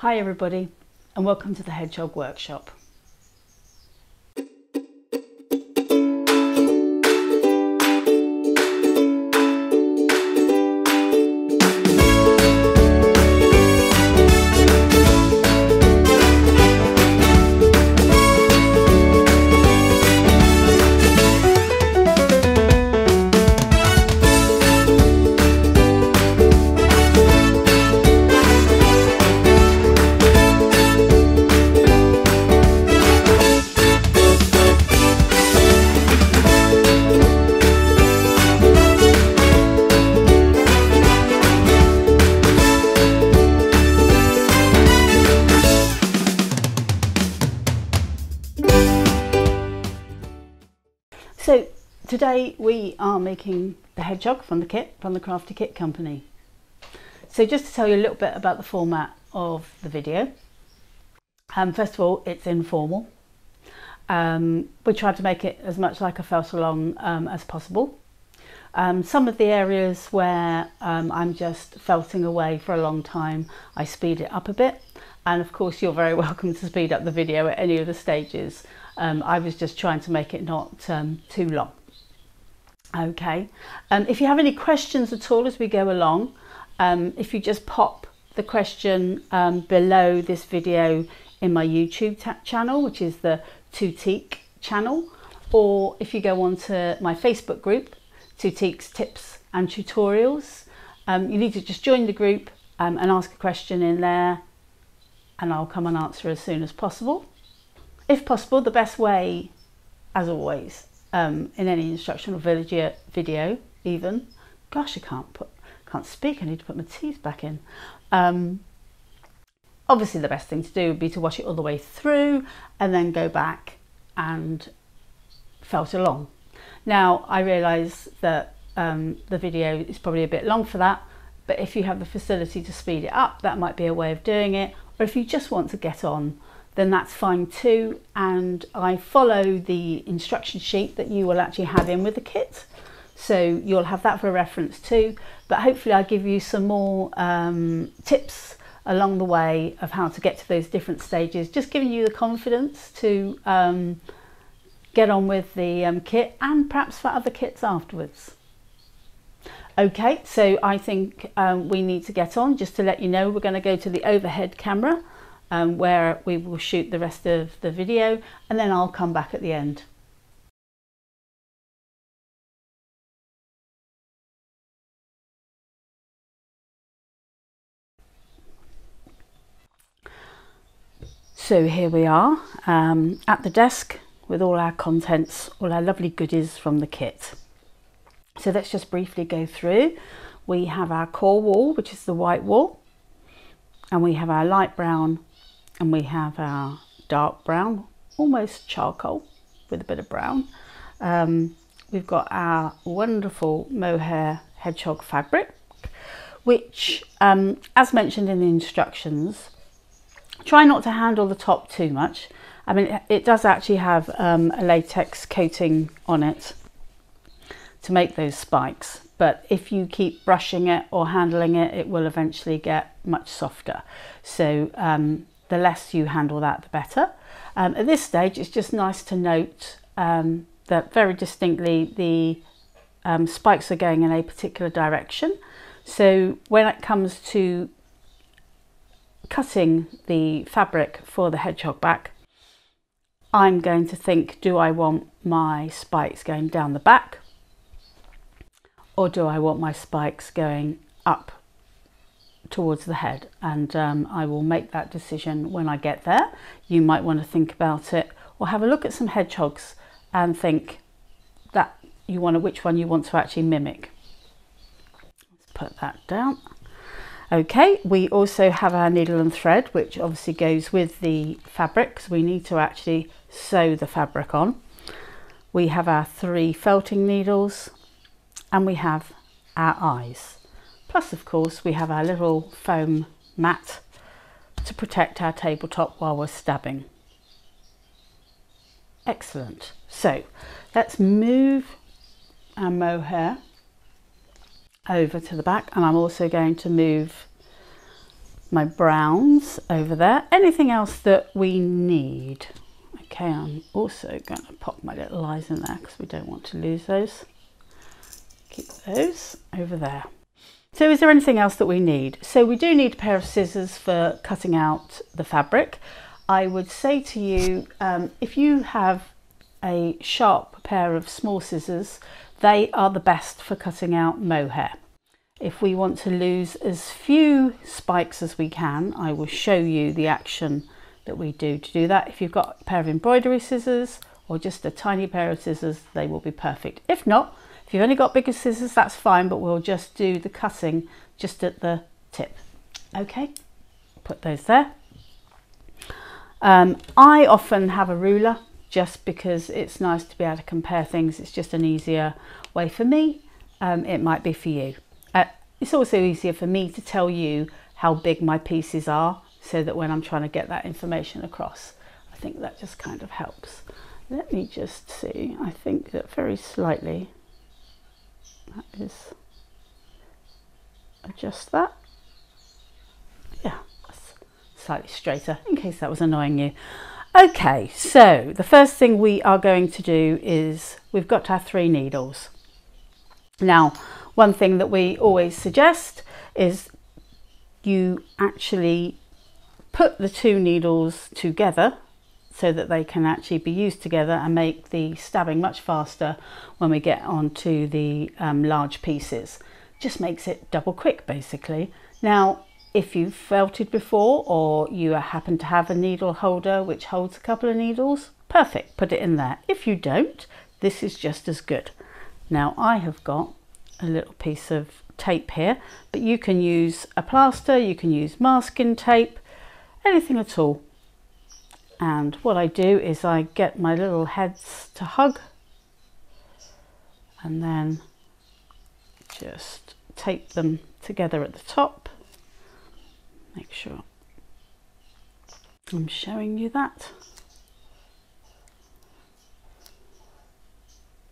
Hi everybody and welcome to the Hedgehog Workshop. Making the hedgehog from the kit from the Crafty Kit Company. So just to tell you a little bit about the format of the video. Um, first of all, it's informal. Um, we tried to make it as much like a felt along um, as possible. Um, some of the areas where um, I'm just felting away for a long time, I speed it up a bit. And of course, you're very welcome to speed up the video at any of the stages. Um, I was just trying to make it not too long. Okay, um, if you have any questions at all as we go along, um, if you just pop the question um, below this video in my YouTube channel, which is the Tootique channel, or if you go on to my Facebook group, Tootique's Tips and Tutorials, um, you need to just join the group and ask a question in there and I'll come and answer as soon as possible. If possible, the best way, as always, um, in any instructional video, video, even, gosh, I can't put, can't speak. I need to put my teeth back in. Um, obviously, the best thing to do would be to watch it all the way through and then go back and felt along. Now, I realise that um, the video is probably a bit long for that, but if you have the facility to speed it up, that might be a way of doing it. Or if you just want to get on then that's fine too. And I follow the instruction sheet that you will actually have in with the kit. So you'll have that for reference too. But hopefully I'll give you some more um, tips along the way of how to get to those different stages, just giving you the confidence to um, get on with the um, kit and perhaps for other kits afterwards. Okay, so I think um, we need to get on. Just to let you know, we're going to go to the overhead camera um, where we will shoot the rest of the video and then I'll come back at the end. So here we are um, at the desk with all our contents, all our lovely goodies from the kit. So let's just briefly go through. We have our core wool, which is the white wall, and we have our light brown and we have our dark brown, almost charcoal with a bit of brown. Um, we've got our wonderful mohair hedgehog fabric, which, um, as mentioned in the instructions, try not to handle the top too much. I mean, it does actually have um, a latex coating on it to make those spikes, but if you keep brushing it or handling it, it will eventually get much softer. So um, the less you handle that, the better. Um, at this stage, it's just nice to note um, that very distinctly the um, spikes are going in a particular direction. So when it comes to cutting the fabric for the hedgehog back, I'm going to think, do I want my spikes going down the back? Or do I want my spikes going up towards the head and um, I will make that decision when I get there. You might want to think about it or have a look at some hedgehogs and think that you want to, which one you want to actually mimic. Let's put that down. Okay, we also have our needle and thread, which obviously goes with the fabric because we need to actually sew the fabric on. We have our three felting needles and we have our eyes. Plus, of course, we have our little foam mat to protect our tabletop while we're stabbing. Excellent. So let's move our mohair over to the back and I'm also going to move my browns over there. Anything else that we need? Okay, I'm also going to pop my little eyes in there because we don't want to lose those. Keep those over there. So is there anything else that we need? So we do need a pair of scissors for cutting out the fabric. I would say to you, um, if you have a sharp pair of small scissors, they are the best for cutting out mohair. If we want to lose as few spikes as we can, I will show you the action that we do to do that. If you've got a pair of embroidery scissors or just a tiny pair of scissors, they will be perfect. If not, if you've only got bigger scissors, that's fine, but we'll just do the cutting just at the tip. Okay, put those there. Um, I often have a ruler just because it's nice to be able to compare things. It's just an easier way for me. Um, it might be for you. It's also easier for me to tell you how big my pieces are so that when I'm trying to get that information across, I think that just kind of helps. Let me just see, I think that very slightly, that is, adjust that. Yeah, slightly straighter in case that was annoying you. Okay, so the first thing we are going to do is we've got our three needles. Now, one thing that we always suggest is you actually put the two needles together so that they can actually be used together and make the stabbing much faster when we get onto the um, large pieces. Just makes it double quick basically. Now if you've felted before or you happen to have a needle holder which holds a couple of needles, perfect, put it in there. If you don't, this is just as good. Now I have got a little piece of tape here but you can use a plaster you can use masking tape anything at all and what I do is I get my little heads to hug and then just tape them together at the top make sure I'm showing you that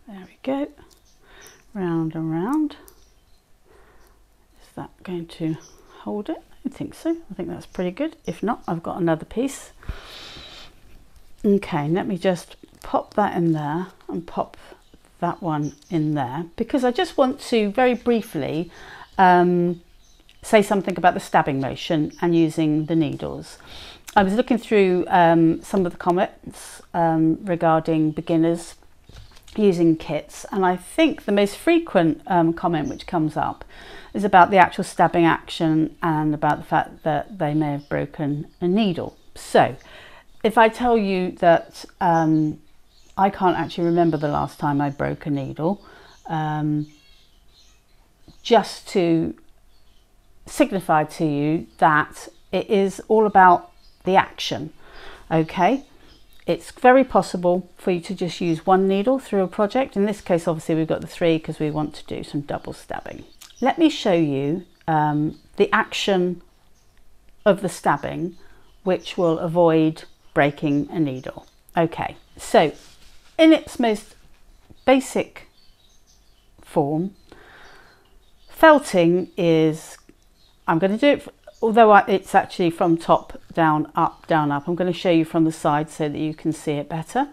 there we go round and round. Is that going to hold it? I think so. I think that's pretty good. If not, I've got another piece. Okay, let me just pop that in there and pop that one in there because I just want to very briefly um, say something about the stabbing motion and using the needles. I was looking through um, some of the comments um, regarding beginners using kits and I think the most frequent um, comment which comes up is about the actual stabbing action and about the fact that they may have broken a needle. So if I tell you that um, I can't actually remember the last time I broke a needle, um, just to signify to you that it is all about the action, okay? It's very possible for you to just use one needle through a project. In this case, obviously we've got the three because we want to do some double stabbing. Let me show you um, the action of the stabbing, which will avoid breaking a needle. Okay, so in its most basic form, felting is, I'm going to do it although it's actually from top down, up, down, up, I'm going to show you from the side so that you can see it better.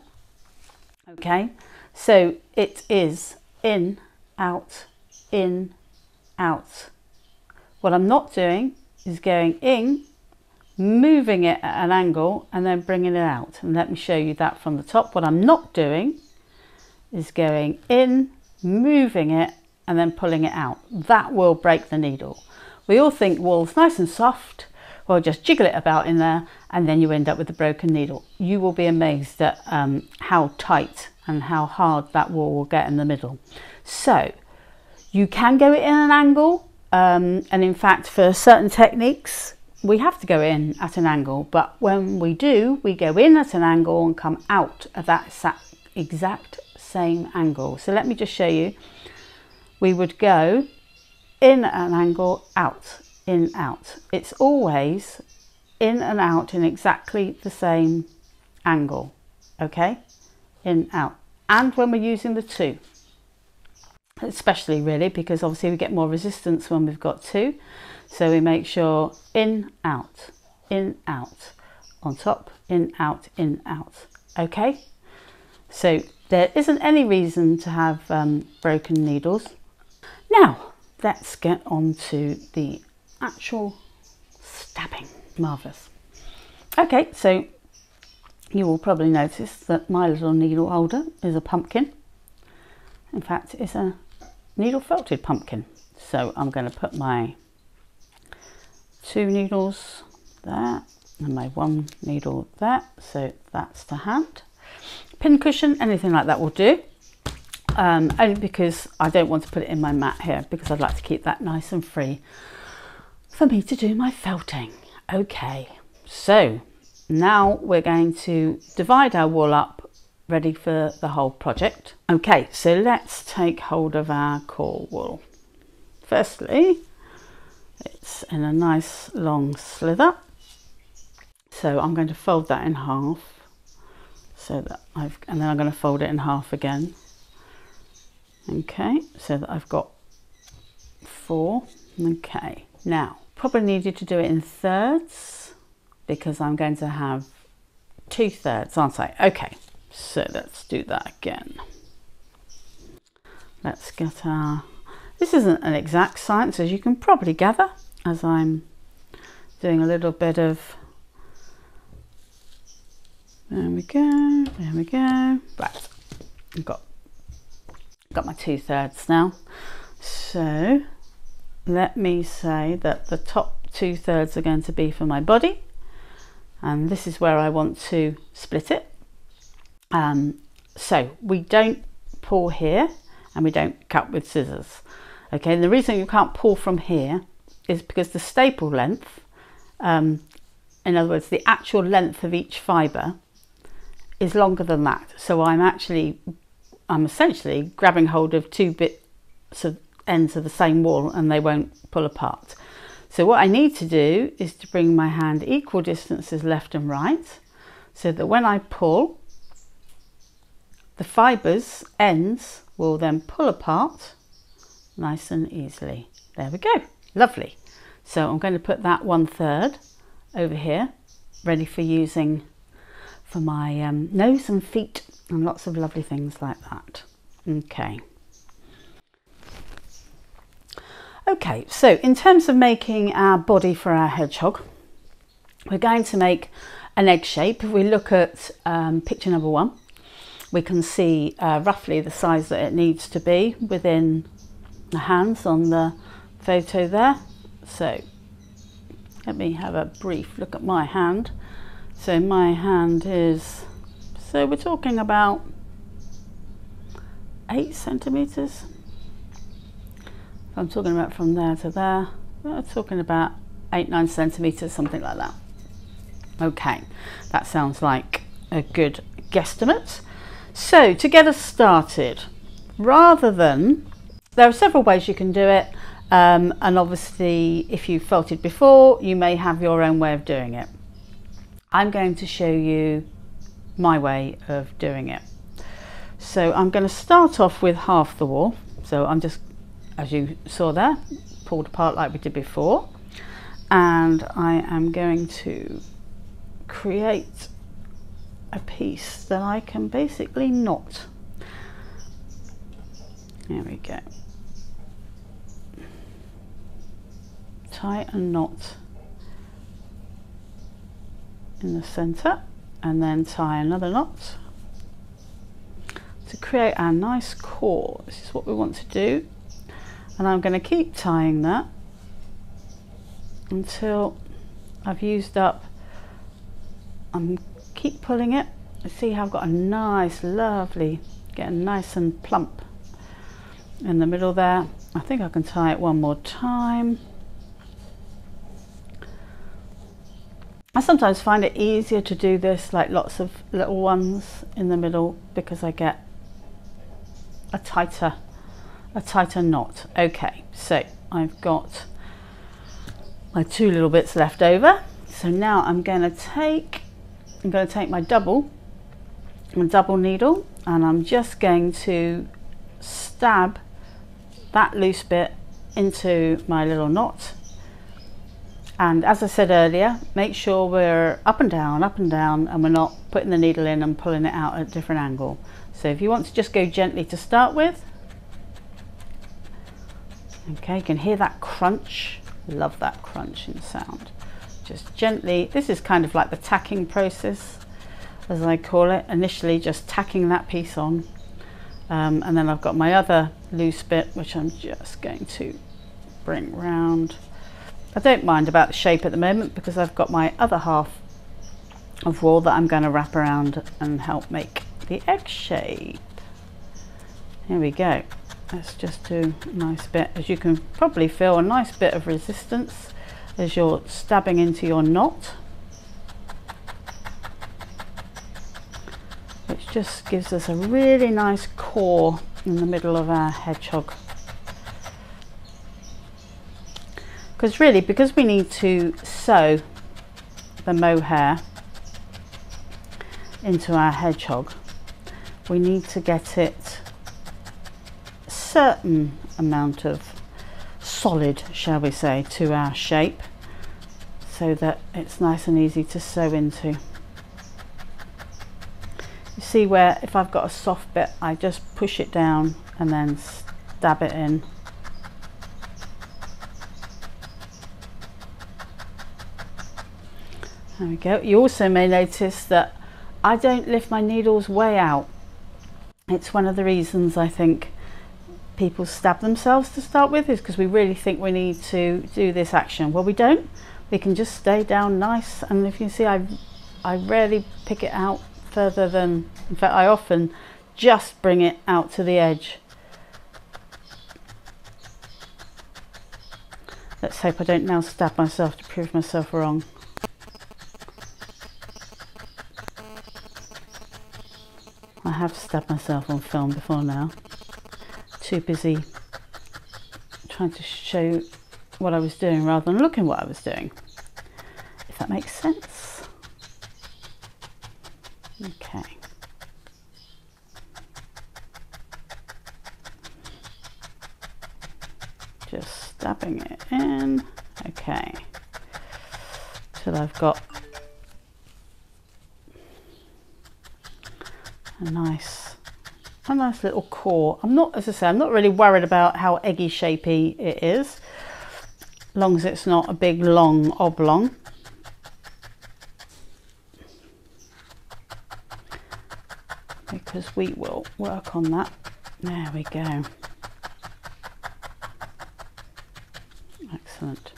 Okay, so it is in, out, in, out. What I'm not doing is going in, moving it at an angle and then bringing it out. And let me show you that from the top. What I'm not doing is going in, moving it and then pulling it out. That will break the needle. We all think wool's nice and soft, well just jiggle it about in there and then you end up with a broken needle. You will be amazed at um, how tight and how hard that wool will get in the middle. So you can go it in an angle um, and in fact for certain techniques we have to go in at an angle but when we do we go in at an angle and come out at that exact same angle. So let me just show you. We would go in an angle, out, in, out. It's always in and out in exactly the same angle, okay? In, out. And when we're using the two, especially really because obviously we get more resistance when we've got two. So we make sure in, out, in, out, on top, in, out, in, out. Okay, so there isn't any reason to have um, broken needles. Now, let's get on to the actual stabbing. Marvellous. Okay, so you will probably notice that my little needle holder is a pumpkin. In fact, it's a needle felted pumpkin. So I'm going to put my two needles there and my one needle there. So that's the hand. Pin cushion, anything like that will do. Um, only because I don't want to put it in my mat here because I'd like to keep that nice and free for me to do my felting. Okay, so now we're going to divide our wool up ready for the whole project. Okay, so let's take hold of our core wool. Firstly, it's in a nice long slither. So I'm going to fold that in half so that I've, and then I'm going to fold it in half again. Okay, so that I've got four. Okay, now probably needed to do it in thirds because I'm going to have two thirds, aren't I? Okay, so let's do that again. Let's get our, this isn't an exact science as you can probably gather as I'm doing a little bit of, there we go, there we go, right, I've got, got my two thirds now. So let me say that the top two thirds are going to be for my body and this is where I want to split it. Um, so we don't pull here and we don't cut with scissors. Okay, and the reason you can't pull from here is because the staple length, um, in other words, the actual length of each fibre is longer than that. So I'm actually, I'm essentially grabbing hold of two bits of ends of the same wall and they won't pull apart. So what I need to do is to bring my hand equal distances left and right so that when I pull, the fibres ends will then pull apart nice and easily. There we go, lovely. So I'm going to put that one third over here, ready for using for my um, nose and feet and lots of lovely things like that. Okay. Okay, so in terms of making our body for our hedgehog, we're going to make an egg shape. If we look at um, picture number one, we can see uh, roughly the size that it needs to be within the hands on the photo there. So let me have a brief look at my hand. So my hand is, so we're talking about eight centimeters, I'm talking about from there to there, we're talking about eight, nine centimetres, something like that. Okay, that sounds like a good guesstimate. So to get us started, rather than, there are several ways you can do it. Um, and obviously if you've felted before, you may have your own way of doing it. I'm going to show you my way of doing it. So I'm going to start off with half the wall. So I'm just as you saw there, pulled apart like we did before. And I am going to create a piece that I can basically knot. There we go. Tie a knot in the center and then tie another knot to create our nice core. This is what we want to do. And I'm going to keep tying that until I've used up. I'm keep pulling it. See how I've got a nice lovely getting nice and plump in the middle there. I think I can tie it one more time I sometimes find it easier to do this like lots of little ones in the middle because I get a tighter a tighter knot. Okay, so I've got my two little bits left over. So now I'm going to take, I'm going to take my double, my double needle, and I'm just going to stab that loose bit into my little knot And as I said earlier, make sure we're up and down, up and down, and we're not putting the needle in and pulling it out at a different angle. So if you want to just go gently to start with, okay, you can hear that crunch. Love that crunch crunching sound. Just gently, this is kind of like the tacking process, as I call it. Initially just tacking that piece on. Um, and then I've got my other loose bit, which I'm just going to bring round. I don't mind about the shape at the moment because I've got my other half of wool that I'm going to wrap around and help make the egg shape. Here we go. Let's just do a nice bit. As you can probably feel a nice bit of resistance as you're stabbing into your knot. Which just gives us a really nice core in the middle of our hedgehog. Because really because we need to sew the mohair into our hedgehog we need to get it a certain amount of solid shall we say to our shape so that it's nice and easy to sew into. You see where if I've got a soft bit I just push it down and then stab it in There we go. You also may notice that I don't lift my needles way out. It's one of the reasons I think people stab themselves to start with is because we really think we need to do this action. Well, we don't. We can just stay down nice. And if you see, I, I rarely pick it out further than, in fact, I often just bring it out to the edge. Let's hope I don't now stab myself to prove myself wrong. I have stabbed myself on film before now. Too busy trying to show what I was doing rather than looking what I was doing. If that makes sense. Okay. Just stabbing it in. Okay. Till I've got a nice a nice little core. I'm not, as I say, I'm not really worried about how eggy shapey it is, long as it's not a big long oblong. Because we will work on that. There we go. Excellent.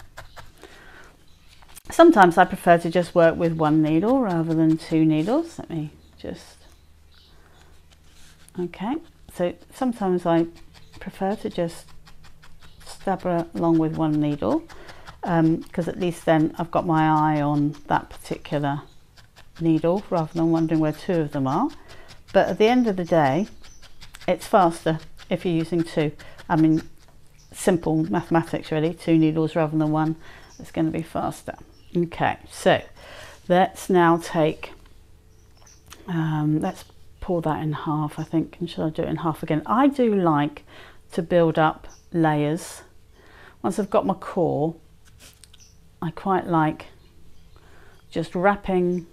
Sometimes I prefer to just work with one needle rather than two needles. Let me just okay. So sometimes I prefer to just stab along with one needle because um, at least then I've got my eye on that particular needle rather than wondering where two of them are. But at the end of the day it's faster if you're using two. I mean simple mathematics really. Two needles rather than one it's going to be faster. Okay. So let's now take um, let's pull that in half I think and should I do it in half again? I do like to build up layers. Once I've got my core I quite like just wrapping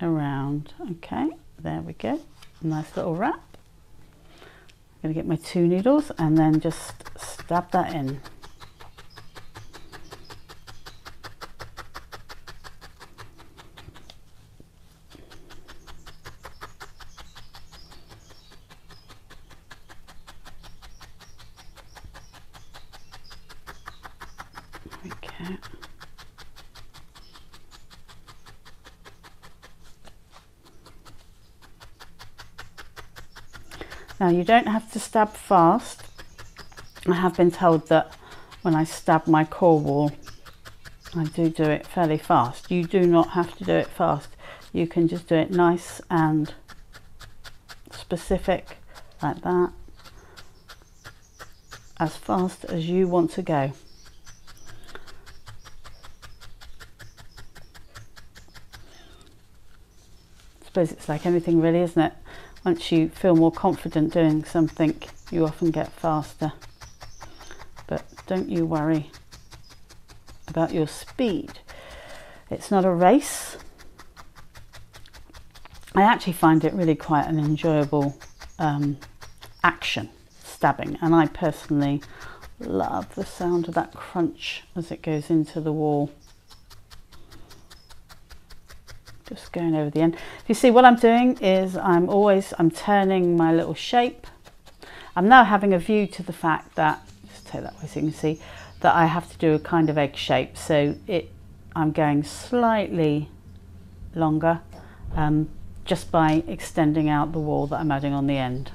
around. Okay there we go. Nice little wrap. I'm going to get my two needles and then just stab that in Now you don't have to stab fast. I have been told that when I stab my core wool, I do do it fairly fast. You do not have to do it fast. You can just do it nice and specific like that as fast as you want to go. I suppose it's like anything really, isn't it? Once you feel more confident doing something you often get faster but don't you worry about your speed. It's not a race. I actually find it really quite an enjoyable um, action, stabbing, and I personally love the sound of that crunch as it goes into the wall. Just going over the end. If you see what I'm doing is I'm always, I'm turning my little shape. I'm now having a view to the fact that, just take that way so you can see, that I have to do a kind of egg shape. So it, I'm going slightly longer um, just by extending out the wall that I'm adding on the end.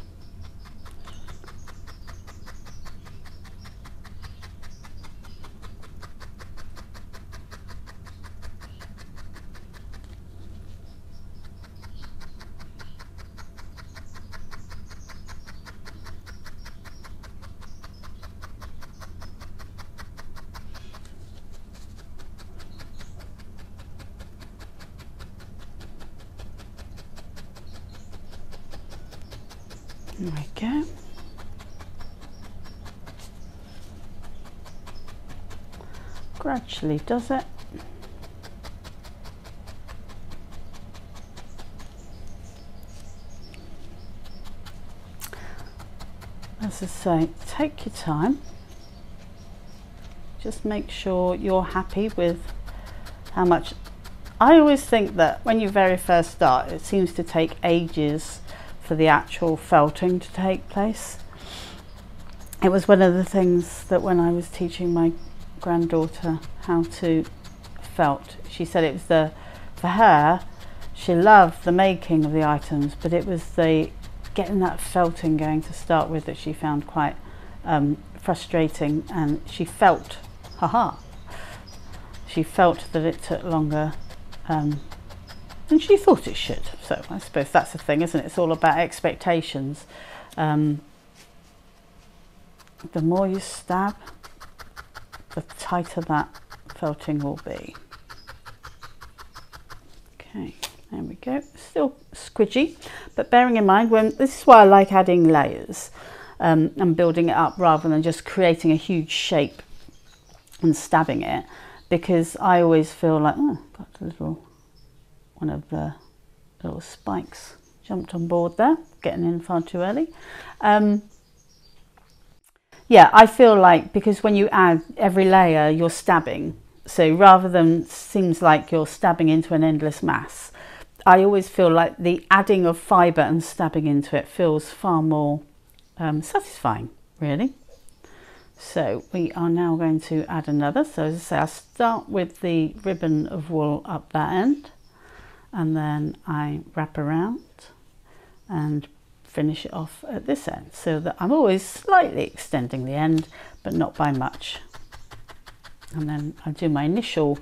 There we go. Gradually does it. As I say, take your time. Just make sure you're happy with how much. I always think that when you very first start, it seems to take ages for the actual felting to take place. It was one of the things that when I was teaching my granddaughter how to felt, she said it was the, for her, she loved the making of the items, but it was the getting that felting going to start with that she found quite um, frustrating and she felt, haha, she felt that it took longer um, and she thought it should. So I suppose that's the thing, isn't it? It's all about expectations. Um, the more you stab, the tighter that felting will be. Okay, there we go. Still squidgy, but bearing in mind when this is why I like adding layers um, and building it up rather than just creating a huge shape and stabbing it because I always feel like oh, got a little one of the little spikes jumped on board there, getting in far too early. Um, yeah, I feel like because when you add every layer, you're stabbing. So rather than seems like you're stabbing into an endless mass, I always feel like the adding of fibre and stabbing into it feels far more um, satisfying, really. So we are now going to add another. So as I say, I'll start with the ribbon of wool up that end and then I wrap around and finish it off at this end so that I'm always slightly extending the end but not by much and then I do my initial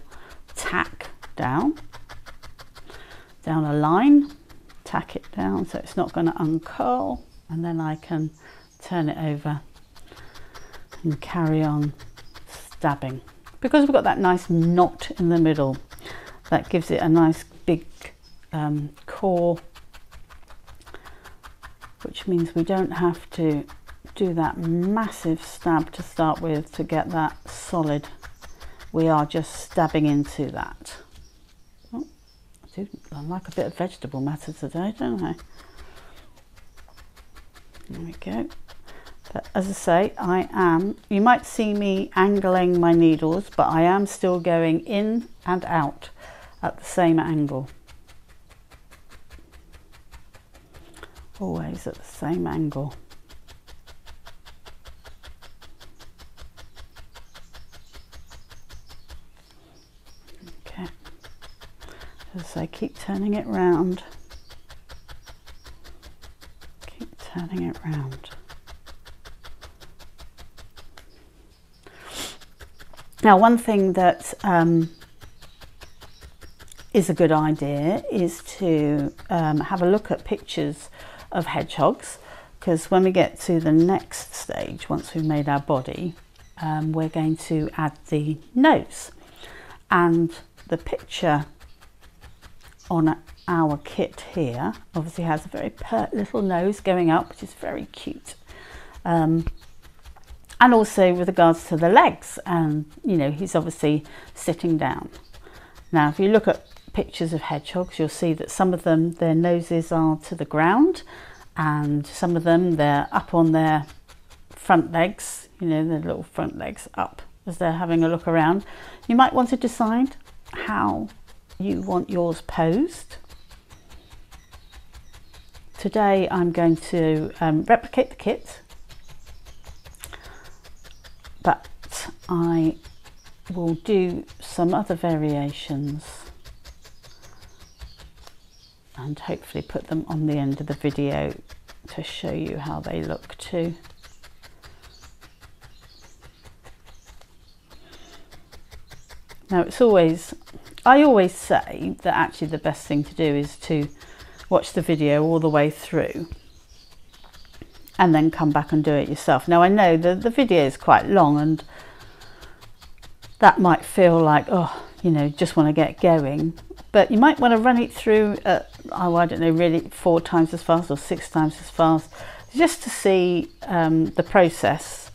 tack down down a line tack it down so it's not going to uncurl and then I can turn it over and carry on stabbing. Because we've got that nice knot in the middle that gives it a nice big um, core which means we don't have to do that massive stab to start with to get that solid we are just stabbing into that oh, I, do, I like a bit of vegetable matter today don't I there we go but as I say I am you might see me angling my needles but I am still going in and out at the same angle. Always at the same angle. Okay, as I keep turning it round, keep turning it round. Now, one thing that um, is a good idea is to um, have a look at pictures of hedgehogs because when we get to the next stage, once we've made our body, um, we're going to add the nose. And the picture on our kit here. Obviously has a very pert little nose going up, which is very cute. Um, and also with regards to the legs and you know he's obviously sitting down. Now if you look at pictures of hedgehogs you'll see that some of them their noses are to the ground and some of them they're up on their front legs you know their little front legs up as they're having a look around. You might want to decide how you want yours posed today I'm going to um, replicate the kit but I will do some other variations and hopefully put them on the end of the video to show you how they look too. Now it's always, I always say that actually the best thing to do is to watch the video all the way through and then come back and do it yourself. Now I know the, the video is quite long and that might feel like, oh, you know, just want to get going. But you might want to run it through, at, oh, I don't know, really four times as fast or six times as fast, just to see um, the process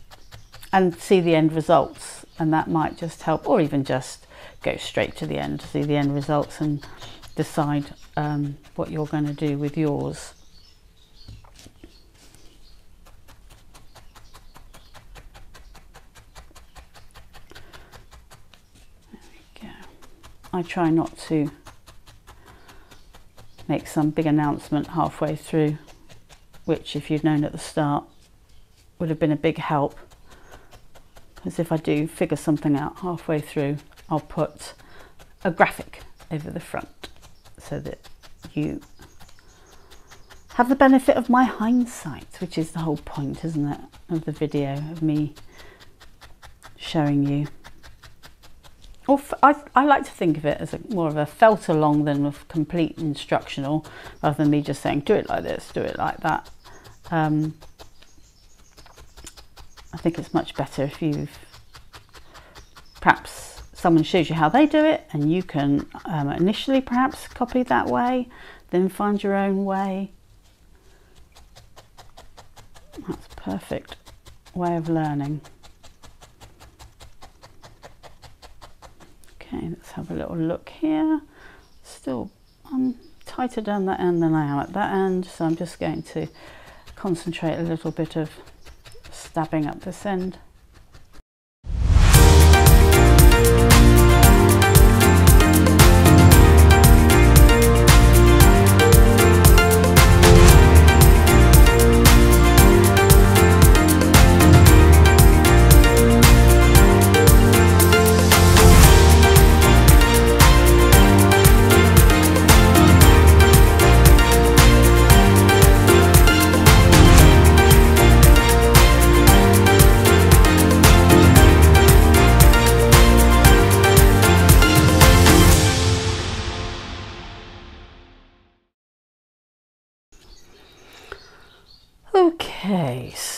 and see the end results. And that might just help, or even just go straight to the end see the end results and decide um, what you're going to do with yours. I try not to make some big announcement halfway through, which if you'd known at the start would have been a big help. Because if I do figure something out halfway through, I'll put a graphic over the front so that you have the benefit of my hindsight, which is the whole point, isn't it, of the video, of me showing you or I, I like to think of it as a, more of a felt along than a complete instructional, rather than me just saying, do it like this, do it like that. Um, I think it's much better if you've perhaps someone shows you how they do it and you can um, initially perhaps copy that way, then find your own way. That's perfect way of learning. Okay, let's have a little look here. Still, I'm tighter down that end than I am at that end, so I'm just going to concentrate a little bit of stabbing up this end.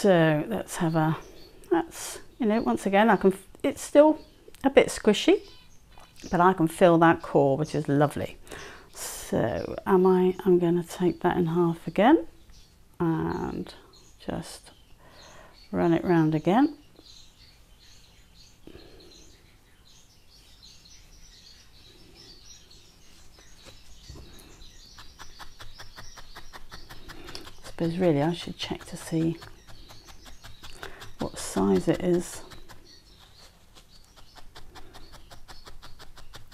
So let's have a, that's, you know, once again, I can, it's still a bit squishy, but I can feel that core, which is lovely. So am I, I'm going to take that in half again and just run it round again. I suppose really I should check to see what size it is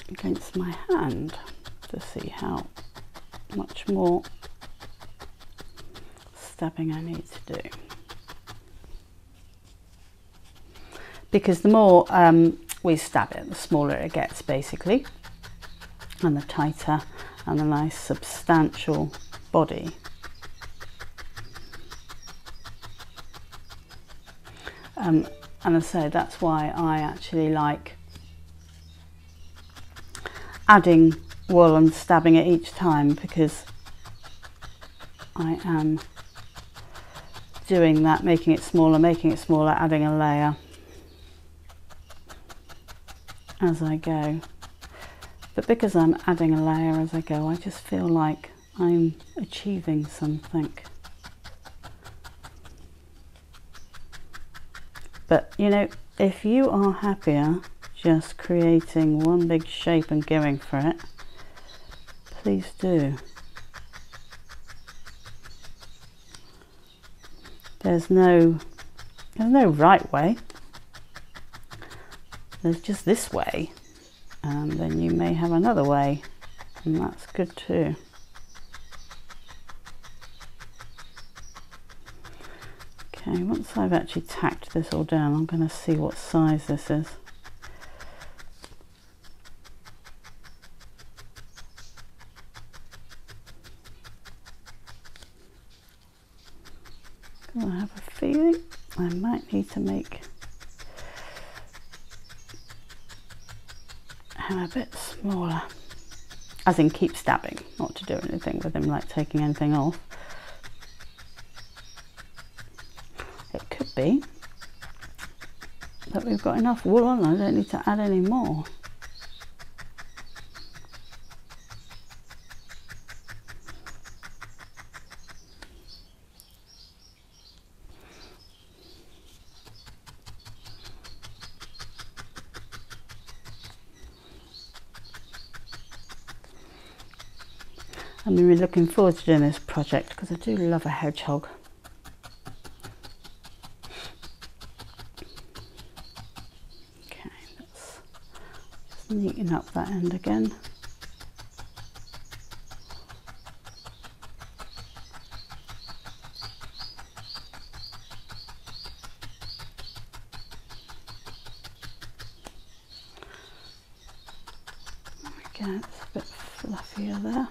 against my hand to see how much more stabbing I need to do. Because the more um, we stab it, the smaller it gets basically, and the tighter and the nice substantial body Um, and I say that's why I actually like adding wool and stabbing it each time because I am doing that, making it smaller, making it smaller, adding a layer as I go. But because I'm adding a layer as I go, I just feel like I'm achieving something. But you know, if you are happier just creating one big shape and going for it, please do. There's no there's no right way. There's just this way. And then you may have another way. And that's good too. Okay, once I've actually tacked this all down, I'm going to see what size this is. I have a feeling I might need to make him a bit smaller. As in keep stabbing, not to do anything with him like taking anything off. be that we've got enough wool on, I don't need to add any more. I'm really looking forward to doing this project because I do love a hedgehog. neaten up that end again it's a bit fluffier there.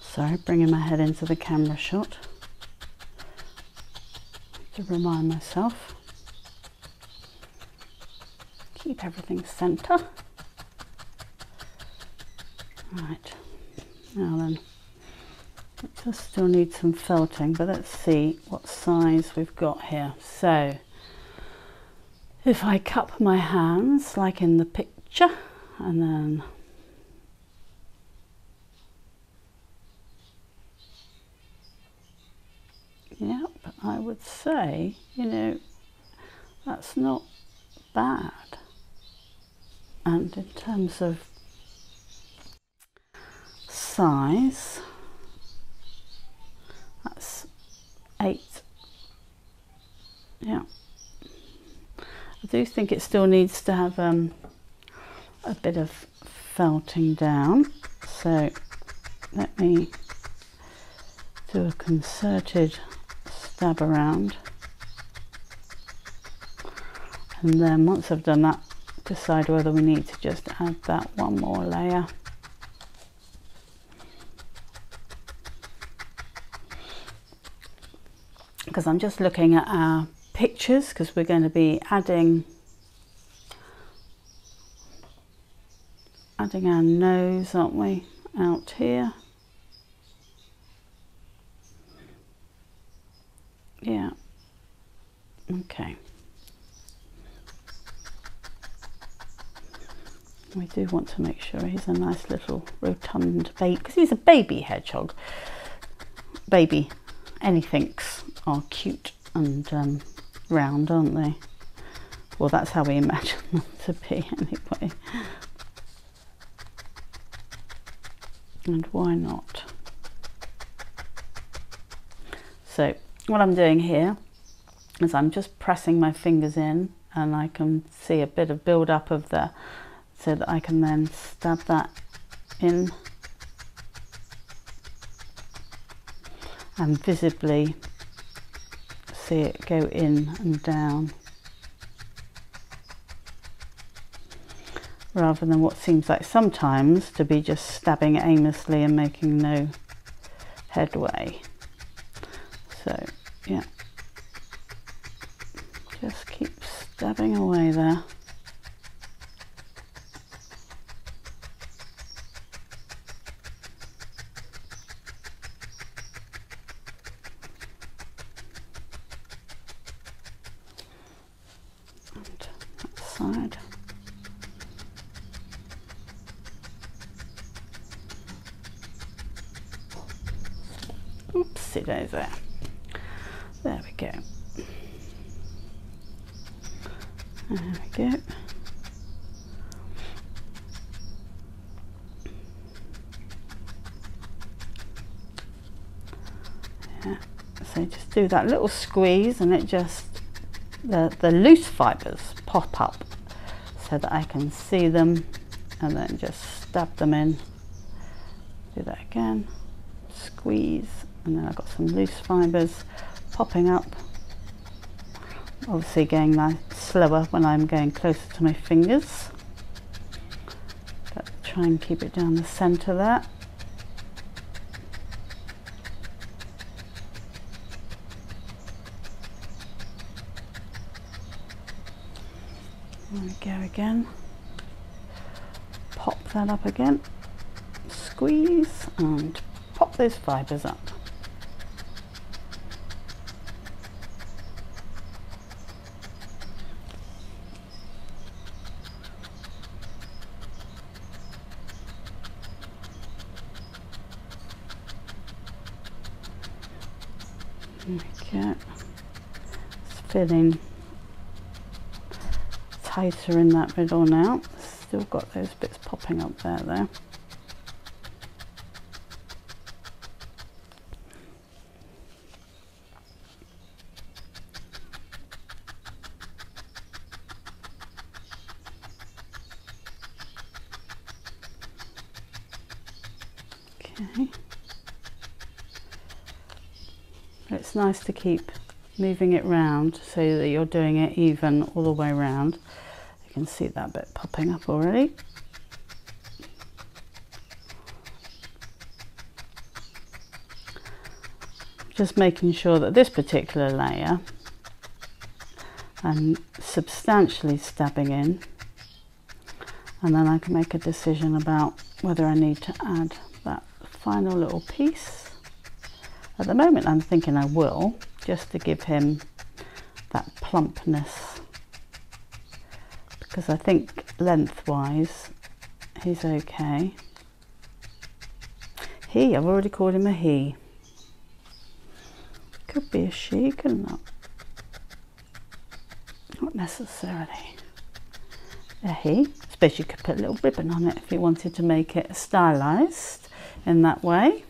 Sorry, bringing my head into the camera shot to remind myself. Keep everything centre. Right, now then, it just still need some felting, but let's see what size we've got here. So, if I cup my hands like in the picture, and then I would say, you know, that's not bad. And in terms of size, that's eight. Yeah. I do think it still needs to have um, a bit of felting down. So let me do a concerted stab around and then once I've done that decide whether we need to just add that one more layer. Because I'm just looking at our pictures because we're going to be adding adding our nose aren't we out here Yeah. Okay. We do want to make sure he's a nice little rotund baby, because he's a baby hedgehog. Baby anythings are cute and um, round, aren't they? Well, that's how we imagine them to be anyway. And why not? So what I'm doing here is I'm just pressing my fingers in and I can see a bit of build up of the so that I can then stab that in and visibly see it go in and down rather than what seems like sometimes to be just stabbing aimlessly and making no headway. So, yeah, just keep stabbing away there. side. Oopsie daisy. There we go. There we go. Yeah. So just do that little squeeze and it just, the, the loose fibres pop up so that I can see them and then just stab them in. Do that again, squeeze and then I've got some loose fibres popping up. Obviously going slower when I'm going closer to my fingers. But try and keep it down the centre there there we go again pop that up again. Squeeze and pop those fibres up. Okay, it's filling tighter in that middle now. Still got those bits popping up there though. Okay. It's nice to keep moving it round so that you're doing it even all the way around. You can see that bit popping up already. Just making sure that this particular layer I'm substantially stabbing in and then I can make a decision about whether I need to add that final little piece. At the moment I'm thinking I will, just to give him that plumpness. Because I think lengthwise he's okay. He, I've already called him a he. Could be a she, couldn't it? Not necessarily a he. I suppose you could put a little ribbon on it if you wanted to make it stylised in that way.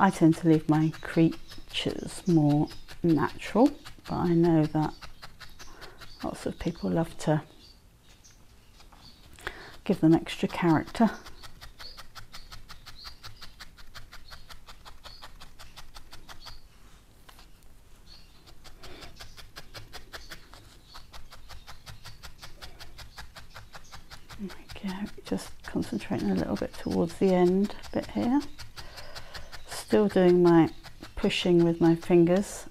I tend to leave my creatures more natural, but I know that lots of people love to give them extra character. There we go, just concentrating a little bit towards the end bit here still doing my pushing with my fingers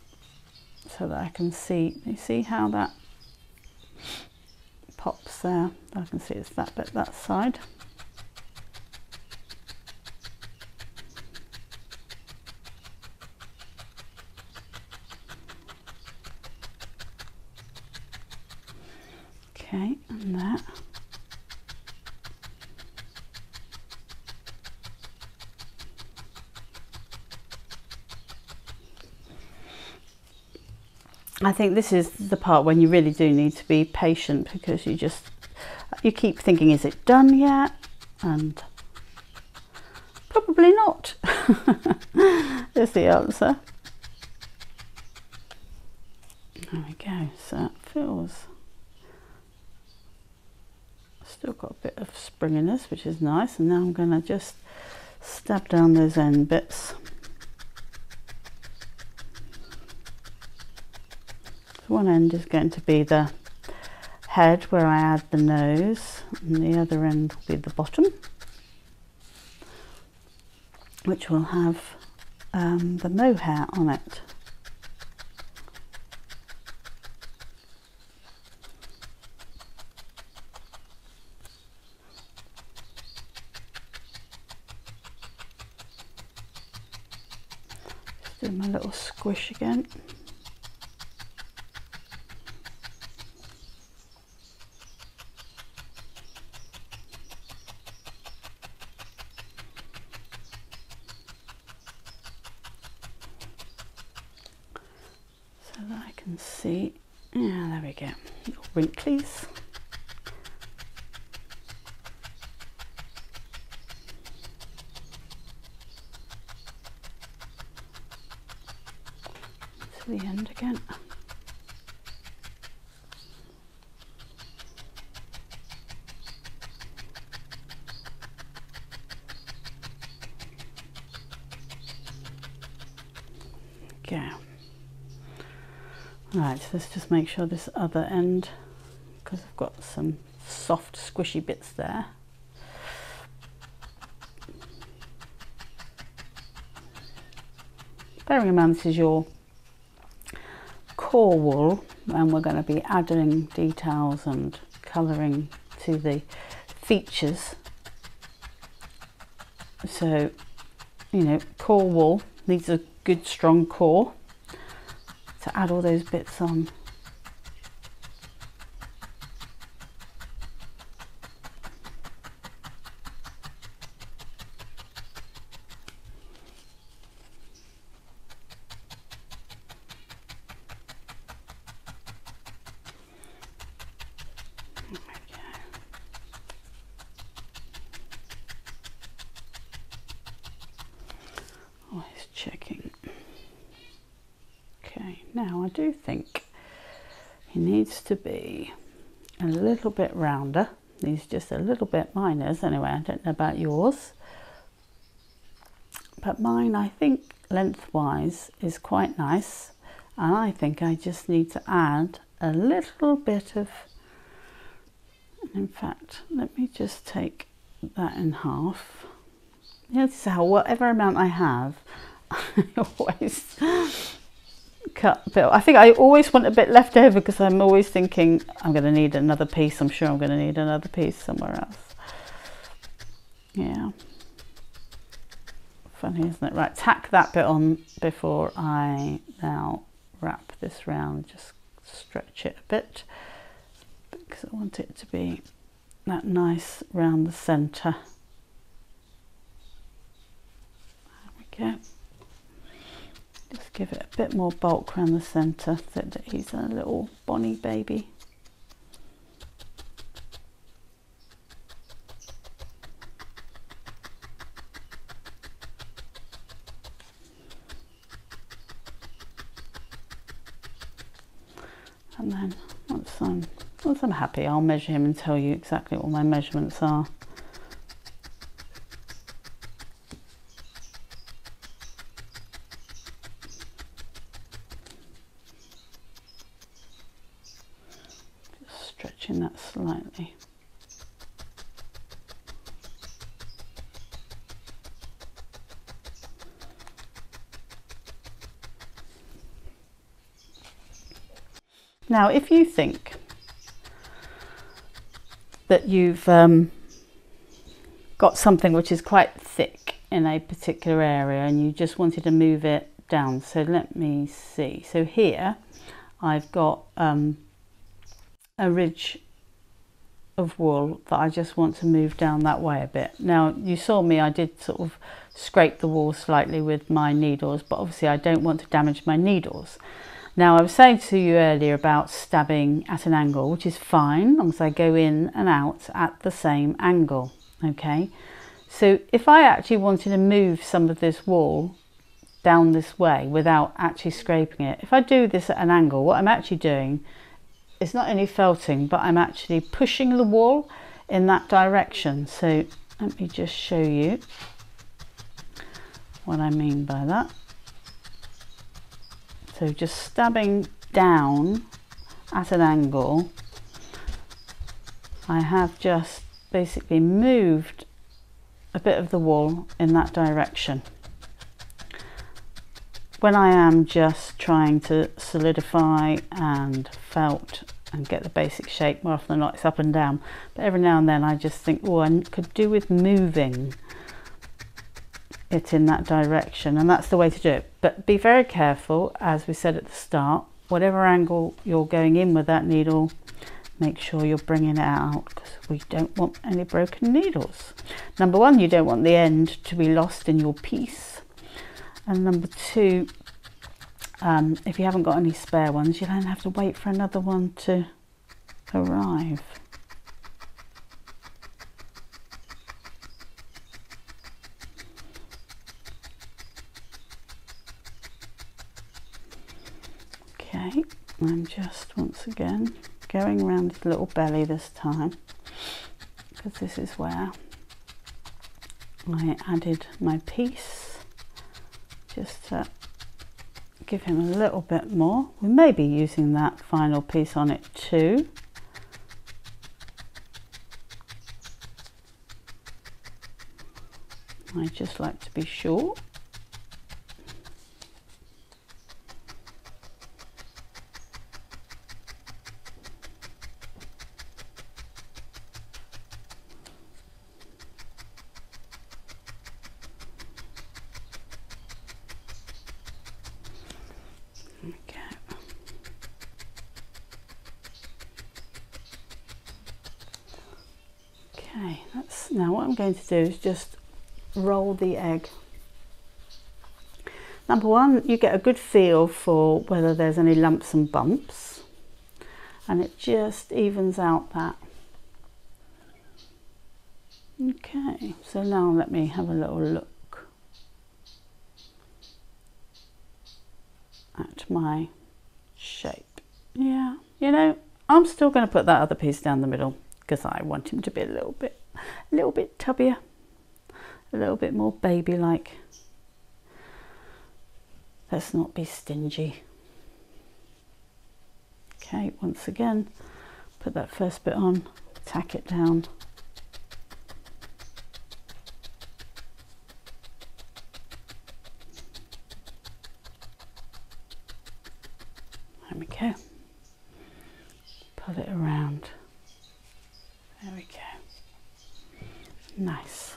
so that I can see, you see how that pops there? I can see it's that bit that side. Okay, and that. I think this is the part when you really do need to be patient because you just you keep thinking is it done yet? And probably not. Is the answer. There we go. So it feels still got a bit of springiness which is nice. And now I'm going to just stab down those end bits So one end is going to be the head where I add the nose and the other end will be the bottom which will have um, the mohair on it. Just do my little squish again. Let's just make sure this other end, because I've got some soft squishy bits there. Bearing in mind this is your core wool and we're going to be adding details and colouring to the features. So, you know, core wool needs a good strong core add all those bits on. Always checking. Okay, now I do think he needs to be a little bit rounder. He's just a little bit, mine is anyway, I don't know about yours. But mine, I think, lengthwise is quite nice. And I think I just need to add a little bit of, in fact, let me just take that in half. Is how, whatever amount I have, I always cut. I think I always want a bit left over because I'm always thinking I'm going to need another piece. I'm sure I'm going to need another piece somewhere else. Yeah. Funny, isn't it? Right, tack that bit on before I now wrap this round. Just stretch it a bit because I want it to be that nice round the centre. There we go. Just give it a bit more bulk around the centre so that he's a little bonny baby. And then once I'm, once I'm happy, I'll measure him and tell you exactly what my measurements are. Just stretching that slightly. Now, if you think that you've um, got something which is quite thick in a particular area and you just wanted to move it down, so let me see. So here I've got um, a ridge of wool that I just want to move down that way a bit. Now you saw me, I did sort of scrape the wall slightly with my needles, but obviously I don't want to damage my needles. Now I was saying to you earlier about stabbing at an angle, which is fine, as long as I go in and out at the same angle, okay? So if I actually wanted to move some of this wall down this way without actually scraping it, if I do this at an angle, what I'm actually doing is not only felting, but I'm actually pushing the wall in that direction. So let me just show you what I mean by that. So just stabbing down at an angle, I have just basically moved a bit of the wool in that direction. When I am just trying to solidify and felt and get the basic shape, more often than not it's up and down, but every now and then I just think, oh, I could do with moving it in that direction and that's the way to do it. But be very careful as we said at the start whatever angle you're going in with that needle make sure you're bringing it out because we don't want any broken needles. Number one you don't want the end to be lost in your piece. And number two um, if you haven't got any spare ones you'll then have to wait for another one to arrive Okay, I'm just once again going around his little belly this time because this is where I added my piece just to give him a little bit more. We may be using that final piece on it too. I just like to be sure. Okay, that's now what I'm going to do is just roll the egg. Number one, you get a good feel for whether there's any lumps and bumps and it just evens out that. Okay, so now let me have a little look at my shape. Yeah, you know, I'm still going to put that other piece down the middle because I want him to be a little bit, a little bit tubbier, a little bit more baby-like. Let's not be stingy. Okay, once again, put that first bit on, tack it down. There we go. Pull it around. There we go. Nice.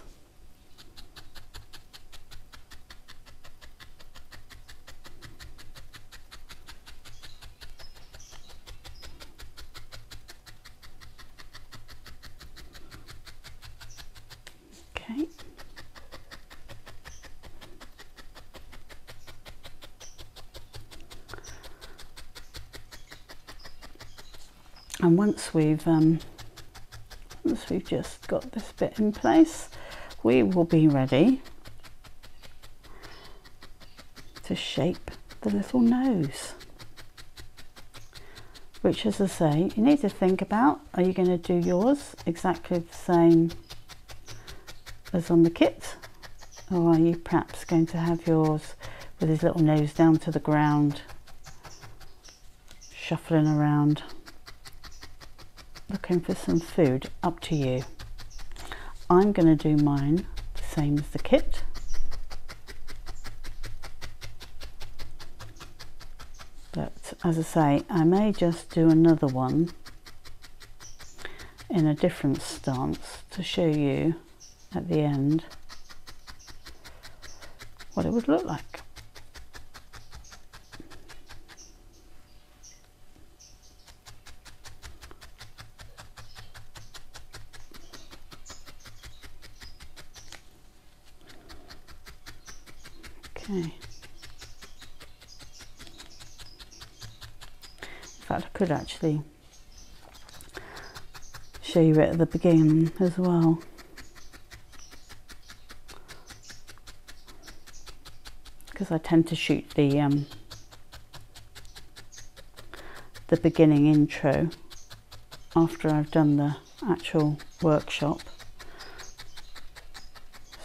Okay. And once we've um, once we've just got this bit in place, we will be ready to shape the little nose. Which, as I say, you need to think about, are you going to do yours exactly the same as on the kit? Or are you perhaps going to have yours with his little nose down to the ground, shuffling around? Looking for some food up to you. I'm going to do mine the same as the kit. But as I say I may just do another one in a different stance to show you at the end what it would look like Okay. In fact, I could actually show you it at the beginning as well. Because I tend to shoot the um, the beginning intro after I've done the actual workshop.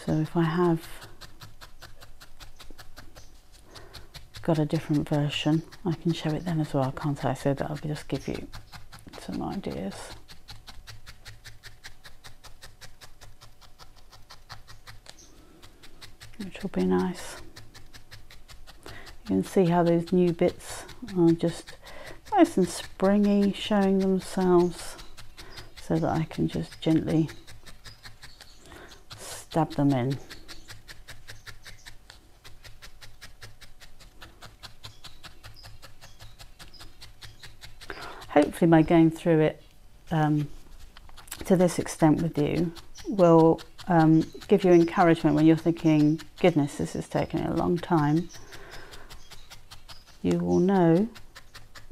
So if I have got a different version. I can show it then as well, can't I? So that'll just give you some ideas. Which will be nice. You can see how those new bits are just nice and springy, showing themselves so that I can just gently stab them in. Hopefully by going through it um, to this extent with you will um, give you encouragement when you're thinking, goodness, this is taking a long time. You will know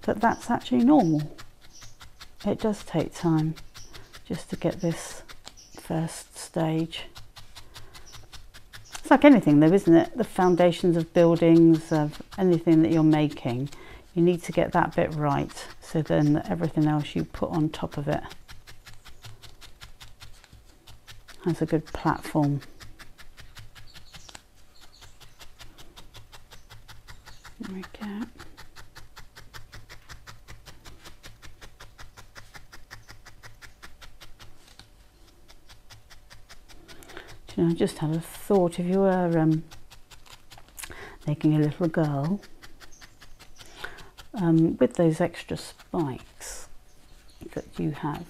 that that's actually normal. It does take time just to get this first stage. It's like anything though, isn't it? The foundations of buildings, of anything that you're making, you need to get that bit right so then everything else you put on top of it has a good platform. There we go. Do you know, I just had a thought if you were um, making a little girl um, with those extra spikes that you have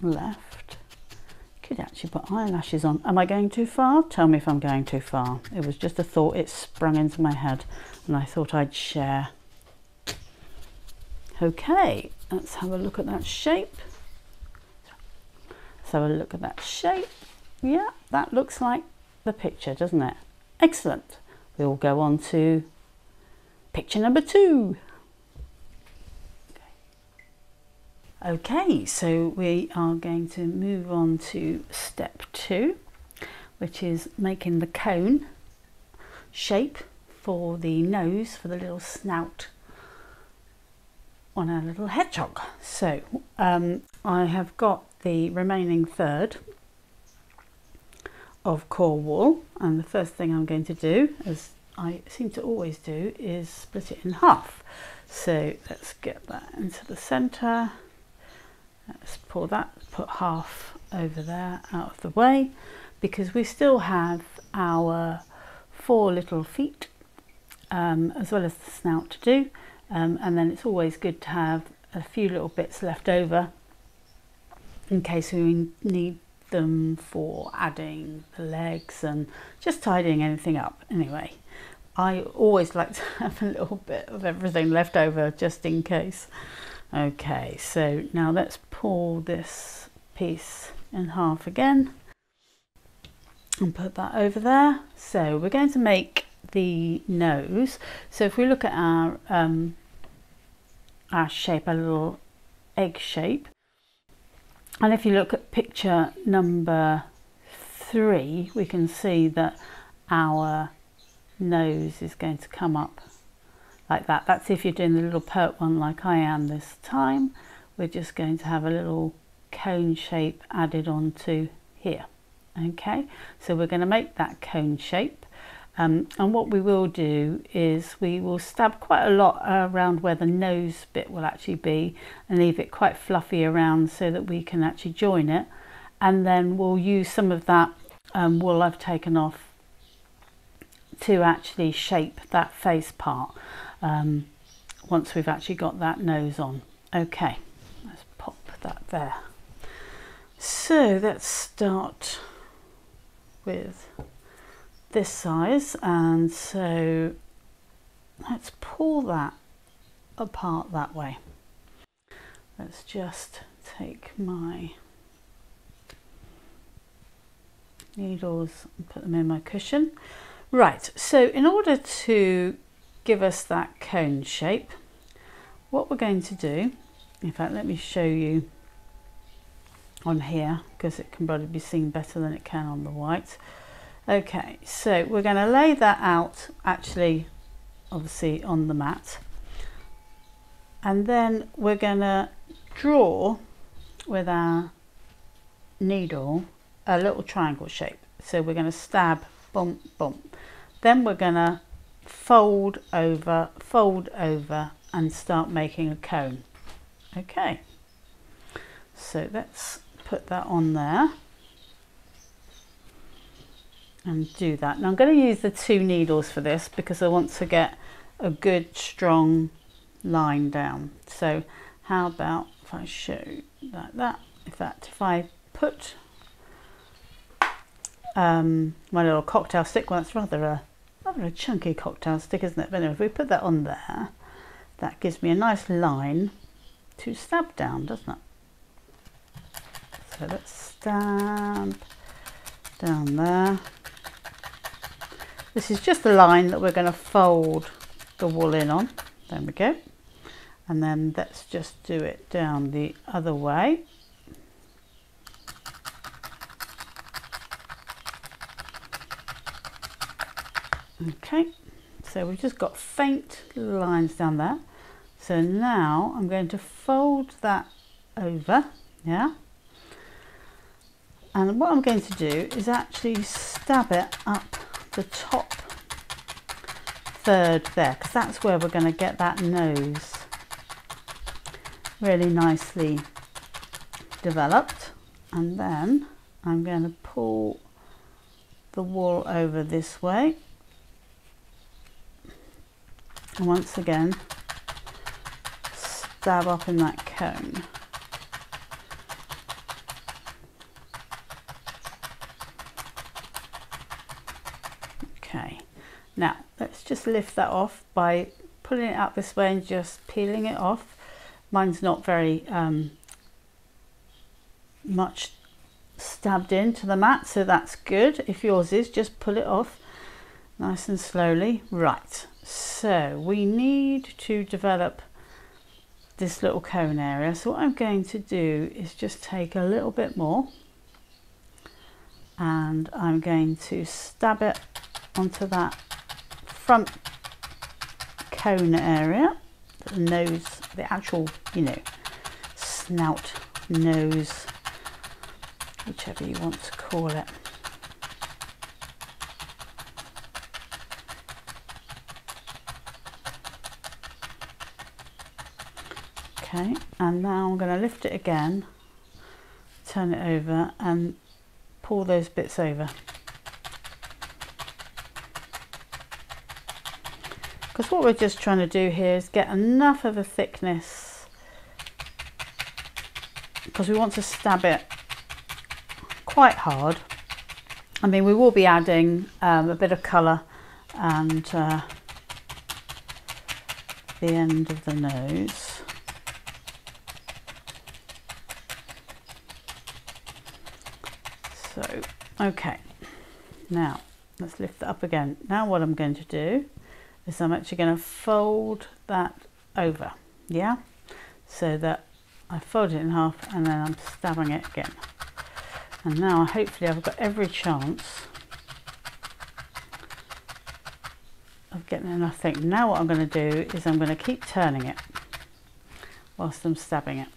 left, could actually put eyelashes on. Am I going too far? Tell me if I'm going too far. It was just a thought, it sprung into my head and I thought I'd share. Okay, let's have a look at that shape. Let's have a look at that shape. Yeah, that looks like the picture, doesn't it? Excellent. We'll go on to picture number two. Okay, so we are going to move on to step two, which is making the cone shape for the nose, for the little snout on our little hedgehog. So um, I have got the remaining third of core wool and the first thing I'm going to do as I seem to always do is split it in half so let's get that into the center let's pour that put half over there out of the way because we still have our four little feet um, as well as the snout to do um, and then it's always good to have a few little bits left over in case we need them for adding the legs and just tidying anything up anyway. I always like to have a little bit of everything left over just in case. Okay, so now let's pull this piece in half again and put that over there. So we're going to make the nose. So if we look at our um, our shape, a little egg shape, and if you look at picture number three, we can see that our nose is going to come up like that. That's if you're doing the little pert one like I am this time. We're just going to have a little cone shape added onto here. Okay, so we're going to make that cone shape. Um, and what we will do is we will stab quite a lot around where the nose bit will actually be and leave it quite fluffy around so that we can actually join it. And then we'll use some of that um, wool I've taken off to actually shape that face part um, once we've actually got that nose on. Okay, let's pop that there. So let's start with this size and so let's pull that apart that way. Let's just take my needles and put them in my cushion. Right, so in order to give us that cone shape, what we're going to do, in fact let me show you on here because it can probably be seen better than it can on the white. Okay, so we're going to lay that out actually, obviously on the mat. And then we're going to draw with our needle a little triangle shape. So we're going to stab, bump, bump. Then we're going to fold over, fold over and start making a cone. Okay, so let's put that on there and do that. Now I'm going to use the two needles for this because I want to get a good strong line down. So how about if I show like that? In fact, if I put um, my little cocktail stick, well that's rather a, rather a chunky cocktail stick isn't it? But anyway, if we put that on there, that gives me a nice line to stab down, doesn't it? So let's stamp down there. This is just the line that we're going to fold the wool in on. There we go. And then let's just do it down the other way. Okay, so we've just got faint lines down there. So now I'm going to fold that over, yeah? And what I'm going to do is actually stab it up the top third there, because that's where we're going to get that nose really nicely developed. And then I'm going to pull the wool over this way and once again stab up in that cone. Okay, now let's just lift that off by pulling it out this way and just peeling it off. Mine's not very um, much stabbed into the mat, so that's good. If yours is, just pull it off nice and slowly. Right, so we need to develop this little cone area. So what I'm going to do is just take a little bit more and I'm going to stab it onto that front cone area, the nose, the actual, you know, snout, nose, whichever you want to call it. Okay and now I'm going to lift it again turn it over and pull those bits over. Because what we're just trying to do here is get enough of a thickness because we want to stab it quite hard. I mean we will be adding um, a bit of colour and uh, the end of the nose So, okay, now let's lift that up again. Now what I'm going to do is I'm actually going to fold that over, yeah? So that I fold it in half and then I'm stabbing it again. And now hopefully I've got every chance of getting enough thick. Now what I'm going to do is I'm going to keep turning it whilst I'm stabbing it.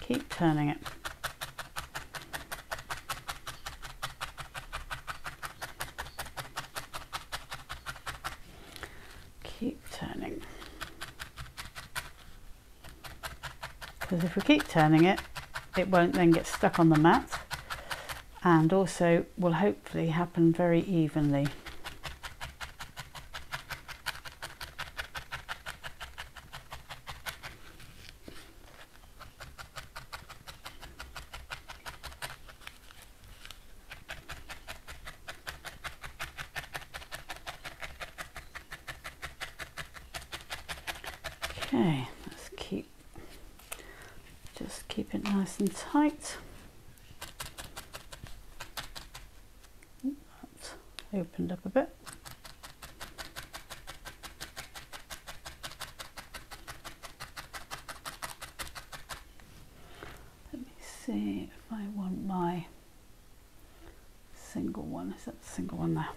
Keep turning it. Because if we keep turning it it won't then get stuck on the mat and also will hopefully happen very evenly. Okay. keep it nice and tight. That's opened up a bit. Let me see if I want my single one. Is that the single one there?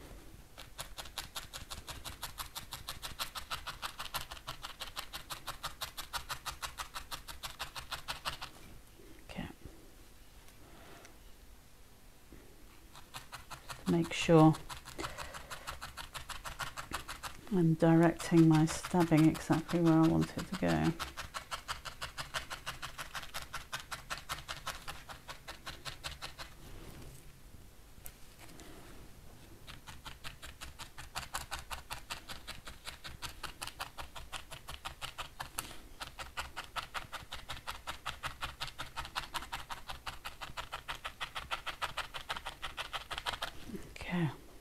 make sure I'm directing my stabbing exactly where I want it to go.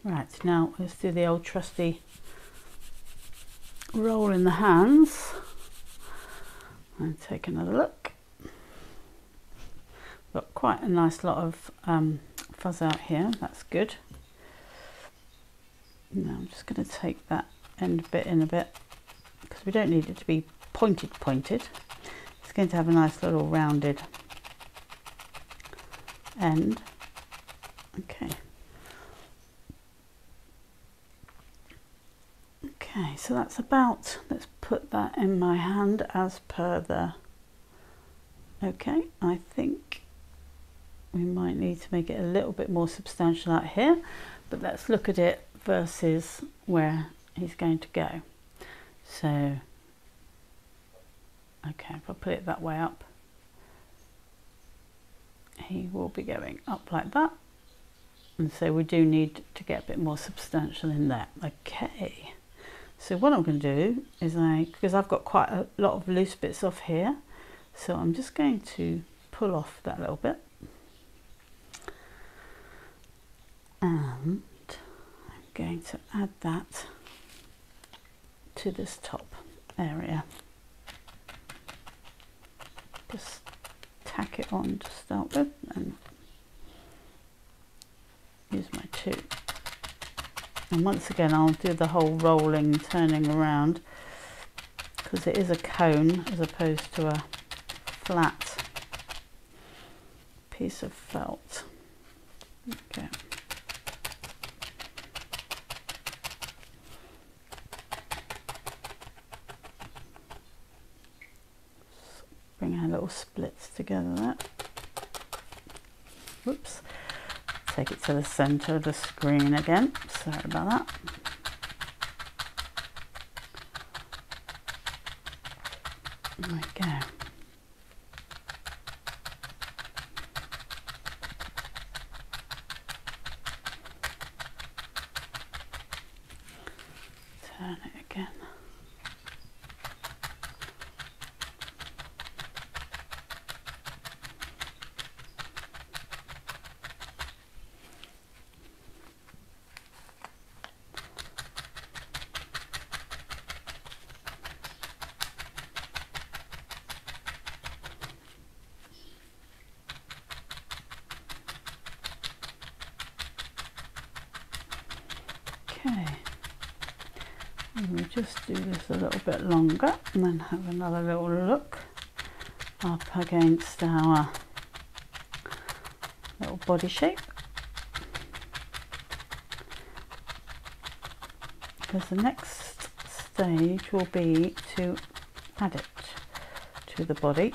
Right, now let's do the old trusty roll in the hands. and take another look. Got quite a nice lot of um, fuzz out here, that's good. Now I'm just going to take that end bit in a bit because we don't need it to be pointed pointed. It's going to have a nice little rounded end. Okay. Okay, so that's about, let's put that in my hand as per the, okay, I think we might need to make it a little bit more substantial out here, but let's look at it versus where he's going to go. So, okay, if I put it that way up, he will be going up like that. And so we do need to get a bit more substantial in there. Okay. So what I'm going to do is I, because I've got quite a lot of loose bits off here, so I'm just going to pull off that little bit. And I'm going to add that to this top area. Just tack it on to start with and use my two and once again I'll do the whole rolling turning around because it is a cone as opposed to a flat piece of felt. Okay. Bring our little splits together there. Whoops take it to the center of the screen again. Sorry about that. There we go. Turn it again. Okay, and we'll just do this a little bit longer and then have another little look up against our little body shape. Because the next stage will be to add it to the body.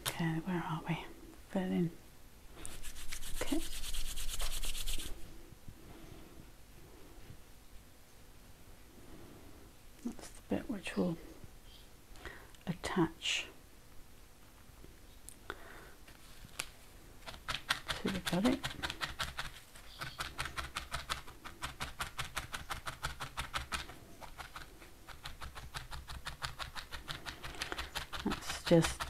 Okay, where are we? Filling. Okay. That's the bit which will attach to the body. Let's just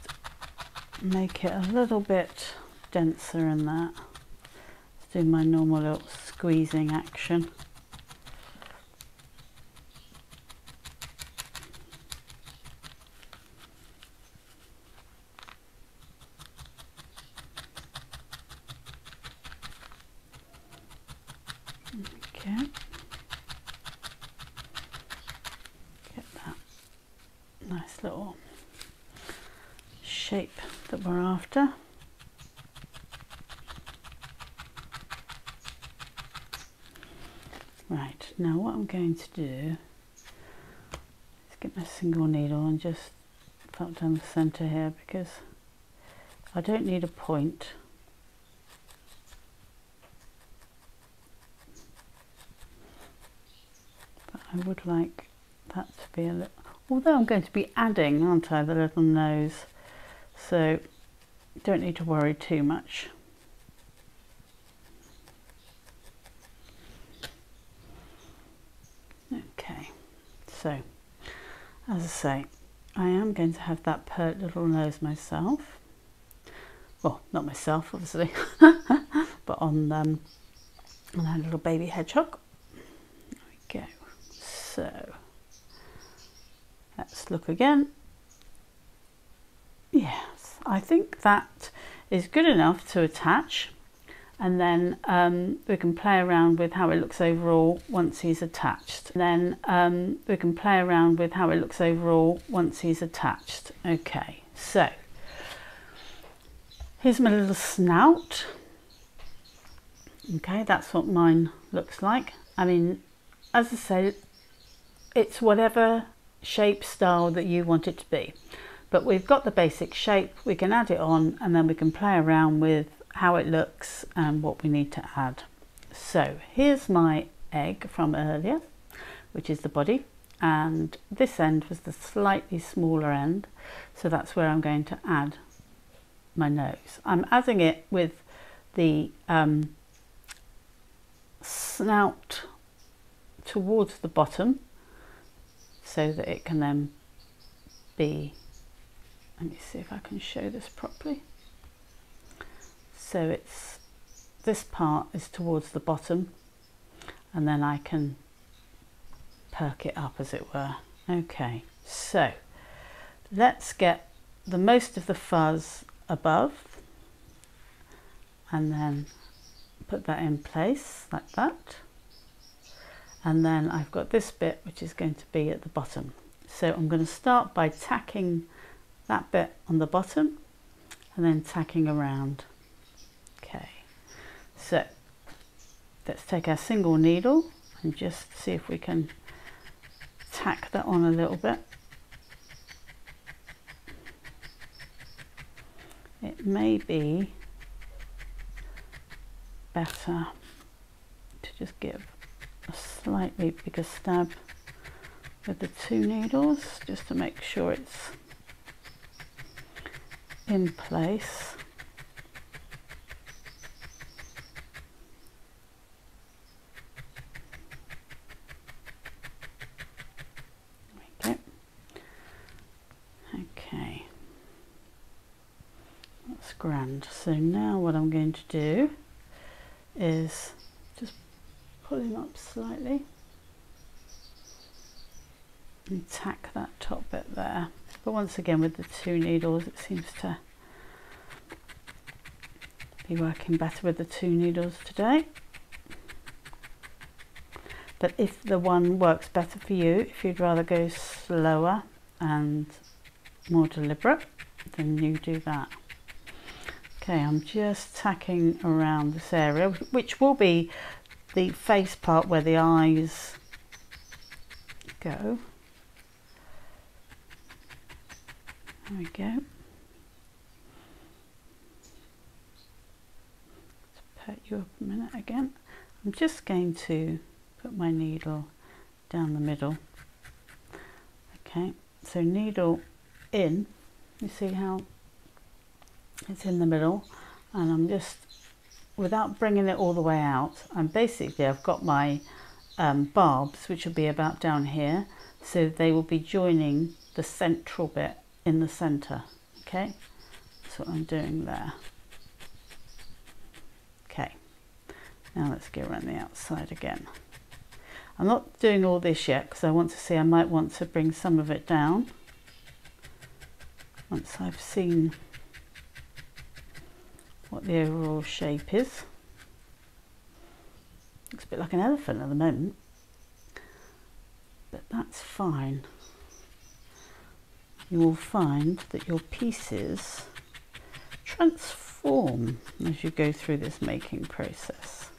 make it a little bit denser in that. Let's do my normal little squeezing action. Okay. Get that nice little shape that we're after. Right, now what I'm going do is get my single needle and just felt down the centre here because I don't need a point. But I would like that to be a little, although I'm going to be adding, aren't I, the little nose. So don't need to worry too much. Okay, so as I say, To have that pert little nose myself. Well, not myself, obviously, but on, um, on our little baby hedgehog. There we go. So let's look again yes, I think that is good enough to attach and then um, we can play around with how it looks overall once he's attached. Then um, we can play around with how it looks overall once he's attached. Okay, so here's my little snout. Okay, that's what mine looks like. I mean, as I said, it's whatever shape style that you want it to be. But we've got the basic shape, we can add it on and then we can play around with how it looks and what we need to add. So here's my egg from earlier, which is the body, and this end was the slightly smaller end, so that's where I'm going to add my nose. I'm adding it with the um, snout towards the bottom so that it can then be, let me see if I can show this properly so it's this part is towards the bottom and then I can perk it up as it were. Okay so let's get the most of the fuzz above and then put that in place like that. And then I've got this bit which is going to be at the bottom. So I'm going to start by tacking that bit on the bottom and then tacking around. Okay, so let's take our single needle and just see if we can tack that on a little bit. It may be better to just give a slightly bigger stab with the two needles just to make sure it's in place. Grand. So now what I'm going to do is just pull him up slightly and tack that top bit there. But once again with the two needles it seems to be working better with the two needles today. But if the one works better for you, if you'd rather go slower and more deliberate, then you do that. Okay, I'm just tacking around this area, which will be the face part where the eyes go. There we go. Let's put you up a minute again. I'm just going to put my needle down the middle. Okay, so needle in. You see how it's in the middle and I'm just without bringing it all the way out I'm basically I've got my um, barbs which will be about down here so they will be joining the central bit in the center okay? That's what I'm doing there. Okay now let's go around the outside again. I'm not doing all this yet because I want to see I might want to bring some of it down. Once I've seen what the overall shape is. Looks a bit like an elephant at the moment, but that's fine. You will find that your pieces transform as you go through this making process.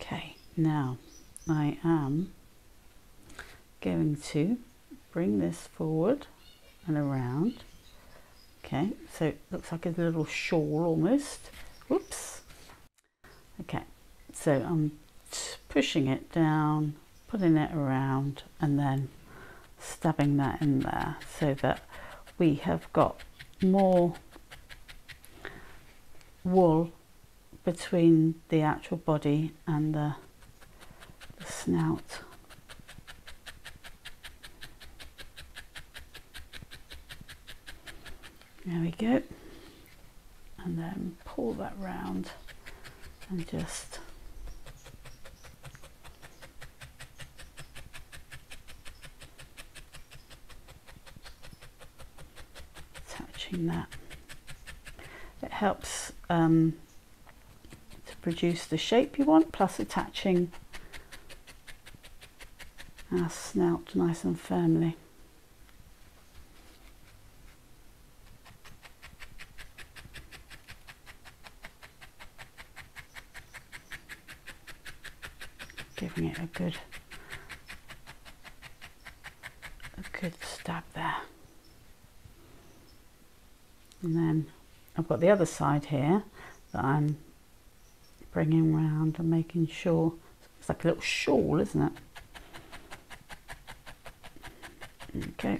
Okay, now I am going to bring this forward and around Okay, so it looks like a little shawl almost. Whoops. Okay, so I'm pushing it down, putting it around and then stabbing that in there so that we have got more wool between the actual body and the, the snout. There we go. And then pull that round and just attaching that. It helps um, to produce the shape you want, plus attaching our snout nice and firmly. Giving it a good a good stab there. And then I've got the other side here that I'm bringing round and making sure it's like a little shawl, isn't it? Okay.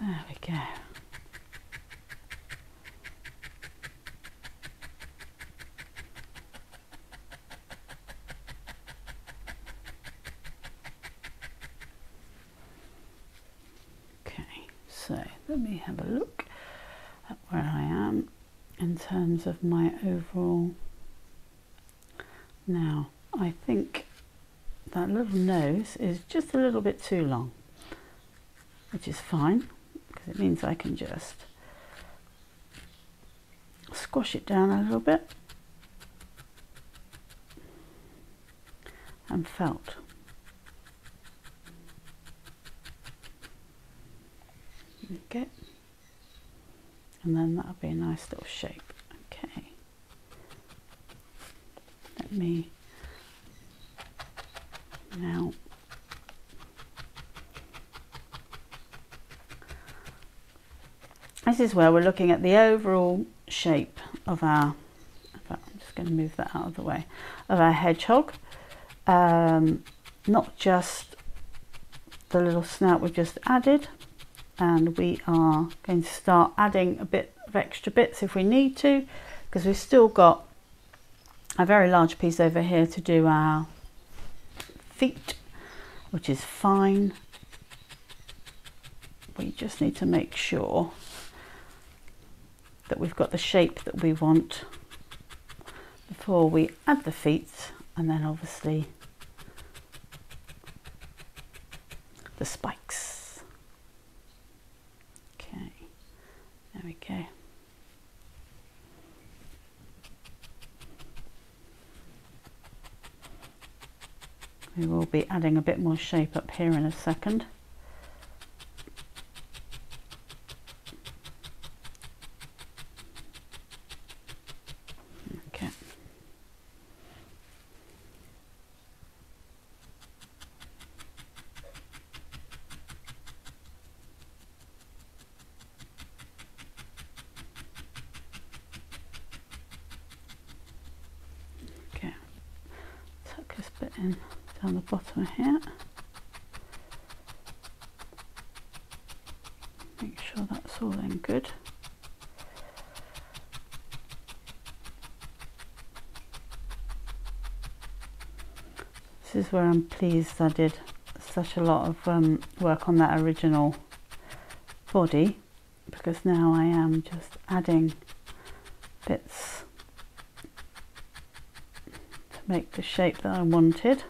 There we go. Okay, so let me have a look at where I am in terms of my overall. Now, I think that little nose is just a little bit too long, which is fine because it means I can just squash it down a little bit and felt. Okay. And then that'll be a nice little shape. Okay. Let me now this is where we're looking at the overall shape of our I'm just going to move that out of the way of our hedgehog. Um, not just the little snout we've just added and we are going to start adding a bit of extra bits if we need to because we've still got a very large piece over here to do our feet which is fine. We just need to make sure that we've got the shape that we want before we add the feet and then obviously the spikes. Okay, there we go. We will be adding a bit more shape up here in a second. Okay. Okay, down the bottom here. Make sure that's all in good. This is where I'm pleased I did such a lot of um, work on that original body because now I am just adding bits to make the shape that I wanted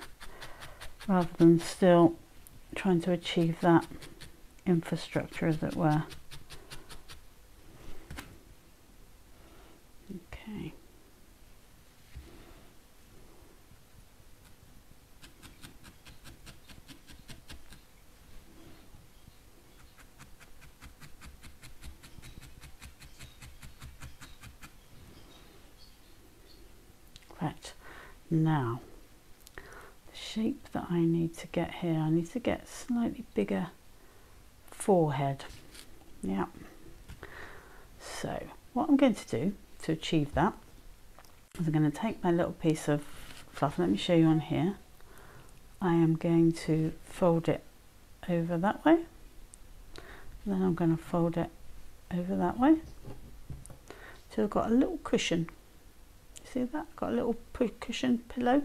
rather than still trying to achieve that infrastructure as it were. Okay. Right, now the shape that I need to get here, I need to get slightly bigger forehead. Yeah. So what I'm going to do to achieve that is I'm going to take my little piece of fluff, let me show you on here. I am going to fold it over that way. Then I'm going to fold it over that way. So I've got a little cushion. See that? Got a little cushion pillow.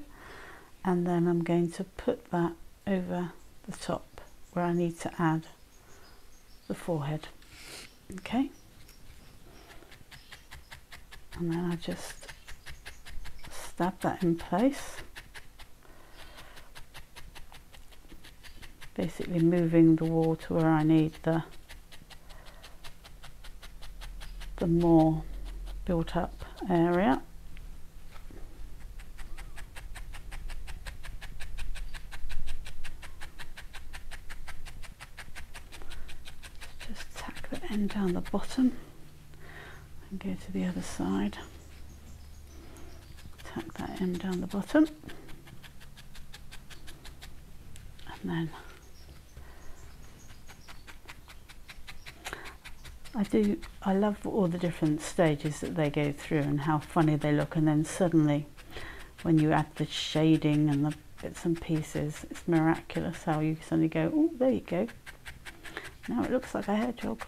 And then I'm going to put that over the top where I need to add the forehead. Okay. And then I just stab that in place. Basically moving the wall to where I need the the more built up area. Just tack the end down the bottom and go to the other side. Tack that end down the bottom and then I do, I love all the different stages that they go through and how funny they look and then suddenly when you add the shading and the bits and pieces, it's miraculous how you suddenly go, oh, there you go. Now it looks like a hedgehog.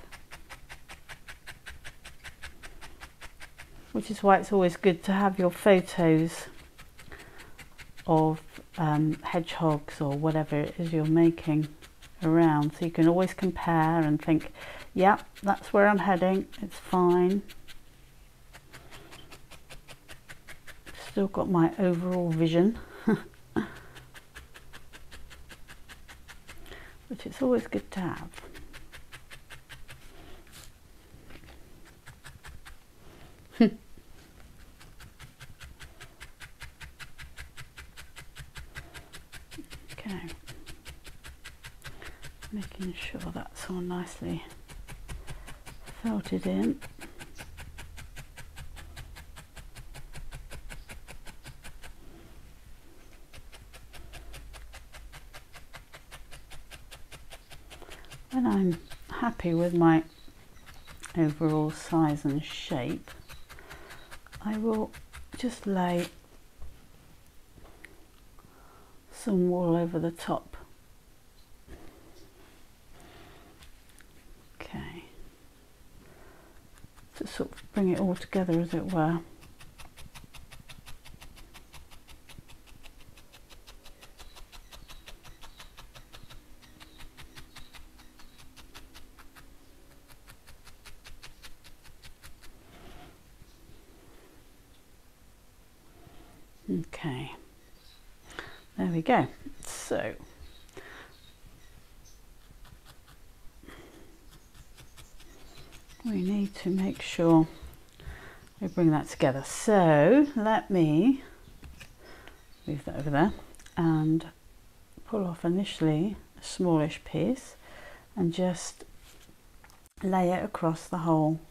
Which is why it's always good to have your photos of um, hedgehogs or whatever it is you're making around so you can always compare and think yeah, that's where I'm heading. It's fine. Still got my overall vision. Which is always good to have. okay. Making sure that's all nicely felted in. When I'm happy with my overall size and shape, I will just lay some wool over the top sort of bring it all together as it were. Okay, there we go. So we need to make sure we bring that together. So let me move that over there and pull off initially a smallish piece and just lay it across the whole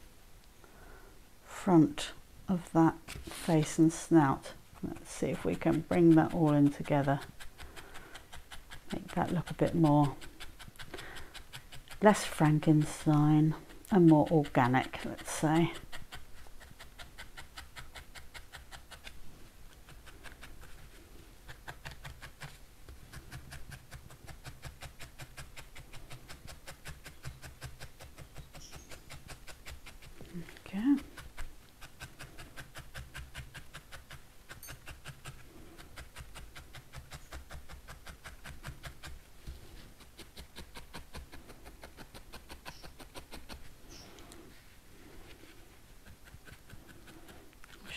front of that face and snout. Let's see if we can bring that all in together. Make that look a bit more less Frankenstein and more organic, let's say.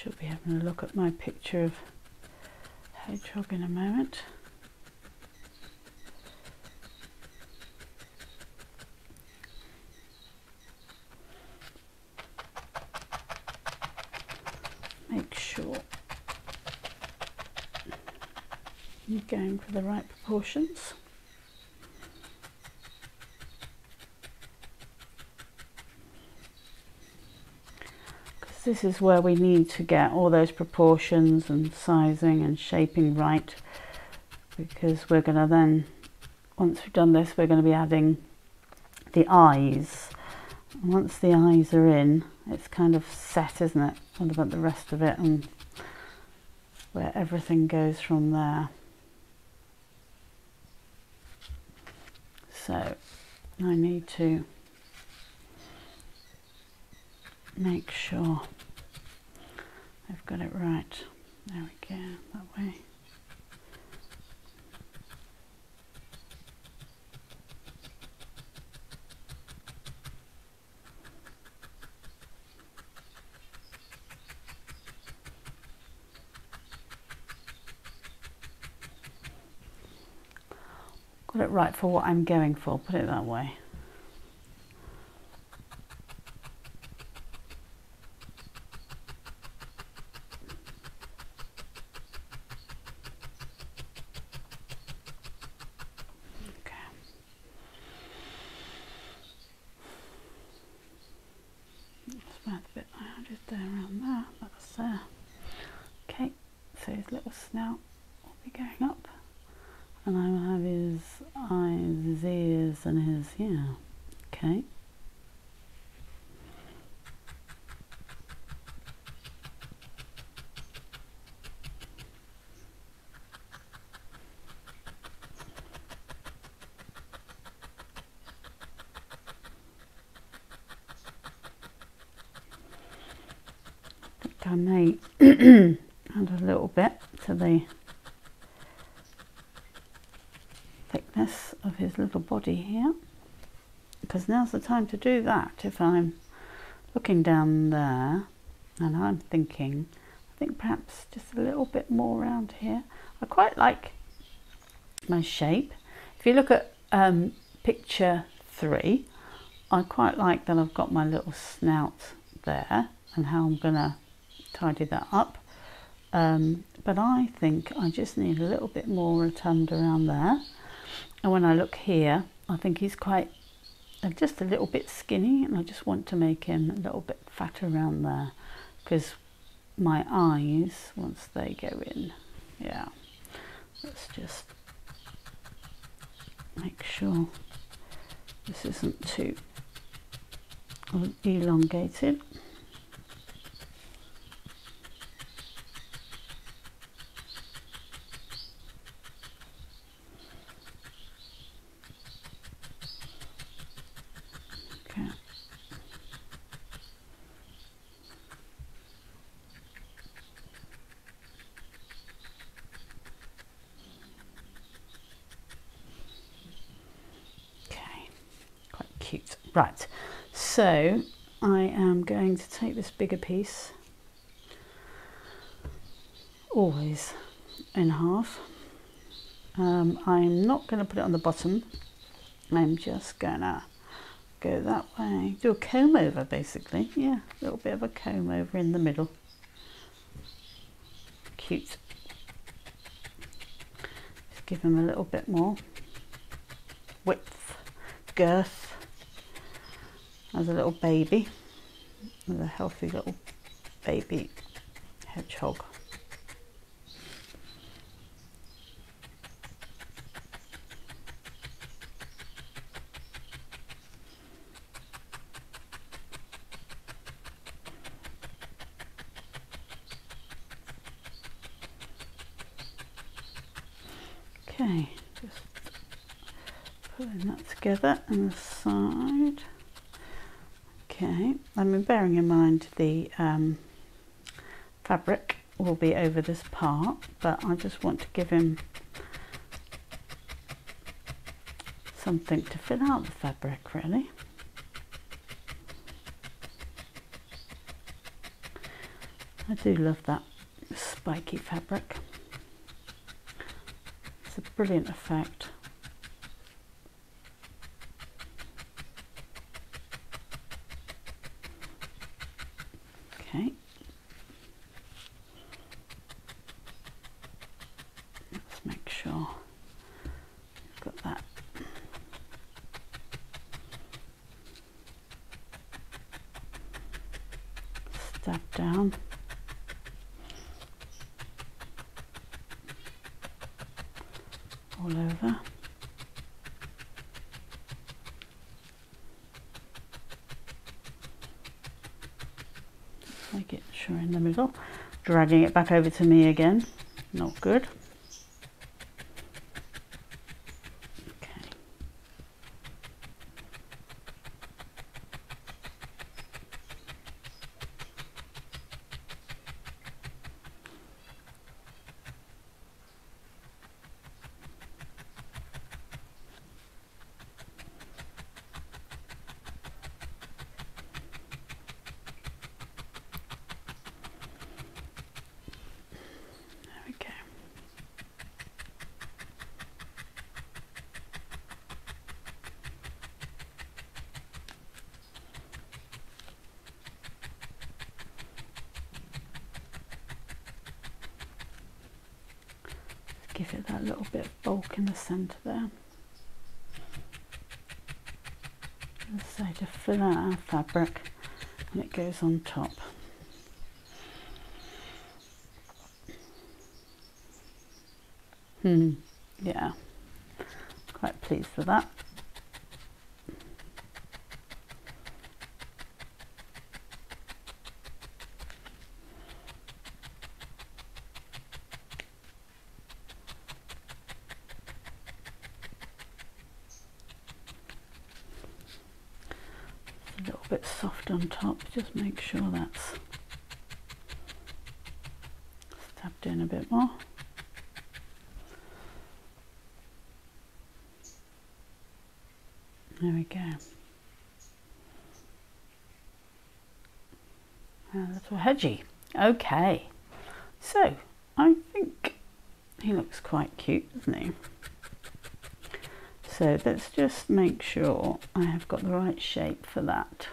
should be my picture of hedgehog in a moment. Make sure you're going for the right proportions. This is where we need to get all those proportions and sizing and shaping right because we're going to then once we've done this we're going to be adding the eyes. Once the eyes are in it's kind of set isn't it? What about the rest of it and where everything goes from there. So I need to make sure I've got it right. There we go, that way. Got it right for what I'm going for, put it that way. add a little bit to the thickness of his little body here because now's the time to do that. If I'm looking down there and I'm thinking I think perhaps just a little bit more around here. I quite like my shape. If you look at um, picture three I quite like that I've got my little snout there and how I'm gonna tidy that up. Um, but I think I just need a little bit more rotund around there. And when I look here I think he's quite uh, just a little bit skinny and I just want to make him a little bit fatter around there because my eyes once they go in yeah let's just make sure this isn't too elongated cute. Right, so I am going to take this bigger piece, always in half. Um, I'm not going to put it on the bottom. I'm just going to go that way. Do a comb over basically. Yeah, a little bit of a comb over in the middle. Cute. Just give him a little bit more width, girth as a little baby, as a healthy little baby hedgehog. Okay, just putting that together on the side. Okay, I mean bearing in mind the um, fabric will be over this part, but I just want to give him something to fill out the fabric really. I do love that spiky fabric. It's a brilliant effect. Okay. Let's make sure we've got that. Stab down. All over. make it sure in the middle dragging it back over to me again. Not good give it that little bit of bulk in the centre there. So to fill out our fabric and it goes on top. Hmm, yeah, quite pleased with that. a little bit soft on top just make sure that's stabbed in a bit more. There we go. A little hedgy. Okay. So I think he looks quite cute doesn't he? So let's just make sure I have got the right shape for that.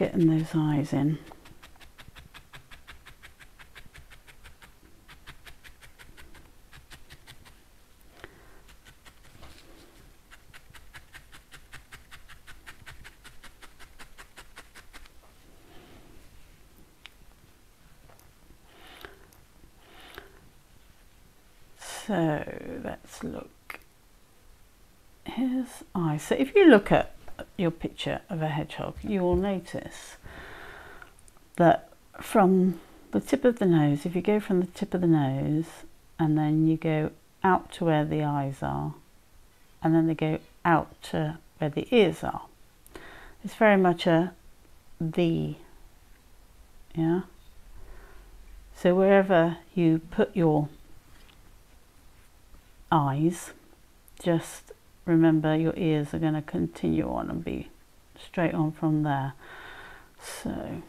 Getting those eyes in. So let's look. Here's eyes. So if you look at picture of a hedgehog, you will notice that from the tip of the nose, if you go from the tip of the nose and then you go out to where the eyes are, and then they go out to where the ears are, it's very much a V, yeah? So wherever you put your eyes, just remember your ears are going to continue on and be straight on from there. So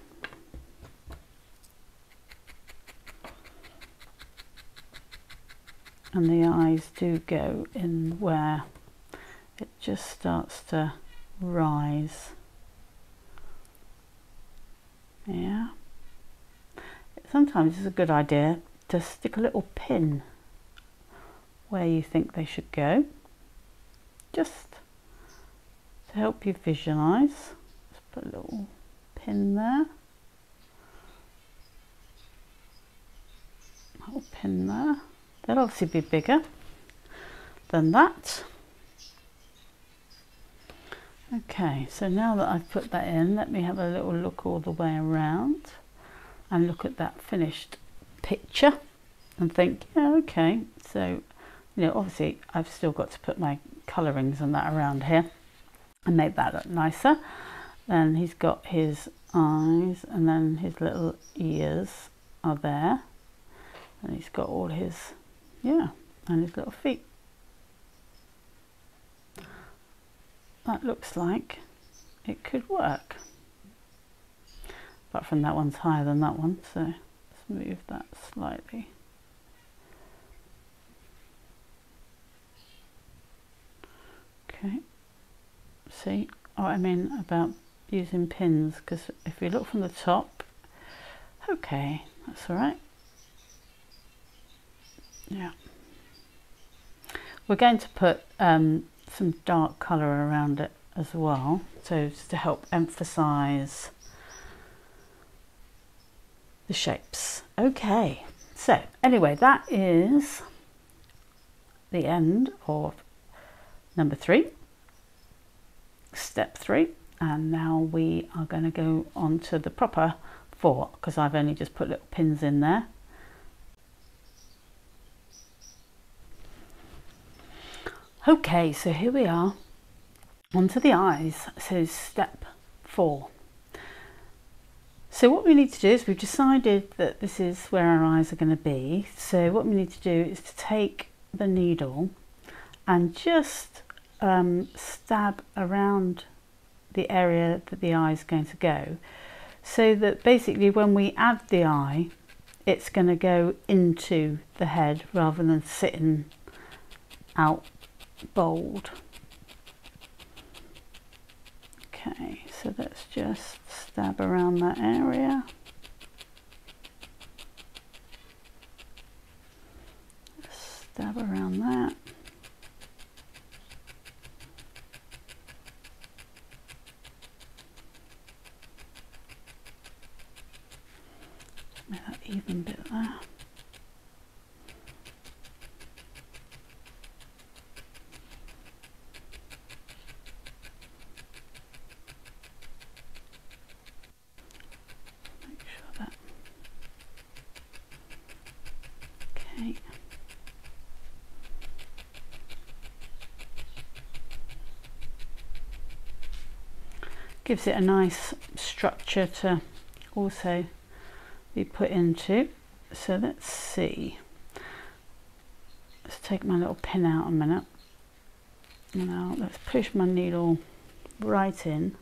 and the eyes do go in where it just starts to rise. Yeah. Sometimes it's a good idea to stick a little pin where you think they should go just to help you visualize. Just put a little pin there. Little pin there. They'll obviously be bigger than that. Okay so now that I've put that in let me have a little look all the way around and look at that finished picture and think yeah okay. So you know, obviously I've still got to put my colourings and that around here and make that look nicer. Then he's got his eyes and then his little ears are there. And he's got all his, yeah, and his little feet. That looks like it could work. But from that one's higher than that one, so let's move that slightly. Okay, see what I mean about using pins because if we look from the top, okay, that's all right. Yeah. We're going to put um, some dark colour around it as well, so just to help emphasise the shapes. Okay, so anyway, that is the end of number three, step three. And now we are going to go on to the proper four because I've only just put little pins in there. Okay, so here we are onto the eyes. So step four. So what we need to do is we've decided that this is where our eyes are going to be. So what we need to do is to take the needle and just um, stab around the area that the eye is going to go so that basically when we add the eye it's going to go into the head rather than sitting out bold. Okay, so let's just stab around that area. Stab around that. Make that even bit there. Okay. Gives it a nice structure to also be put into. So let's see. Let's take my little pin out a minute. Now let's push my needle right in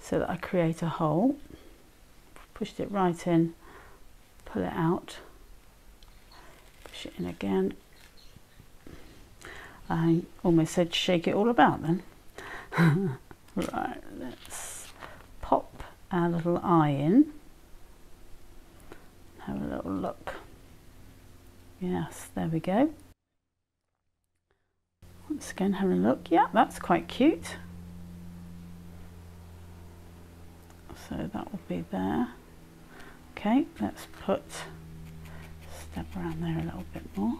so that I create a hole. Pushed it right in, pull it out push it in again. I almost said shake it all about then. right, let's pop our little eye in. Have a little look. Yes, there we go. Once again, have a look. Yeah, that's quite cute. So that will be there. Okay, let's put step around there a little bit more.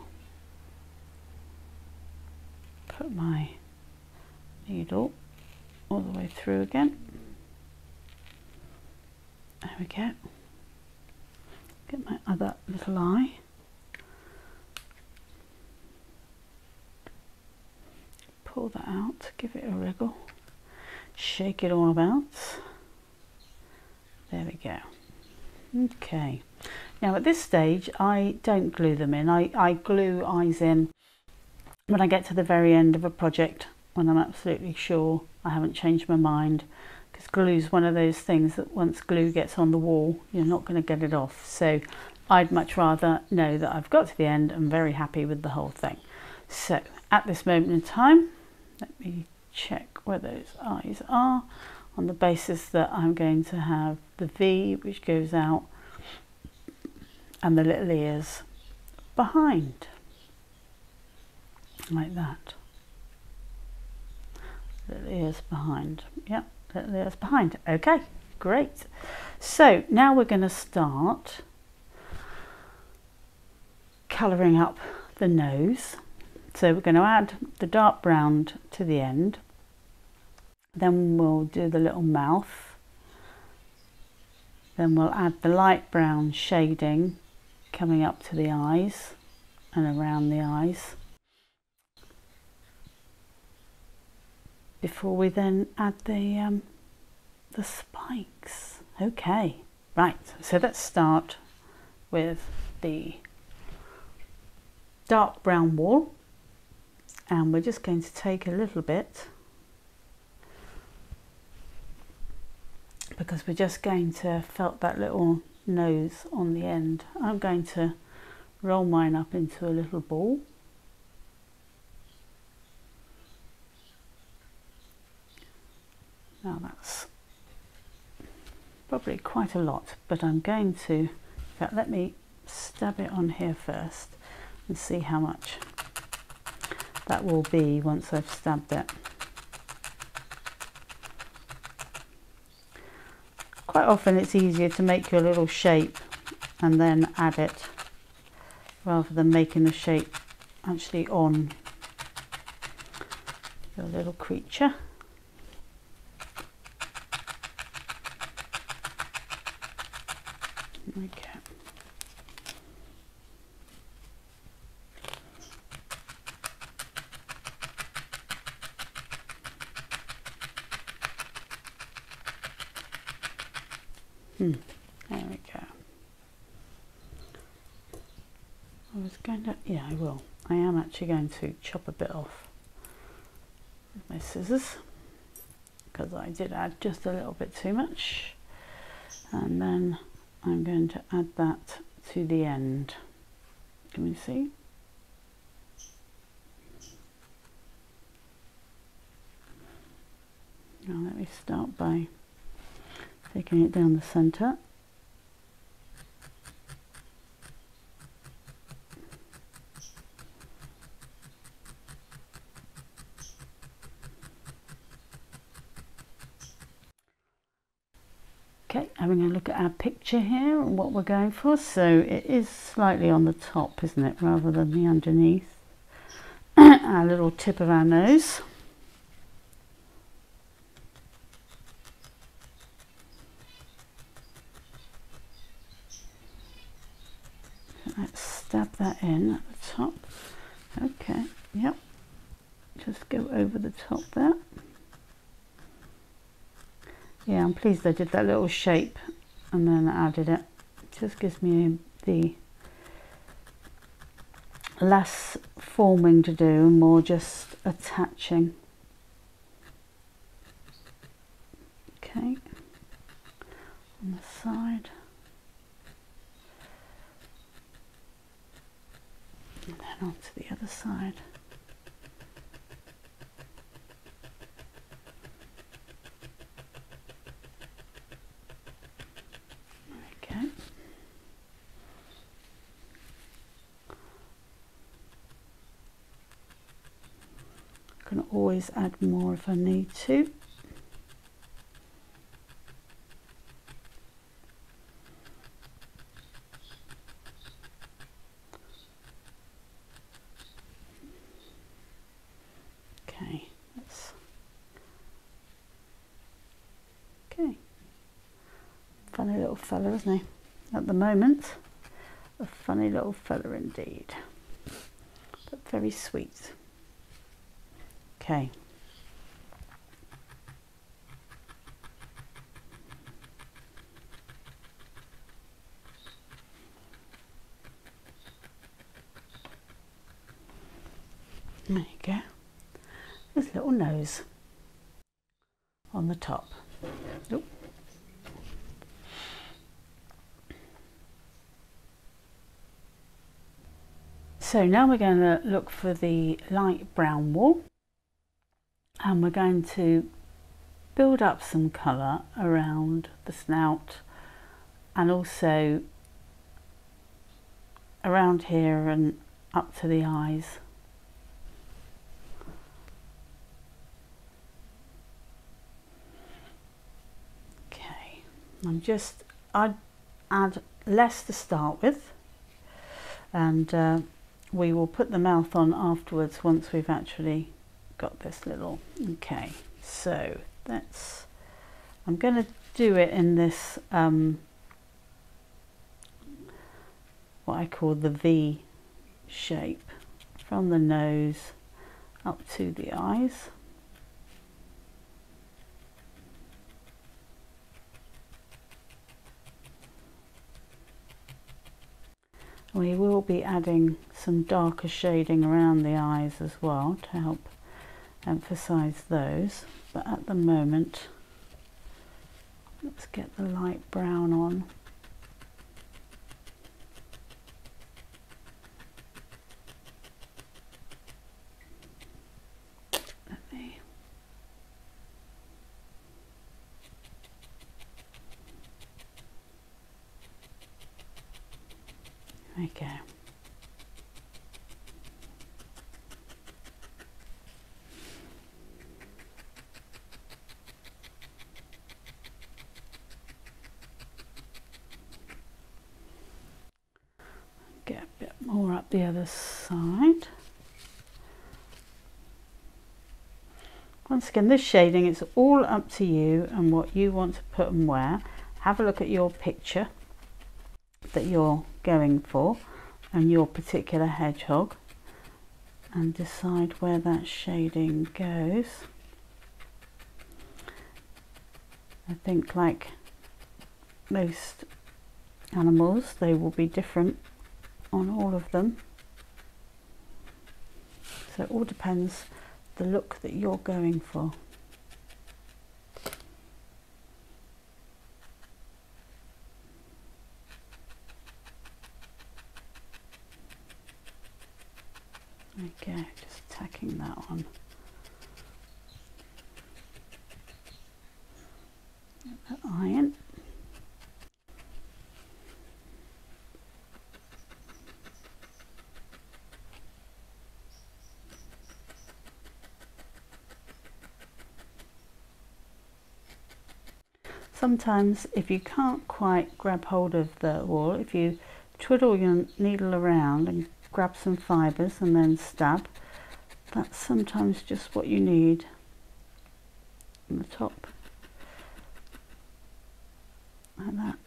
Put my needle all the way through again. There we go. Get my other little eye. Pull that out, give it a wriggle, shake it all about. There we go. Okay. Now at this stage I don't glue them in. I, I glue eyes in when I get to the very end of a project when I'm absolutely sure I haven't changed my mind because glue is one of those things that once glue gets on the wall you're not going to get it off. So I'd much rather know that I've got to the end and very happy with the whole thing. So at this moment in time let me check where those eyes are on the basis that I'm going to have the V which goes out and the little ears behind like that little ears behind yep ears behind. Okay great. So now we're going to start colouring up the nose. So we're going to add the dark brown to the end. Then we'll do the little mouth. Then we'll add the light brown shading coming up to the eyes and around the eyes before we then add the um, the spikes okay right so let's start with the dark brown wool and we're just going to take a little bit because we're just going to felt that little nose on the end. I'm going to roll mine up into a little ball. Now that's probably quite a lot, but I'm going to, in fact, let me stab it on here first and see how much that will be once I've stabbed it. quite often it's easier to make your little shape and then add it rather than making the shape actually on your little creature. Okay. Hmm. There we go. I was going to, yeah, I will. I am actually going to chop a bit off with my scissors because I did add just a little bit too much. And then I'm going to add that to the end. Can we see? Now let me start by taking it down the center Okay, having a look at our picture here and what we're going for. So it is slightly on the top, isn't it, rather than the underneath. our little tip of our nose. Let's stab that in at the top. Okay, yep. Just go over the top there. Yeah, I'm pleased I did that little shape and then added it. it just gives me the less forming to do more just attaching. Okay, on the side. and then onto the other side. Okay. I can add more if I need to. Okay. Okay. Funny little fella, isn't he? At the moment, a funny little fella indeed, but very sweet. Okay. There you go. His little nose on the top. Oop. So now we're going to look for the light brown wool and we're going to build up some colour around the snout and also around here and up to the eyes. Okay, I'm just, I'd add less to start with and uh, we will put the mouth on afterwards once we've actually got this little okay so that's I'm going to do it in this um, what I call the V shape from the nose up to the eyes. We will be adding some darker shading around the eyes as well to help emphasize those but at the moment let's get the light brown on Okay. Get a bit more up the other side. Again, this shading, it's all up to you and what you want to put and where. Have a look at your picture that you're going for and your particular hedgehog and decide where that shading goes. I think like most animals they will be different on all of them so it all depends the look that you're going for. Okay, just tacking that on. That iron. Sometimes if you can't quite grab hold of the wool, if you twiddle your needle around and grab some fibres and then stab, that's sometimes just what you need on the top. Like that.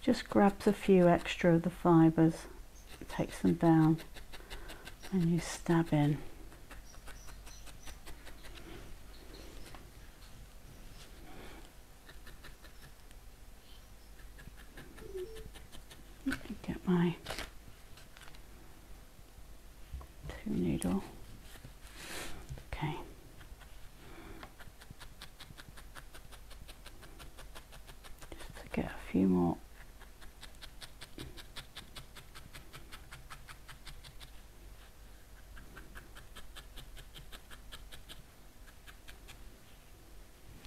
Just grabs a few extra of the fibres takes them down and you stab in get my two needle okay just to get a few more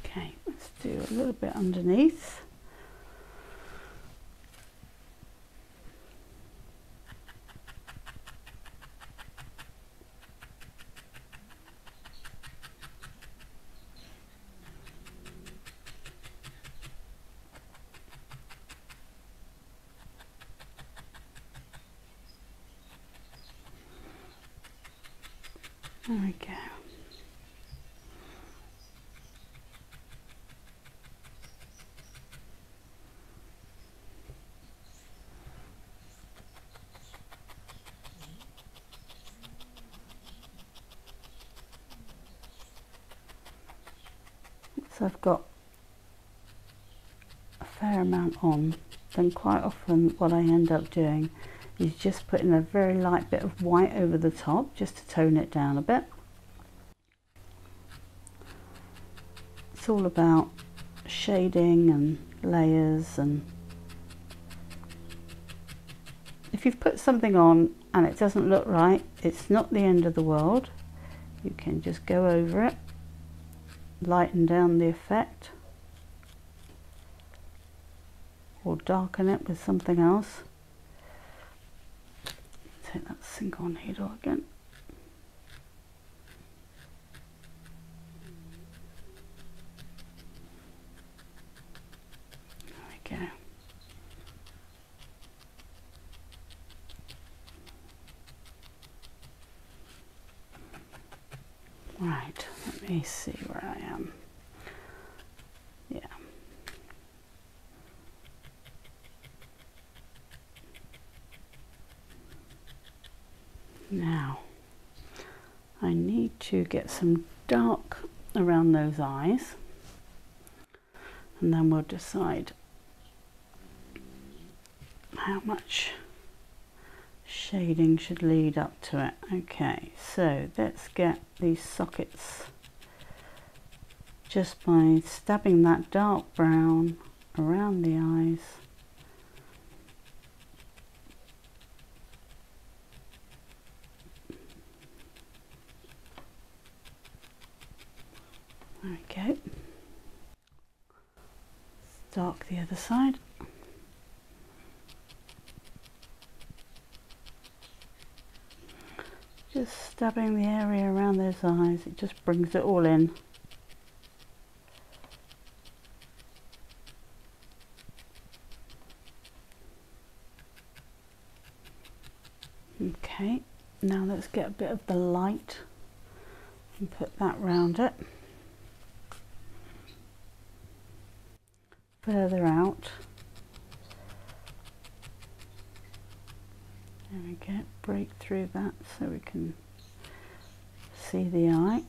okay let's do a little bit underneath There we go. So I've got a fair amount on, then quite often what I end up doing is just putting a very light bit of white over the top just to tone it down a bit. It's all about shading and layers and if you've put something on and it doesn't look right it's not the end of the world you can just go over it lighten down the effect or darken it with something else take that single needle again. There we go. Right, let me see where I am. Yeah. Now, I need to get some dark around those eyes. And then we'll decide how much shading should lead up to it. Okay, so let's get these sockets. Just by stabbing that dark brown around the eyes Okay. The other side. Just stabbing the area around those eyes, it just brings it all in. Okay, now let's get a bit of the light and put that round it. Further out. There we go, break through that so we can see the eye.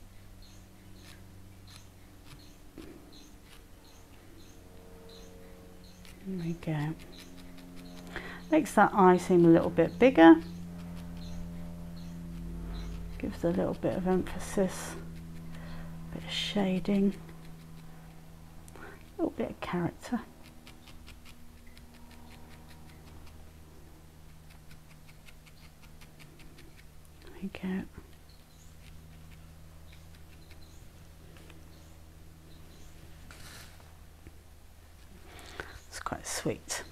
There we go. Makes that eye seem a little bit bigger. Gives a little bit of emphasis, bit of shading a little bit of character. We. It's quite sweet.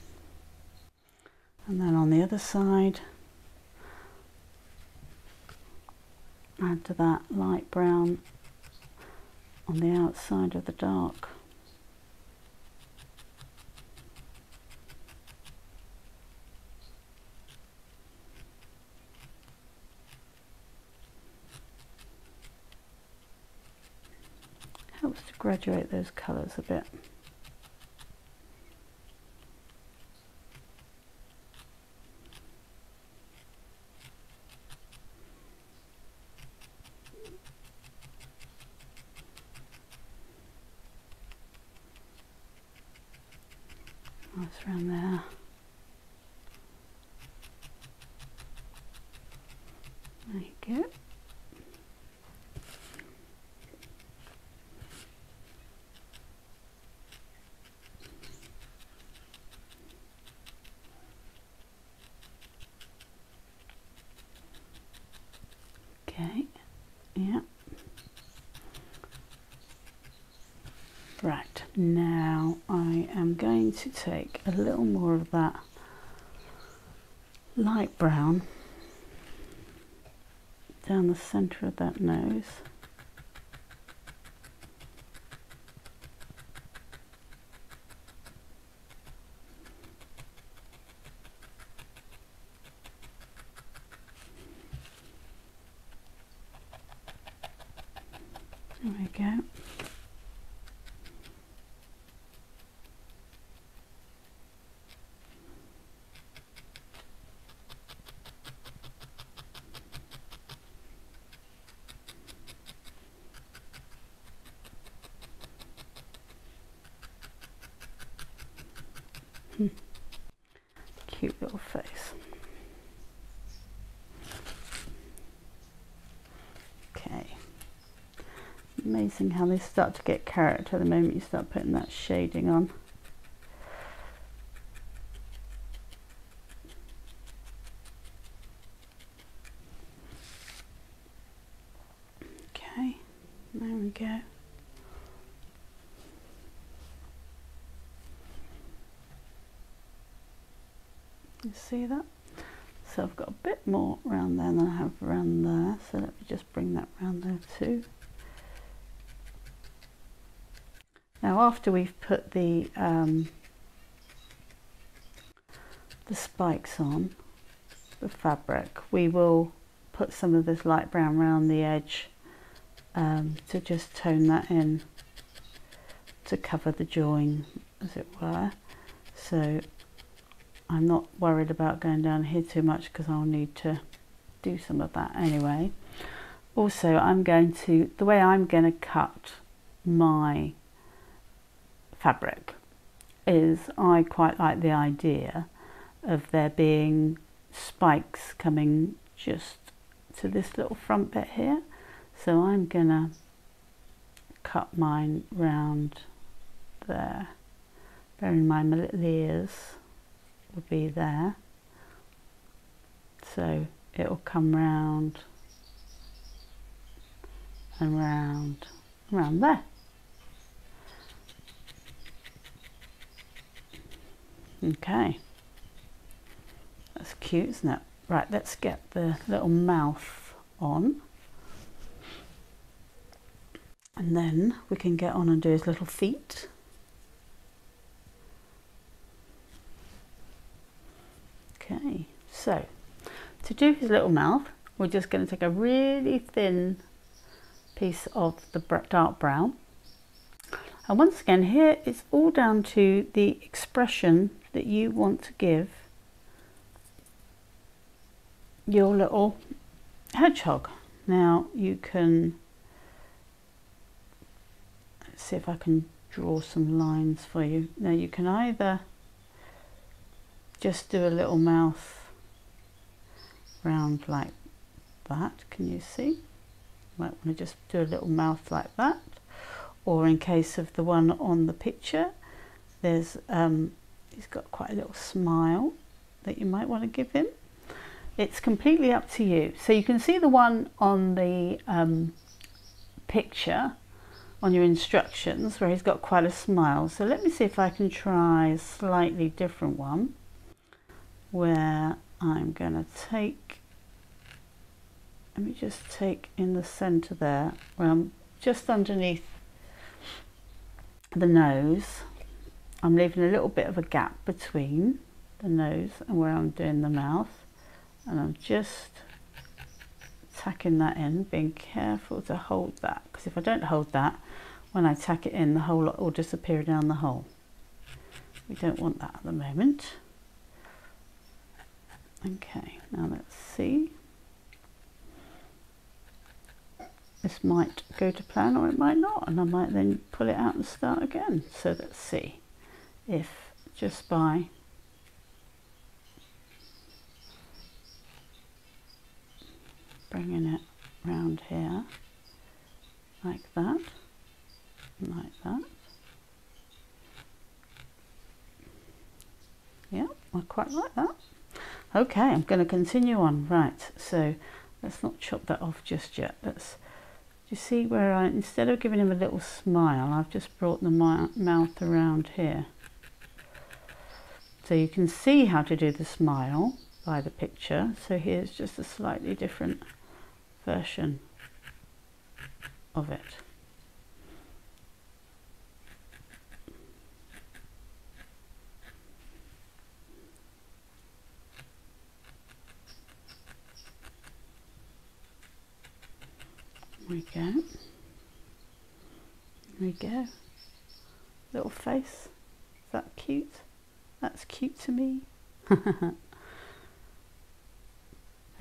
And then on the other side, add to that light brown on the outside of the dark graduate those colours a bit. Nice around there. There you go. Okay, yeah. Right, now I am going to take a little more of that light brown down the centre of that nose. There we go. Hmm. Cute little face. Okay. Amazing how they start to get character the moment you start putting that shading on. Okay, there we go. You see that? So I've got a bit more around there than I have around there. So let me just bring that round there too. Now after we've put the um, the spikes on the fabric, we will put some of this light brown around the edge um, to just tone that in to cover the join as it were. So I'm not worried about going down here too much because I'll need to do some of that anyway. Also, I'm going to, the way I'm going to cut my fabric is I quite like the idea of there being spikes coming just to this little front bit here. So I'm going to cut mine round there. Bearing in mind my little ears will be there so it will come round and round around there okay. That's cute isn't it? Right let's get the little mouth on. And then we can get on and do his little feet. Okay, so to do his little mouth, we're just going to take a really thin piece of the dark brown. And once again, here it's all down to the expression that you want to give your little hedgehog. Now you can, see if I can draw some lines for you. Now you can either just do a little mouth round like that can you see You might want to just do a little mouth like that or in case of the one on the picture there's um, he's got quite a little smile that you might want to give him. It's completely up to you. So you can see the one on the um, picture on your instructions where he's got quite a smile. So let me see if I can try a slightly different one where I'm going to take, let me just take in the centre there, where I'm just underneath the nose. I'm leaving a little bit of a gap between the nose and where I'm doing the mouth. And I'm just tacking that in, being careful to hold that, because if I don't hold that, when I tack it in the whole lot will disappear down the hole. We don't want that at the moment. Okay, now let's see. This might go to plan or it might not and I might then pull it out and start again. So let's see if just by. Bringing it round here like that like that. Yeah I quite like that. Okay I'm going to continue on. Right so let's not chop that off just yet. Let's you see where I instead of giving him a little smile I've just brought the mouth around here so you can see how to do the smile by the picture so here's just a slightly different version of it. We go. There we go. Little face. Is that cute? That's cute to me.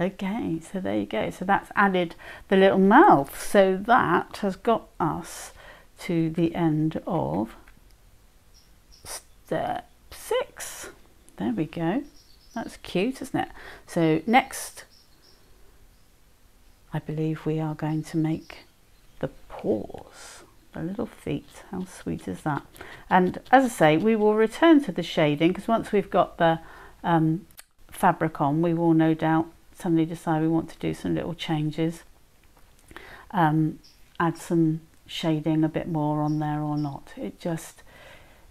Okay, so there you go. So that's added the little mouth. So that has got us to the end of step six. There we go. That's cute, isn't it? So next, I believe we are going to make the paws, little feet. How sweet is that? And as I say, we will return to the shading because once we've got the um, fabric on, we will no doubt suddenly decide we want to do some little changes, um, add some shading a bit more on there or not. It just,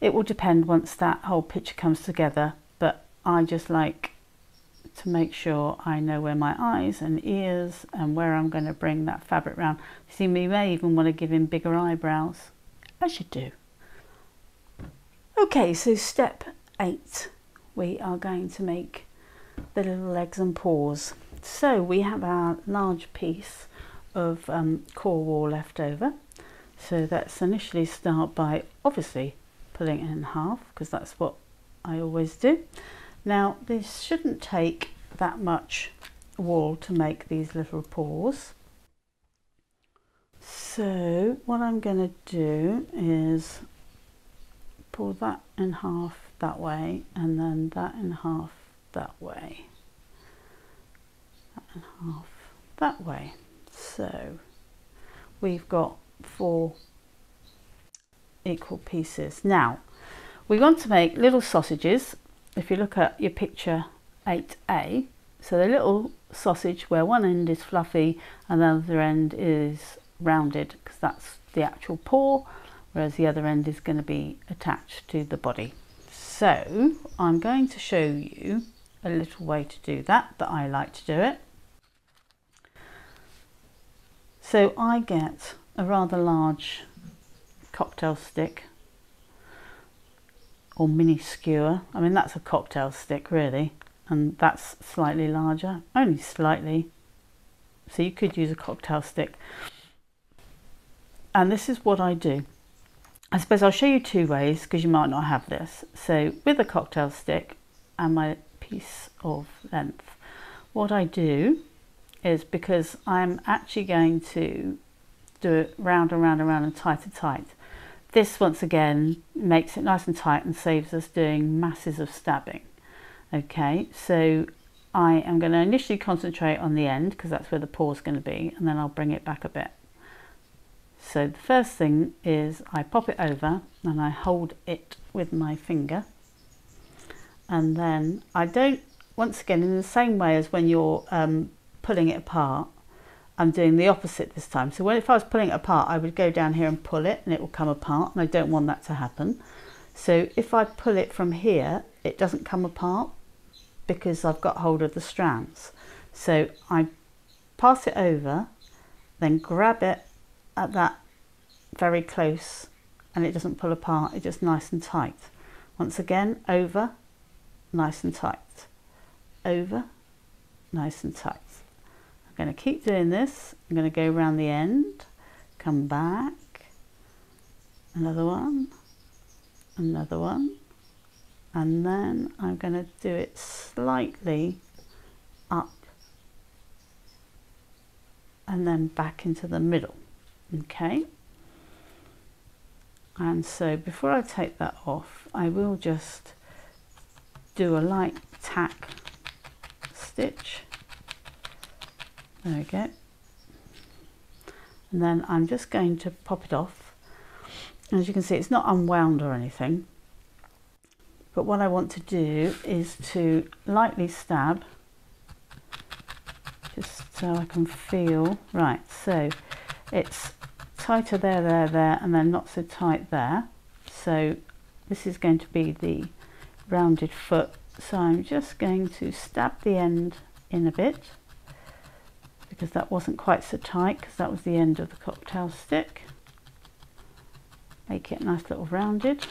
it will depend once that whole picture comes together, but I just like to make sure I know where my eyes and ears and where I'm going to bring that fabric round. You see, we may even want to give him bigger eyebrows, as you do. Okay, so step eight, we are going to make the little legs and paws. So we have our large piece of um, core wool left over. So let's initially start by obviously pulling it in half because that's what I always do. Now this shouldn't take that much wool to make these little paws. So what I'm going to do is pull that in half that way and then that in half that way. That and half that way. So we've got four equal pieces. Now we want to make little sausages if you look at your picture 8a so the little sausage where one end is fluffy and the other end is rounded because that's the actual paw whereas the other end is going to be attached to the body so I'm going to show you a little way to do that, that I like to do it. So I get a rather large cocktail stick or mini skewer. I mean, that's a cocktail stick really, and that's slightly larger, only slightly. So you could use a cocktail stick. And this is what I do. I suppose I'll show you two ways because you might not have this. So with a cocktail stick and my piece of length. What I do is because I'm actually going to do it round and round and round and tight and tight. This once again makes it nice and tight and saves us doing masses of stabbing. Okay, so I am going to initially concentrate on the end because that's where the paw is going to be and then I'll bring it back a bit. So the first thing is I pop it over and I hold it with my finger and then I don't once again in the same way as when you're um, pulling it apart I'm doing the opposite this time. So when if I was pulling it apart I would go down here and pull it and it will come apart and I don't want that to happen. So if I pull it from here it doesn't come apart because I've got hold of the strands. So I pass it over then grab it at that very close and it doesn't pull apart. It's just nice and tight. Once again over nice and tight. Over, nice and tight. I'm going to keep doing this. I'm going to go around the end, come back, another one, another one, and then I'm going to do it slightly up and then back into the middle okay? And so before I take that off I will just do a light tack stitch there we go and then I'm just going to pop it off. As you can see it's not unwound or anything. But what I want to do is to lightly stab just so I can feel. Right so it's tighter there there there and then not so tight there. So this is going to be the rounded foot. So I'm just going to stab the end in a bit because that wasn't quite so tight because that was the end of the cocktail stick. Make it nice little rounded.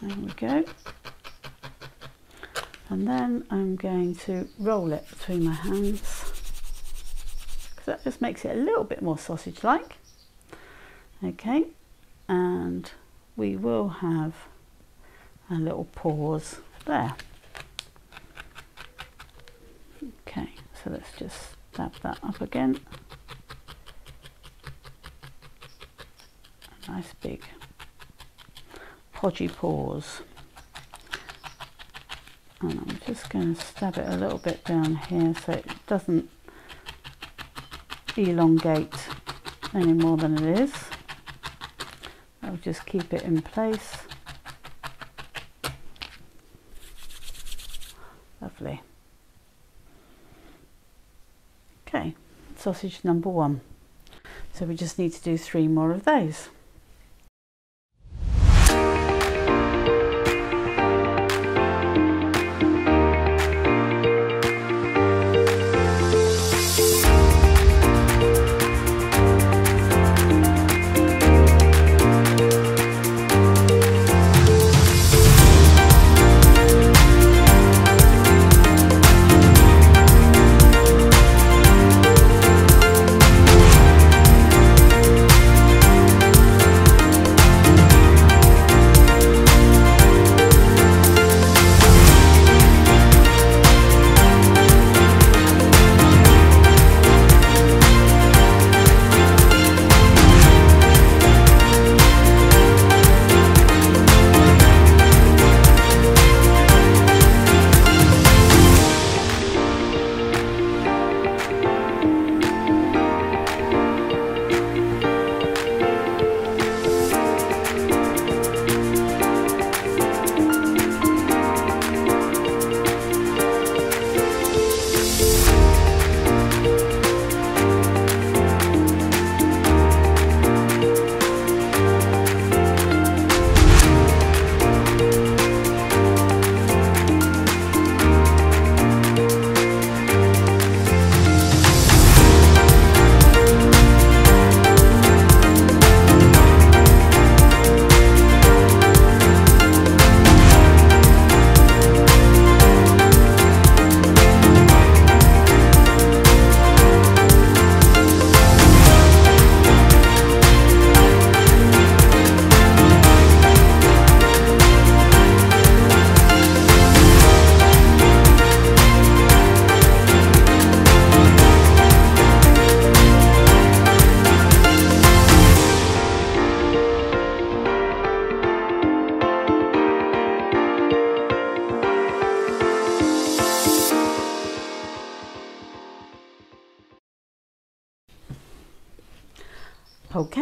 There we go. And then I'm going to roll it between my hands because that just makes it a little bit more sausage like okay and we will have a little pause there okay so let's just stab that up again a nice big podgy paws and I'm just going to stab it a little bit down here so it doesn't elongate any more than it is. I'll just keep it in place. Lovely. Okay, sausage number one. So we just need to do three more of those.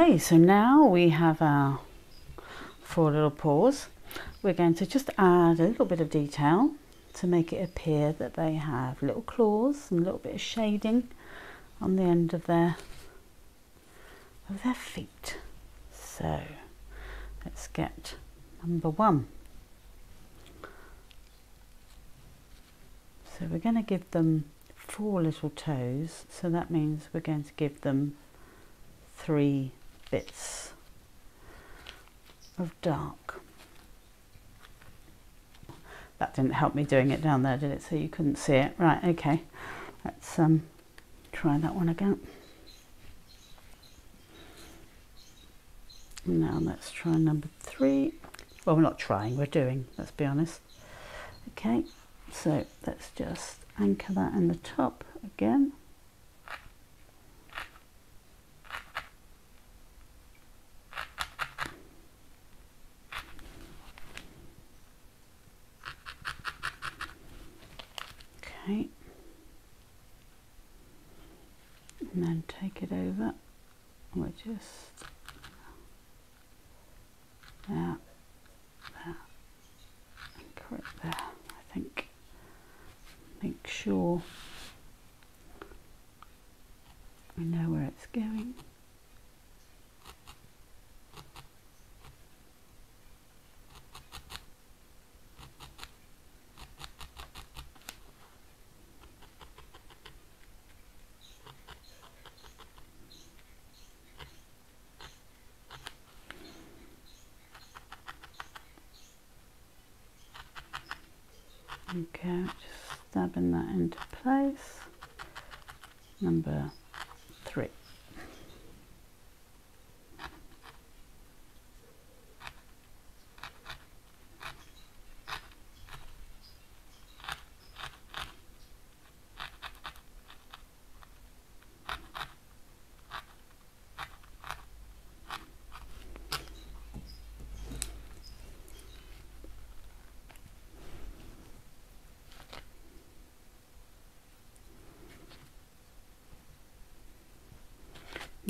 Okay, so now we have our four little paws. We're going to just add a little bit of detail to make it appear that they have little claws and a little bit of shading on the end of their of their feet. So let's get number one. So we're going to give them four little toes, so that means we're going to give them three bits of dark. That didn't help me doing it down there, did it? So you couldn't see it. Right, okay. Let's um, try that one again. Now let's try number three. Well, we're not trying, we're doing, let's be honest. Okay, so let's just anchor that in the top again. Okay. And then take it over. We're just there, there, and correct there, I think. Make sure we know where it's going. Okay, just stabbing that into place. Number three.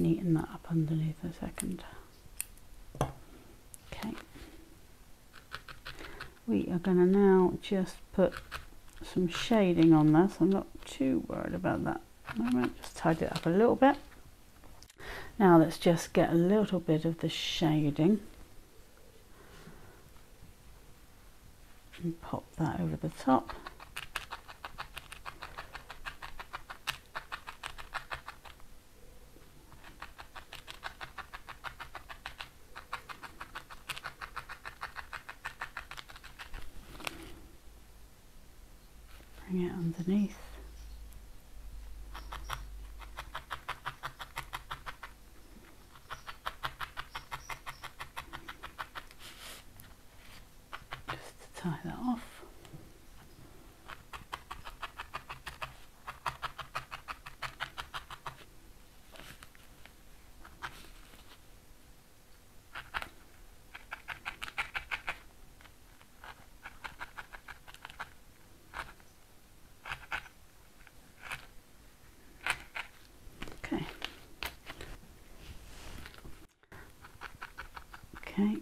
neaten that up underneath a second. Okay. We are going to now just put some shading on this. I'm not too worried about that. I might just tidy it up a little bit. Now let's just get a little bit of the shading and pop that over the top. bring it underneath. Just to tie that off. Okay. Okay.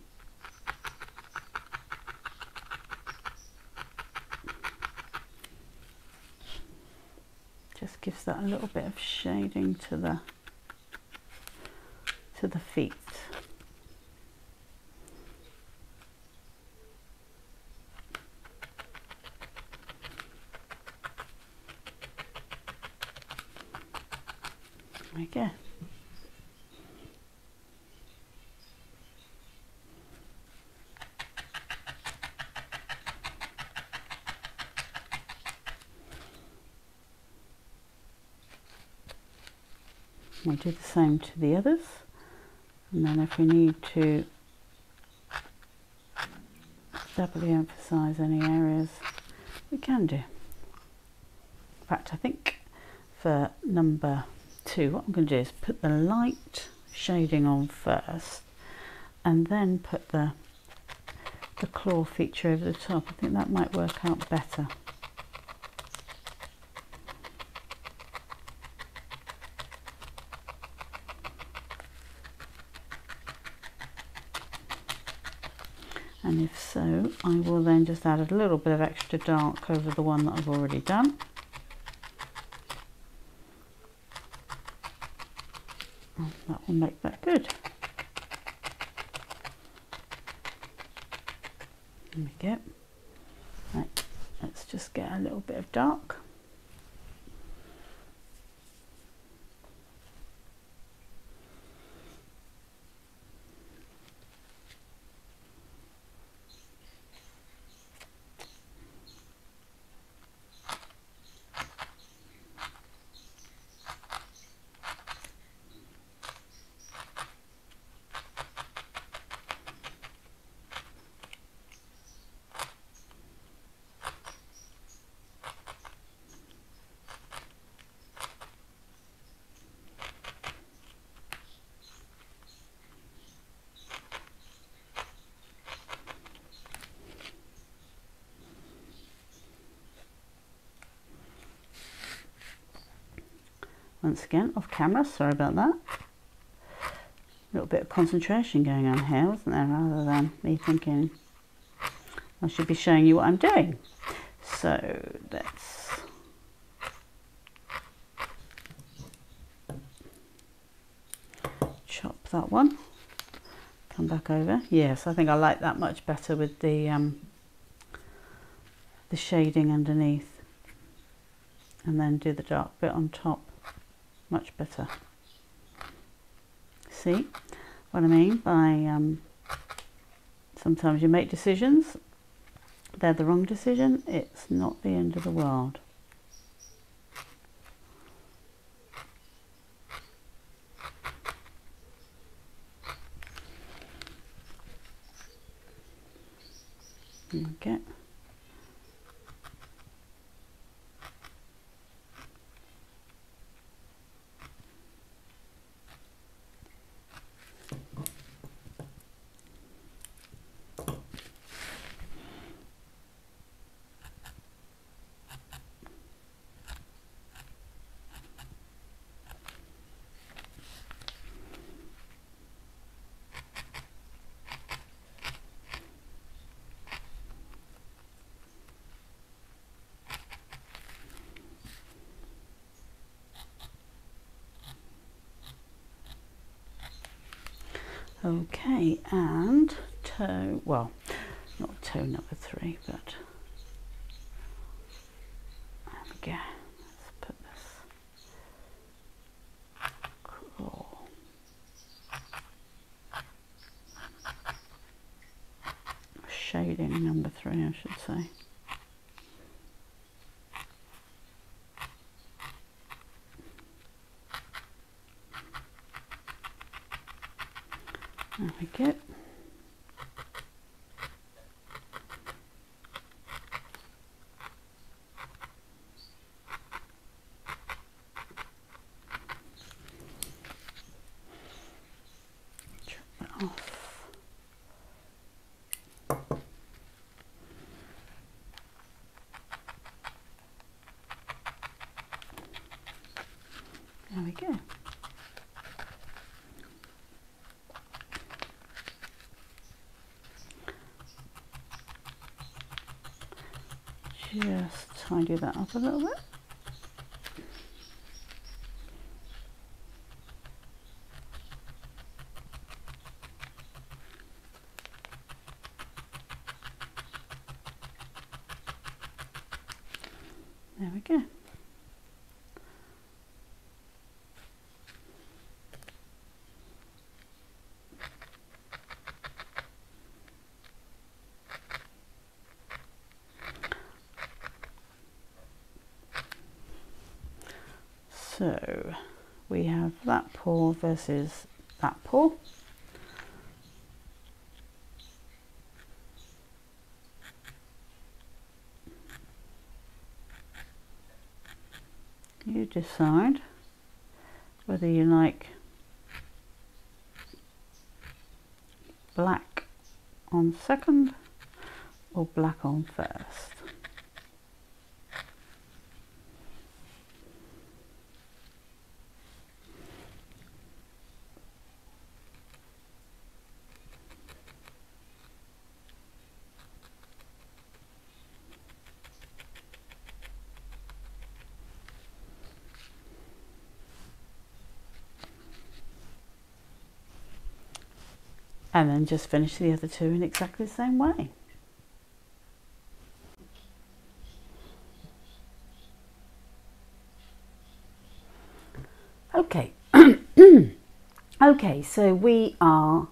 Just gives that a little bit of shading to the to the feet. There we go. We'll do the same to the others. And then if we need to doubly emphasize any areas, we can do. In fact, I think for number two, what I'm going to do is put the light shading on first and then put the the claw feature over the top. I think that might work out better. and if so I just add a little bit of extra dark over the one that I've already done once again off camera, sorry about that. A little bit of concentration going on here, wasn't there, rather than me thinking I should be showing you what I'm doing. So let's chop that one. Come back over. Yes, I think I like that much better with the um, the shading underneath and then do the dark bit on top much better. See what I mean by um, sometimes you make decisions they're the wrong decision it's not the end of the world okay Okay, and toe, well, not toe number three, but there. Let's put this. Shading number three, I should say. There we go. Chop that off. There we go. Tidy that up a little bit. There we go. So we have paw versus that paw. You decide whether you like black on second or black on first. And then just finish the other two in exactly the same way. Okay, okay, so we are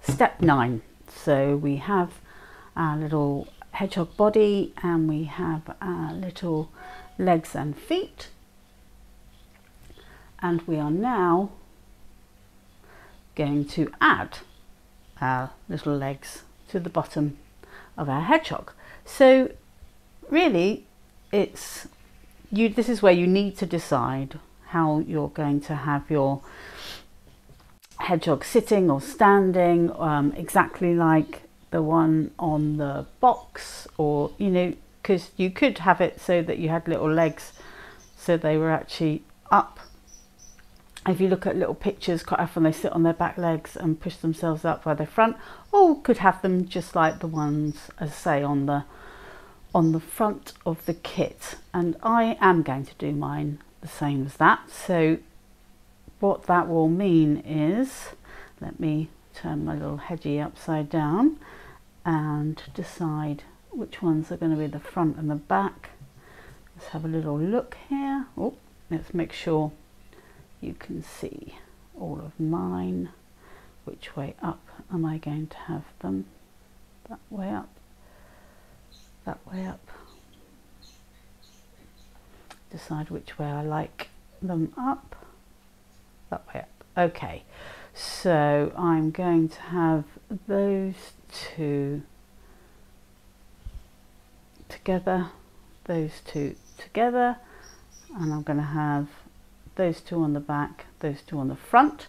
step nine. So we have our little hedgehog body and we have our little legs and feet. And we are now going to add our little legs to the bottom of our hedgehog. So really it's you this is where you need to decide how you're going to have your hedgehog sitting or standing um, exactly like the one on the box or you know because you could have it so that you had little legs so they were actually up if you look at little pictures, quite often they sit on their back legs and push themselves up by their front, or could have them just like the ones, as I say, on the on the front of the kit. And I am going to do mine the same as that. So what that will mean is, let me turn my little hedgie upside down and decide which ones are going to be the front and the back. Let's have a little look here. Oh, let's make sure you can see all of mine. Which way up am I going to have them? That way up, that way up. Decide which way I like them up, that way up. Okay, so I'm going to have those two together, those two together, and I'm going to have those two on the back, those two on the front.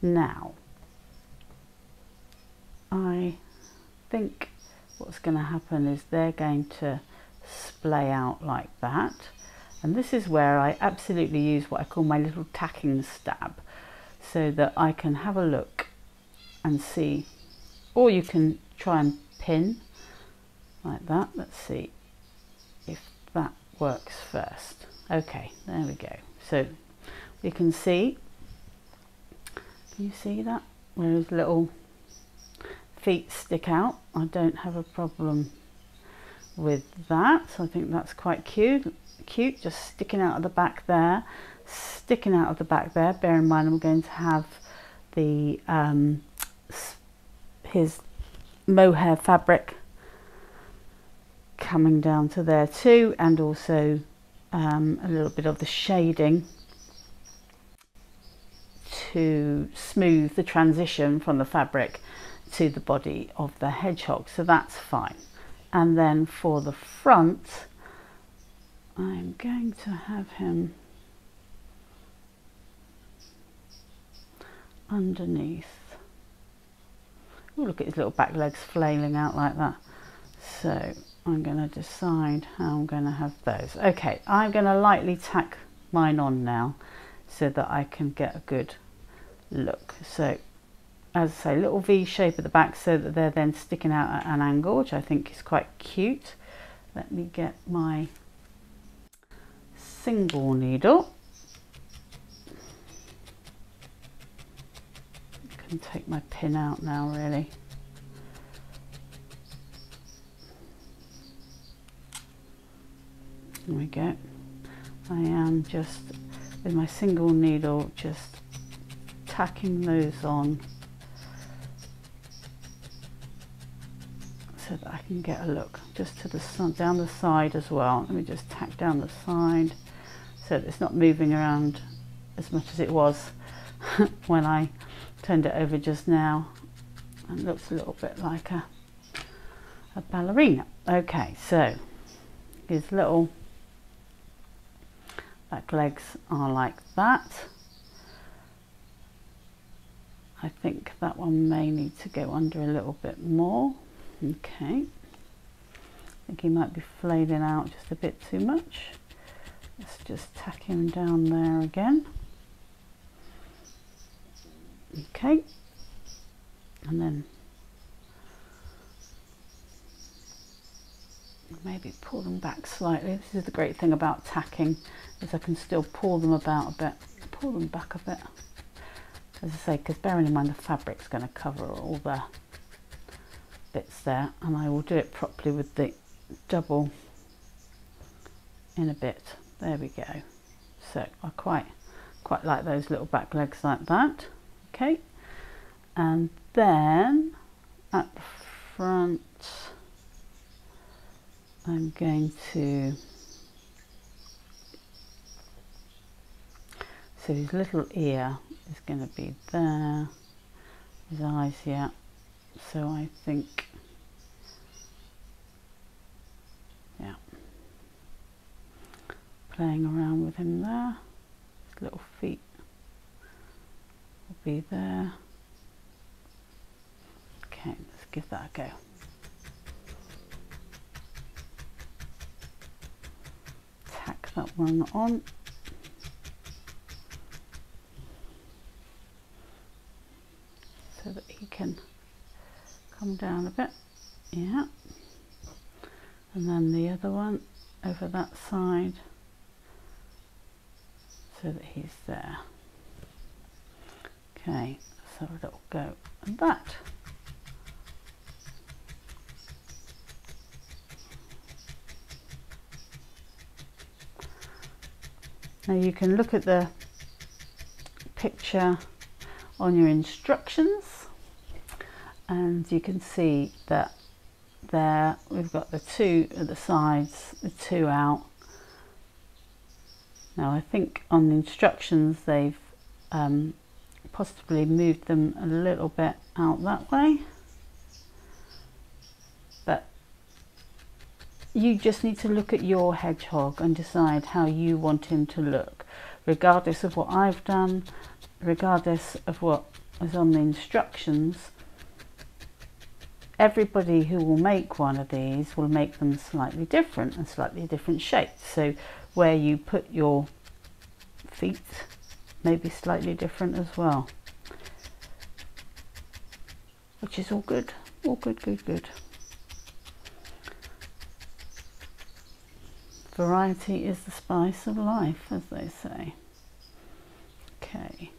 Now, I think what's going to happen is they're going to splay out like that. And this is where I absolutely use what I call my little tacking stab so that I can have a look and see, or you can try and pin like that. Let's see if that works first. Okay, there we go. So you can see, you see that? Where his little feet stick out. I don't have a problem with that. I think that's quite cute. Cute, just sticking out of the back there. Sticking out of the back there. Bear in mind I'm going to have the um, his mohair fabric coming down to there too and also um, a little bit of the shading to smooth the transition from the fabric to the body of the hedgehog. So that's fine. And then for the front I'm going to have him underneath. Oh look at his little back legs flailing out like that. So I'm going to decide how I'm going to have those. Okay I'm going to lightly tack mine on now so that I can get a good look so as I say, little V shape at the back so that they're then sticking out at an angle, which I think is quite cute. Let me get my single needle. I can take my pin out now really. There we go. I am just with my single needle just tacking those on so that I can get a look just to the down the side as well. Let me just tack down the side so that it's not moving around as much as it was when I turned it over just now. And looks a little bit like a, a ballerina. Okay, so his little back legs are like that. I think that one may need to go under a little bit more. Okay. I think he might be flailing out just a bit too much. Let's just tack him down there again. Okay. And then maybe pull them back slightly. This is the great thing about tacking is I can still pull them about a bit, pull them back a bit. As I say, because bearing in mind the fabric's going to cover all the bits there and I will do it properly with the double in a bit. There we go. So I quite quite like those little back legs like that. Okay. And then at the front I'm going to so his little ear is going to be there. His eyes yeah. So I think yeah. Playing around with him there. His little feet will be there. Okay let's give that a go. Tack that one on so that he can come down a bit. Yeah. And then the other one over that side so that he's there. Okay, so it'll go and that. Now you can look at the picture on your instructions and you can see that there we've got the two at the sides, the two out. Now I think on the instructions they've um, possibly moved them a little bit out that way. But you just need to look at your hedgehog and decide how you want him to look, regardless of what I've done, regardless of what is on the instructions. Everybody who will make one of these will make them slightly different and slightly different shapes. So where you put your feet may be slightly different as well. Which is all good, all good, good, good. Variety is the spice of life, as they say. Okay,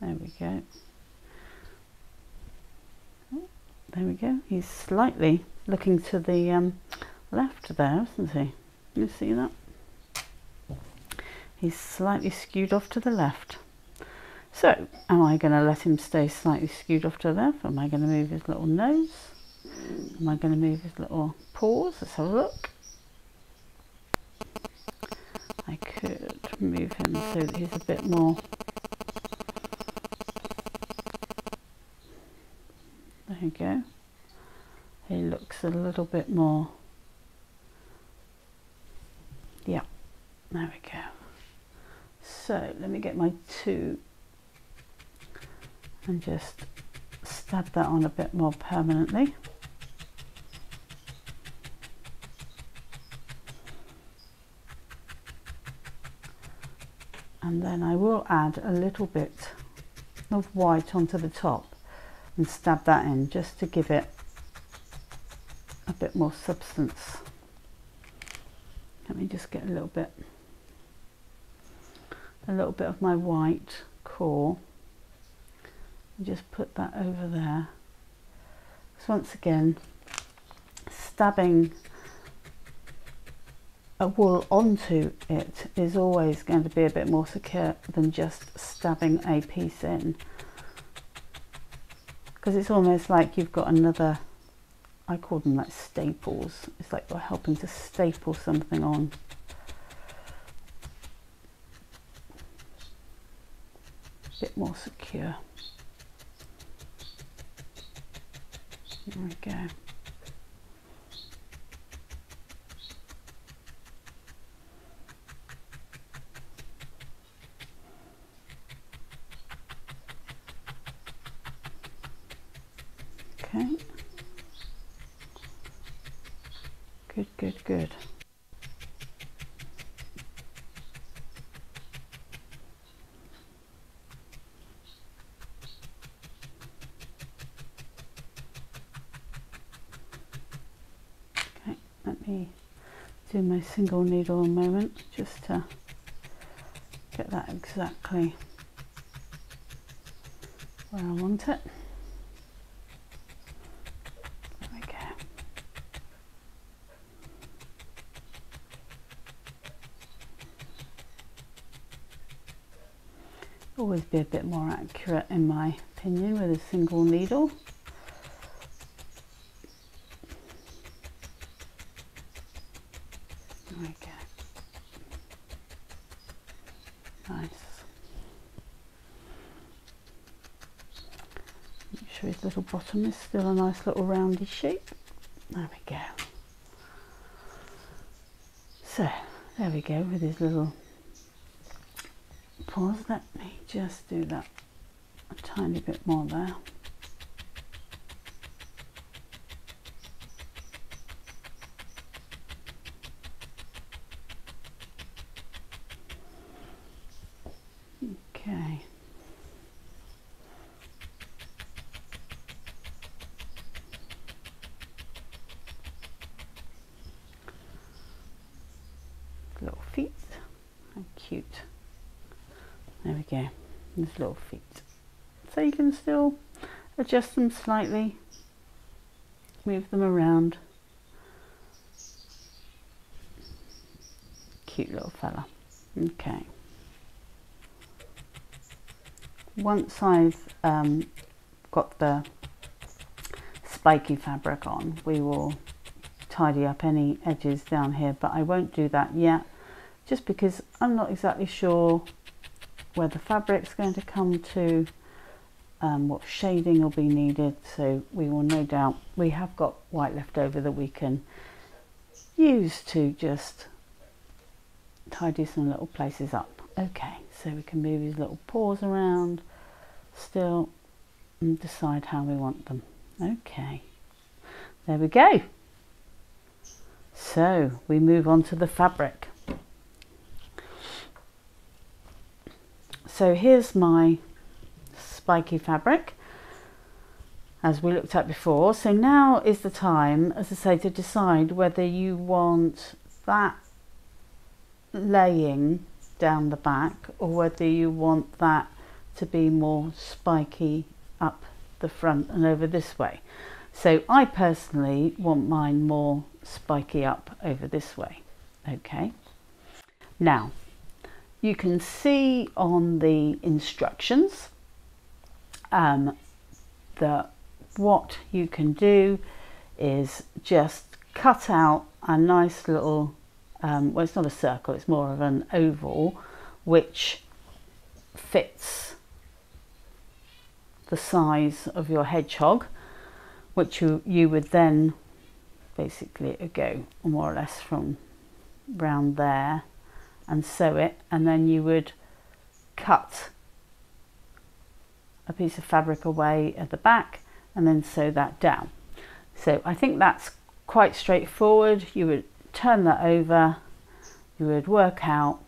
there we go. Oh, there we go. He's slightly looking to the um, left there, isn't he? You see that? He's slightly skewed off to the left. So, am I going to let him stay slightly skewed off to the left? Am I going to move his little nose? Am I going to move his little paws? Let's have a look. I could move him so that he's a bit more there you go. He looks a little bit more. Yeah there we go. So let me get my two and just stab that on a bit more permanently. And then I will add a little bit of white onto the top and stab that in just to give it a bit more substance. Let me just get a little bit a little bit of my white core and just put that over there. So once again stabbing a wool onto it is always going to be a bit more secure than just stabbing a piece in because it's almost like you've got another I call them like staples. It's like you're helping to staple something on. A bit more secure. There we go Okay. Good, good, good. Okay, let me do my single needle a moment just to get that exactly where I want it. Always be a bit more accurate in my opinion with a single needle. Nice. Make sure his little bottom is still a nice little roundy shape. There we go. So, there we go with his little paws. Let me just do that a tiny bit more there. Okay. go, his little feet. So you can still adjust them slightly, move them around. Cute little fella. Okay. Once I've um, got the spiky fabric on, we will tidy up any edges down here, but I won't do that yet, just because I'm not exactly sure where the fabric's going to come to, um, what shading will be needed, so we will no doubt, we have got white left over that we can use to just tidy some little places up. Okay, so we can move these little paws around still and decide how we want them. Okay, there we go. So we move on to the fabric. So here's my spiky fabric as we looked at before. So now is the time, as I say, to decide whether you want that laying down the back or whether you want that to be more spiky up the front and over this way. So I personally want mine more spiky up over this way. Okay. Now, you can see on the instructions um, that what you can do is just cut out a nice little um, well it's not a circle it's more of an oval which fits the size of your hedgehog which you, you would then basically go more or less from round there and sew it and then you would cut a piece of fabric away at the back and then sew that down. So I think that's quite straightforward. You would turn that over, you would work out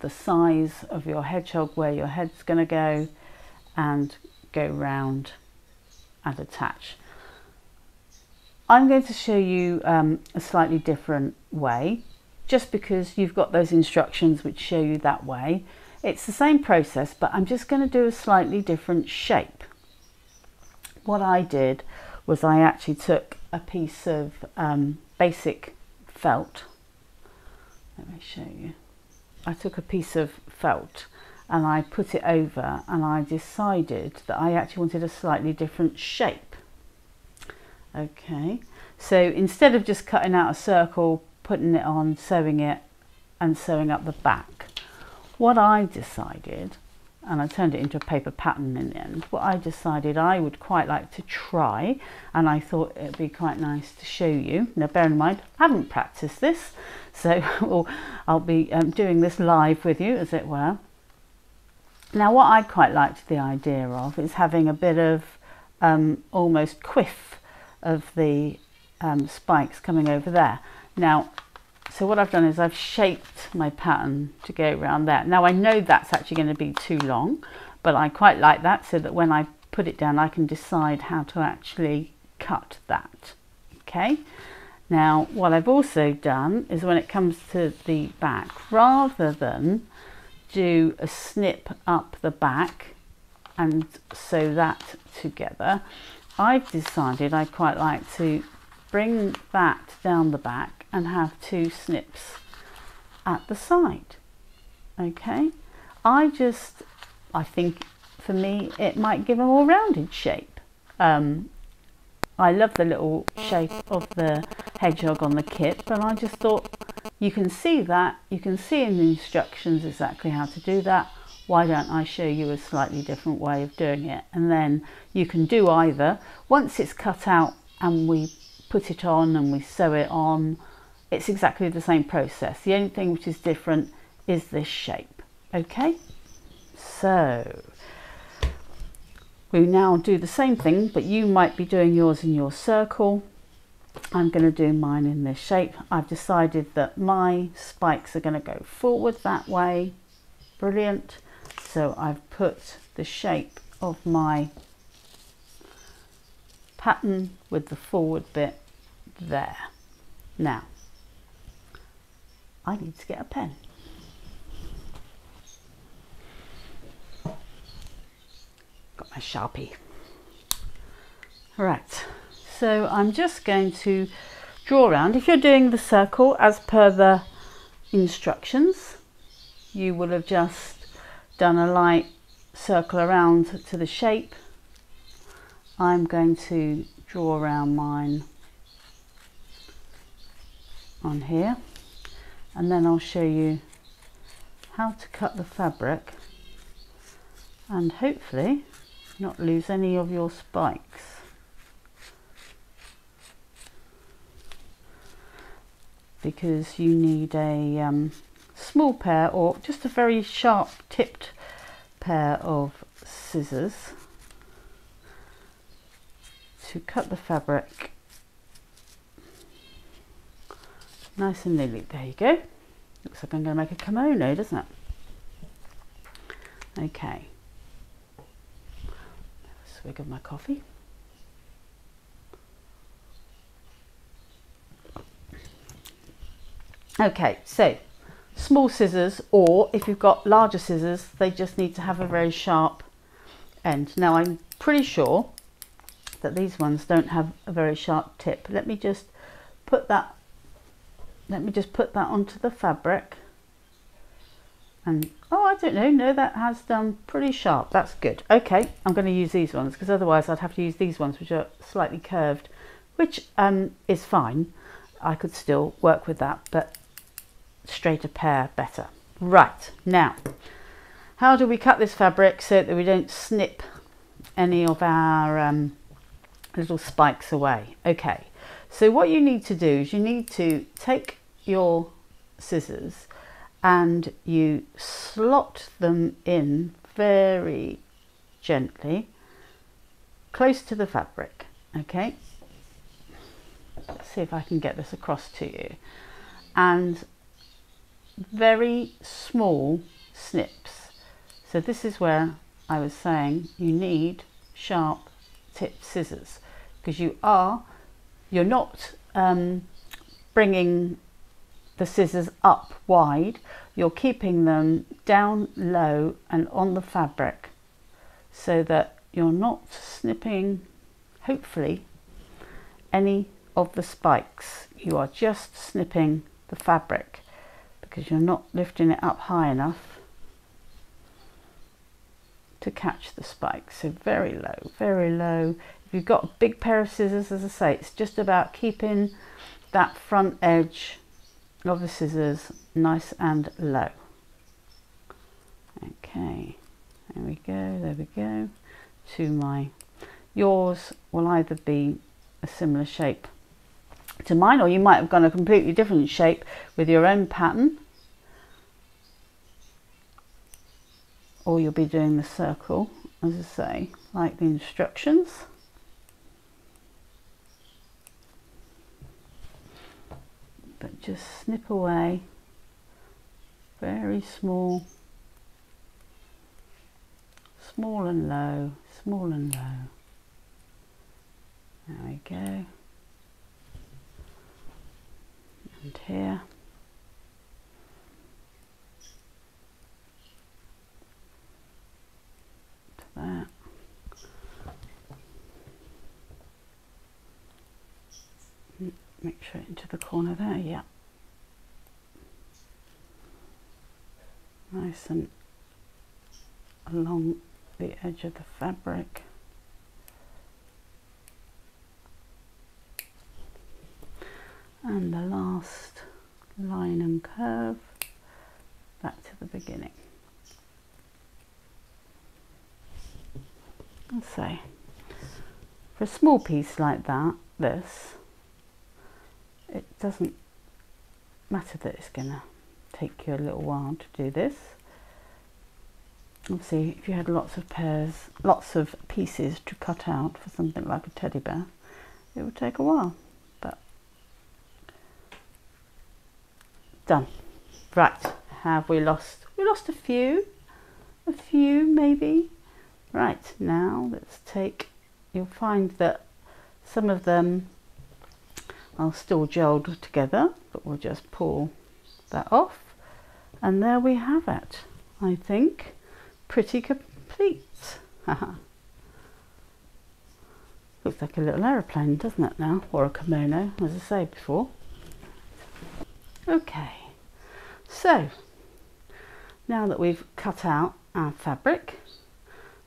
the size of your hedgehog, where your head's going to go, and go round and attach. I'm going to show you um, a slightly different way, just because you've got those instructions which show you that way. It's the same process, but I'm just going to do a slightly different shape. What I did was I actually took a piece of um, basic felt. Let me show you. I took a piece of felt and I put it over and I decided that I actually wanted a slightly different shape. Okay, so instead of just cutting out a circle, putting it on, sewing it and sewing up the back, what I decided and I turned it into a paper pattern in the end. What I decided I would quite like to try and I thought it'd be quite nice to show you. Now bear in mind, I haven't practiced this, so I'll be um, doing this live with you as it were. Now what I quite liked the idea of is having a bit of um, almost quiff of the um, spikes coming over there. Now so what I've done is I've shaped my pattern to go around that. Now I know that's actually going to be too long, but I quite like that so that when I put it down I can decide how to actually cut that. Okay. Now what I've also done is when it comes to the back, rather than do a snip up the back and sew that together, I've decided I quite like to bring that down the back and have two snips at the side okay? I just I think for me it might give a more rounded shape. Um, I love the little shape of the hedgehog on the kit but I just thought you can see that you can see in the instructions exactly how to do that. Why don't I show you a slightly different way of doing it? And then you can do either. Once it's cut out and we put it on and we sew it on it's exactly the same process. The only thing which is different is this shape. Okay, so we now do the same thing, but you might be doing yours in your circle. I'm going to do mine in this shape. I've decided that my spikes are going to go forward that way. Brilliant. So I've put the shape of my pattern with the forward bit there. Now, I need to get a pen. Got my Sharpie. Right, so I'm just going to draw around. If you're doing the circle as per the instructions, you will have just done a light circle around to the shape. I'm going to draw around mine on here and then I'll show you how to cut the fabric and hopefully not lose any of your spikes. because you need a um, small pair or just a very sharp tipped pair of scissors to cut the fabric nice and neatly. There you go. Looks like I'm going to make a kimono, doesn't it? Okay. A Swig of my coffee. Okay, so small scissors or if you've got larger scissors, they just need to have a very sharp end. Now I'm pretty sure that these ones don't have a very sharp tip. Let me just put that let me just put that onto the fabric. And oh I don't know. No that has done pretty sharp. That's good. Okay I'm going to use these ones because otherwise I'd have to use these ones which are slightly curved which um, is fine. I could still work with that but straighter pair better. Right, now, how do we cut this fabric so that we don't snip any of our um, little spikes away? Okay, so what you need to do is you need to take your scissors and you slot them in very gently close to the fabric okay let's see if I can get this across to you and very small snips. So this is where I was saying you need sharp tipped scissors because you are, you're not um, bringing the scissors up wide, you're keeping them down low and on the fabric so that you're not snipping, hopefully, any of the spikes. You are just snipping the fabric because you're not lifting it up high enough to catch the spikes. So very low, very low. If you've got a big pair of scissors, as I say, it's just about keeping that front edge of the scissors nice and low. Okay, there we go, there we go. To my, yours will either be a similar shape to mine or you might have gone a completely different shape with your own pattern or you'll be doing the circle as I say like the instructions but just snip away. Very small. Small and low small and low. There we go. And here. To that make sure into the corner there yeah nice and along the edge of the fabric and the last line and curve back to the beginning. Let's say for a small piece like that, this, it doesn't matter that it's going to take you a little while to do this. Obviously, if you had lots of pairs, lots of pieces to cut out for something like a teddy bear, it would take a while. But done. Right, have we lost? We lost a few. A few, maybe. Right, now let's take, you'll find that some of them are still gelled together, but we'll just pull that off. And there we have it, I think. Pretty complete. Looks like a little aeroplane, doesn't it now? Or a kimono, as I say before. Okay, so now that we've cut out our fabric,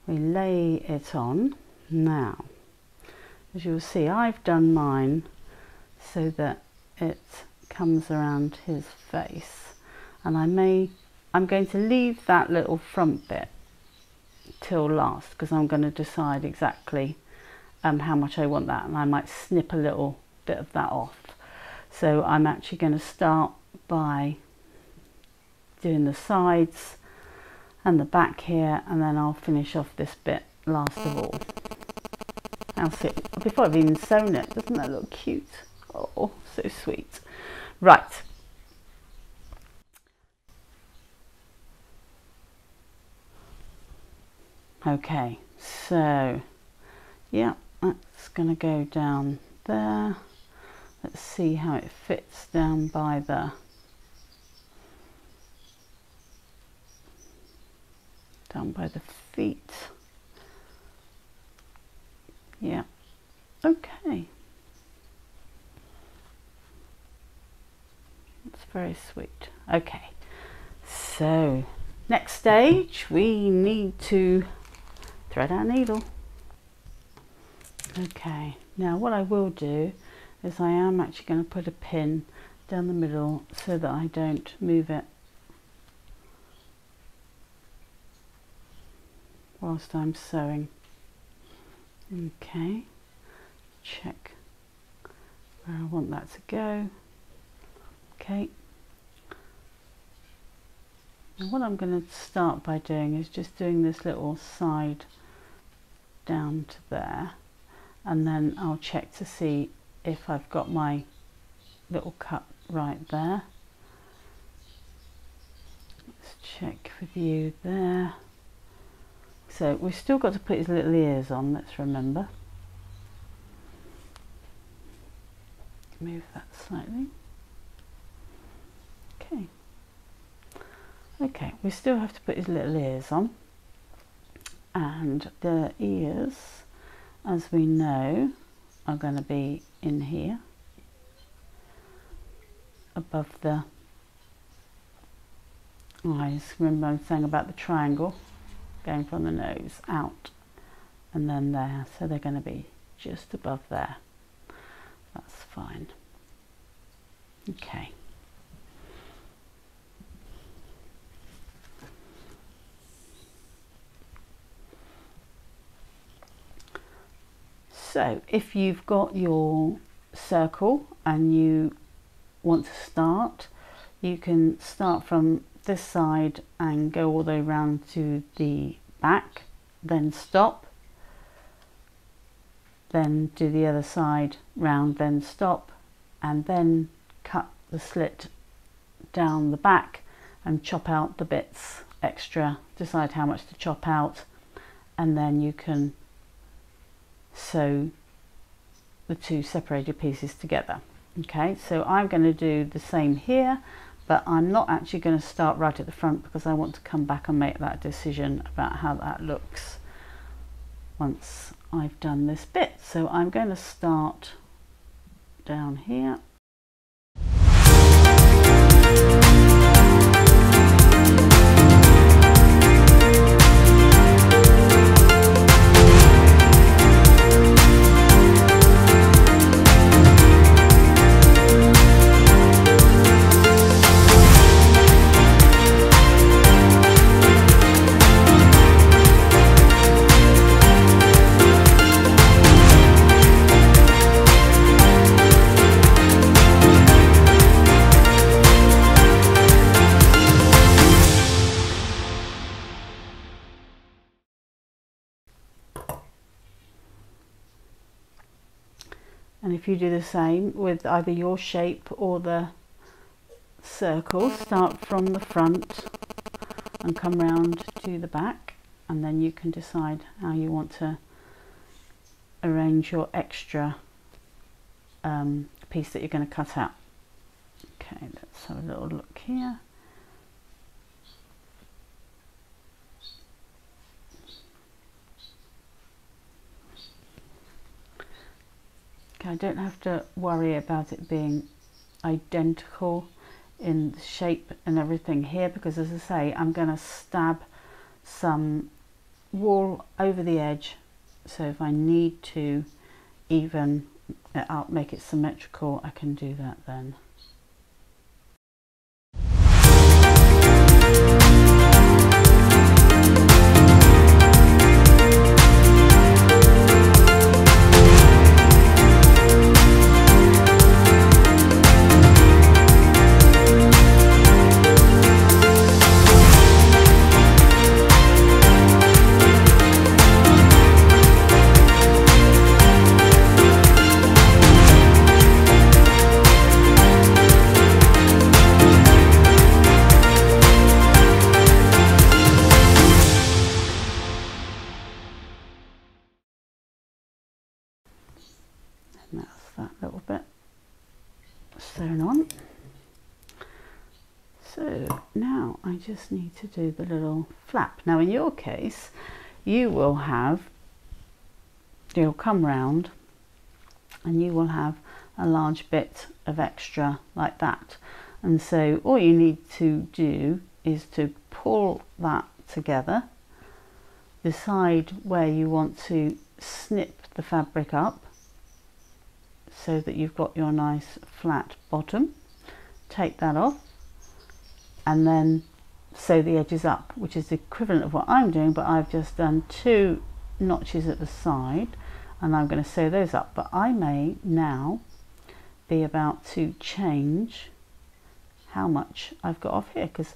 we lay it on. Now, as you will see, I've done mine so that it comes around his face. And I may, I'm going to leave that little front bit till last because I'm going to decide exactly um, how much I want that and I might snip a little bit of that off. So I'm actually going to start by doing the sides and the back here and then I'll finish off this bit last of all. I'll see, before I've even sewn it, doesn't that look cute? Oh, so sweet. Right. Okay, so yeah, that's going to go down there. Let's see how it fits down by the down by the feet. Yeah, okay. Very sweet. Okay, so next stage we need to thread our needle. Okay, now what I will do is I am actually going to put a pin down the middle so that I don't move it whilst I'm sewing. Okay, check where I want that to go. Okay. And what I'm going to start by doing is just doing this little side down to there and then I'll check to see if I've got my little cut right there. Let's check with you there. So we've still got to put his little ears on, let's remember. Move that slightly. Okay. Okay, we still have to put his little ears on. And the ears, as we know, are going to be in here above the eyes. Remember I was saying about the triangle going from the nose out and then there. So they're going to be just above there. That's fine. Okay. So if you've got your circle and you want to start, you can start from this side and go all the way around to the back, then stop, then do the other side round, then stop, and then cut the slit down the back and chop out the bits extra, decide how much to chop out, and then you can sew the two separated pieces together. Okay, so I'm going to do the same here, but I'm not actually going to start right at the front because I want to come back and make that decision about how that looks once I've done this bit. So I'm going to start down here if you do the same with either your shape or the circle start from the front and come round to the back and then you can decide how you want to arrange your extra um, piece that you're going to cut out. Okay let's have a little look here Okay, I don't have to worry about it being identical in shape and everything here because as I say I'm going to stab some wool over the edge so if I need to even out make it symmetrical I can do that then. Sewn on. So now I just need to do the little flap. Now in your case you will have you'll come round and you will have a large bit of extra like that. And so all you need to do is to pull that together decide where you want to snip the fabric up so that you've got your nice flat bottom. Take that off and then sew the edges up which is the equivalent of what I'm doing but I've just done two notches at the side and I'm going to sew those up. But I may now be about to change how much I've got off here because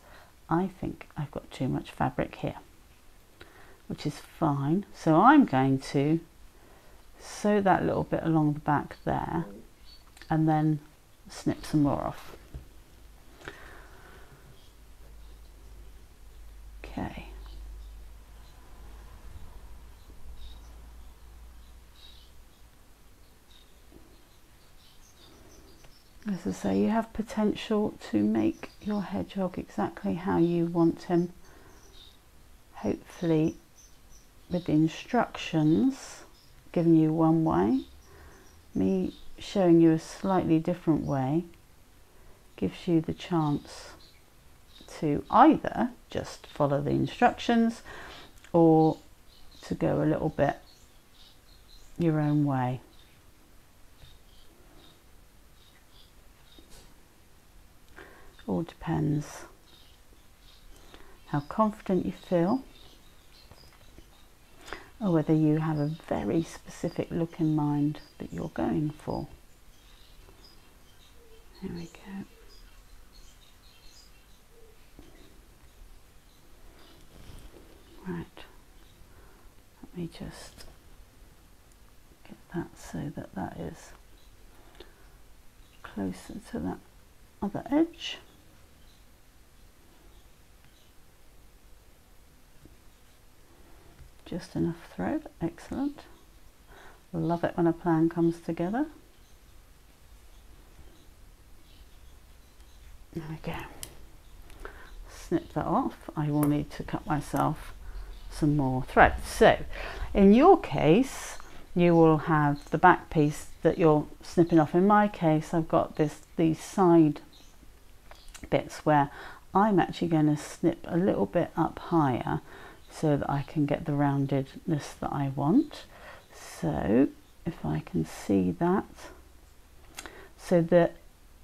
I think I've got too much fabric here which is fine. So I'm going to sew that little bit along the back there and then snip some more off. Okay. As I say, you have potential to make your hedgehog exactly how you want him. Hopefully with the instructions given you one way, me showing you a slightly different way gives you the chance to either just follow the instructions or to go a little bit your own way. All depends how confident you feel or whether you have a very specific look in mind that you're going for. There we go. Right, let me just get that so that that is closer to that other edge. Just enough thread excellent. Love it when a plan comes together. There we go. Snip that off. I will need to cut myself some more thread so in your case you will have the back piece that you're snipping off. In my case I've got this these side bits where I'm actually going to snip a little bit up higher so that I can get the roundedness that I want. So if I can see that, so the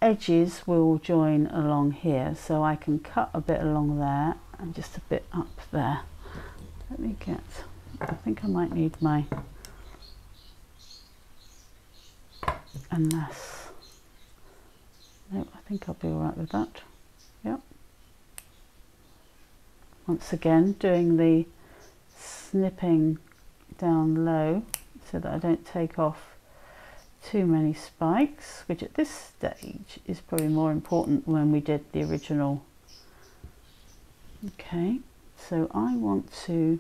edges will join along here so I can cut a bit along there and just a bit up there. Let me get, I think I might need my, unless, no, I think I'll be alright with that. Yep once again doing the snipping down low so that I don't take off too many spikes which at this stage is probably more important when we did the original. Okay so I want to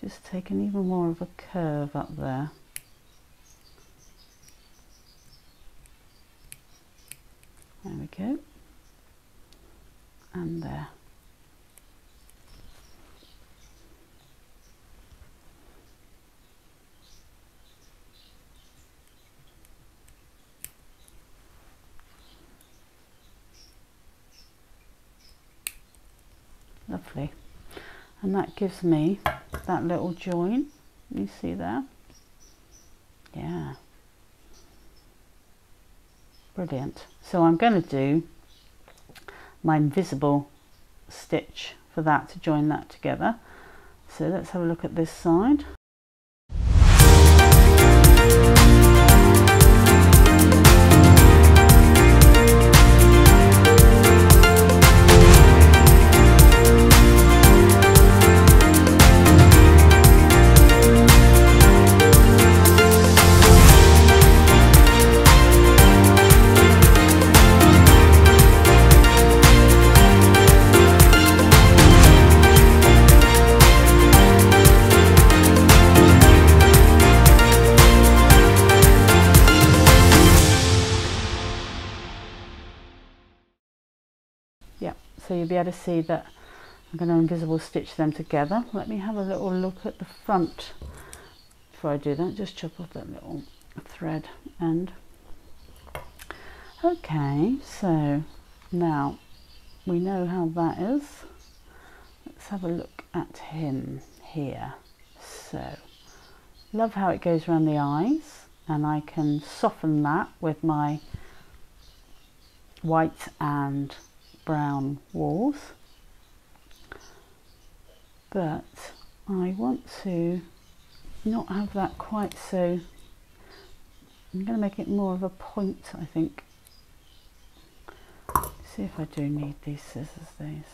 just take an even more of a curve up there. There we go. And there lovely. And that gives me that little join you see there yeah. Brilliant. So I'm going to do my invisible stitch for that to join that together. So let's have a look at this side so you'll be able to see that I'm going to invisible stitch them together. Let me have a little look at the front before I do that. Just chop off that little thread end. Okay, so now we know how that is. Let's have a look at him here. So, love how it goes around the eyes and I can soften that with my white and brown wools but I want to not have that quite so I'm going to make it more of a point I think. See if I do need these scissors these.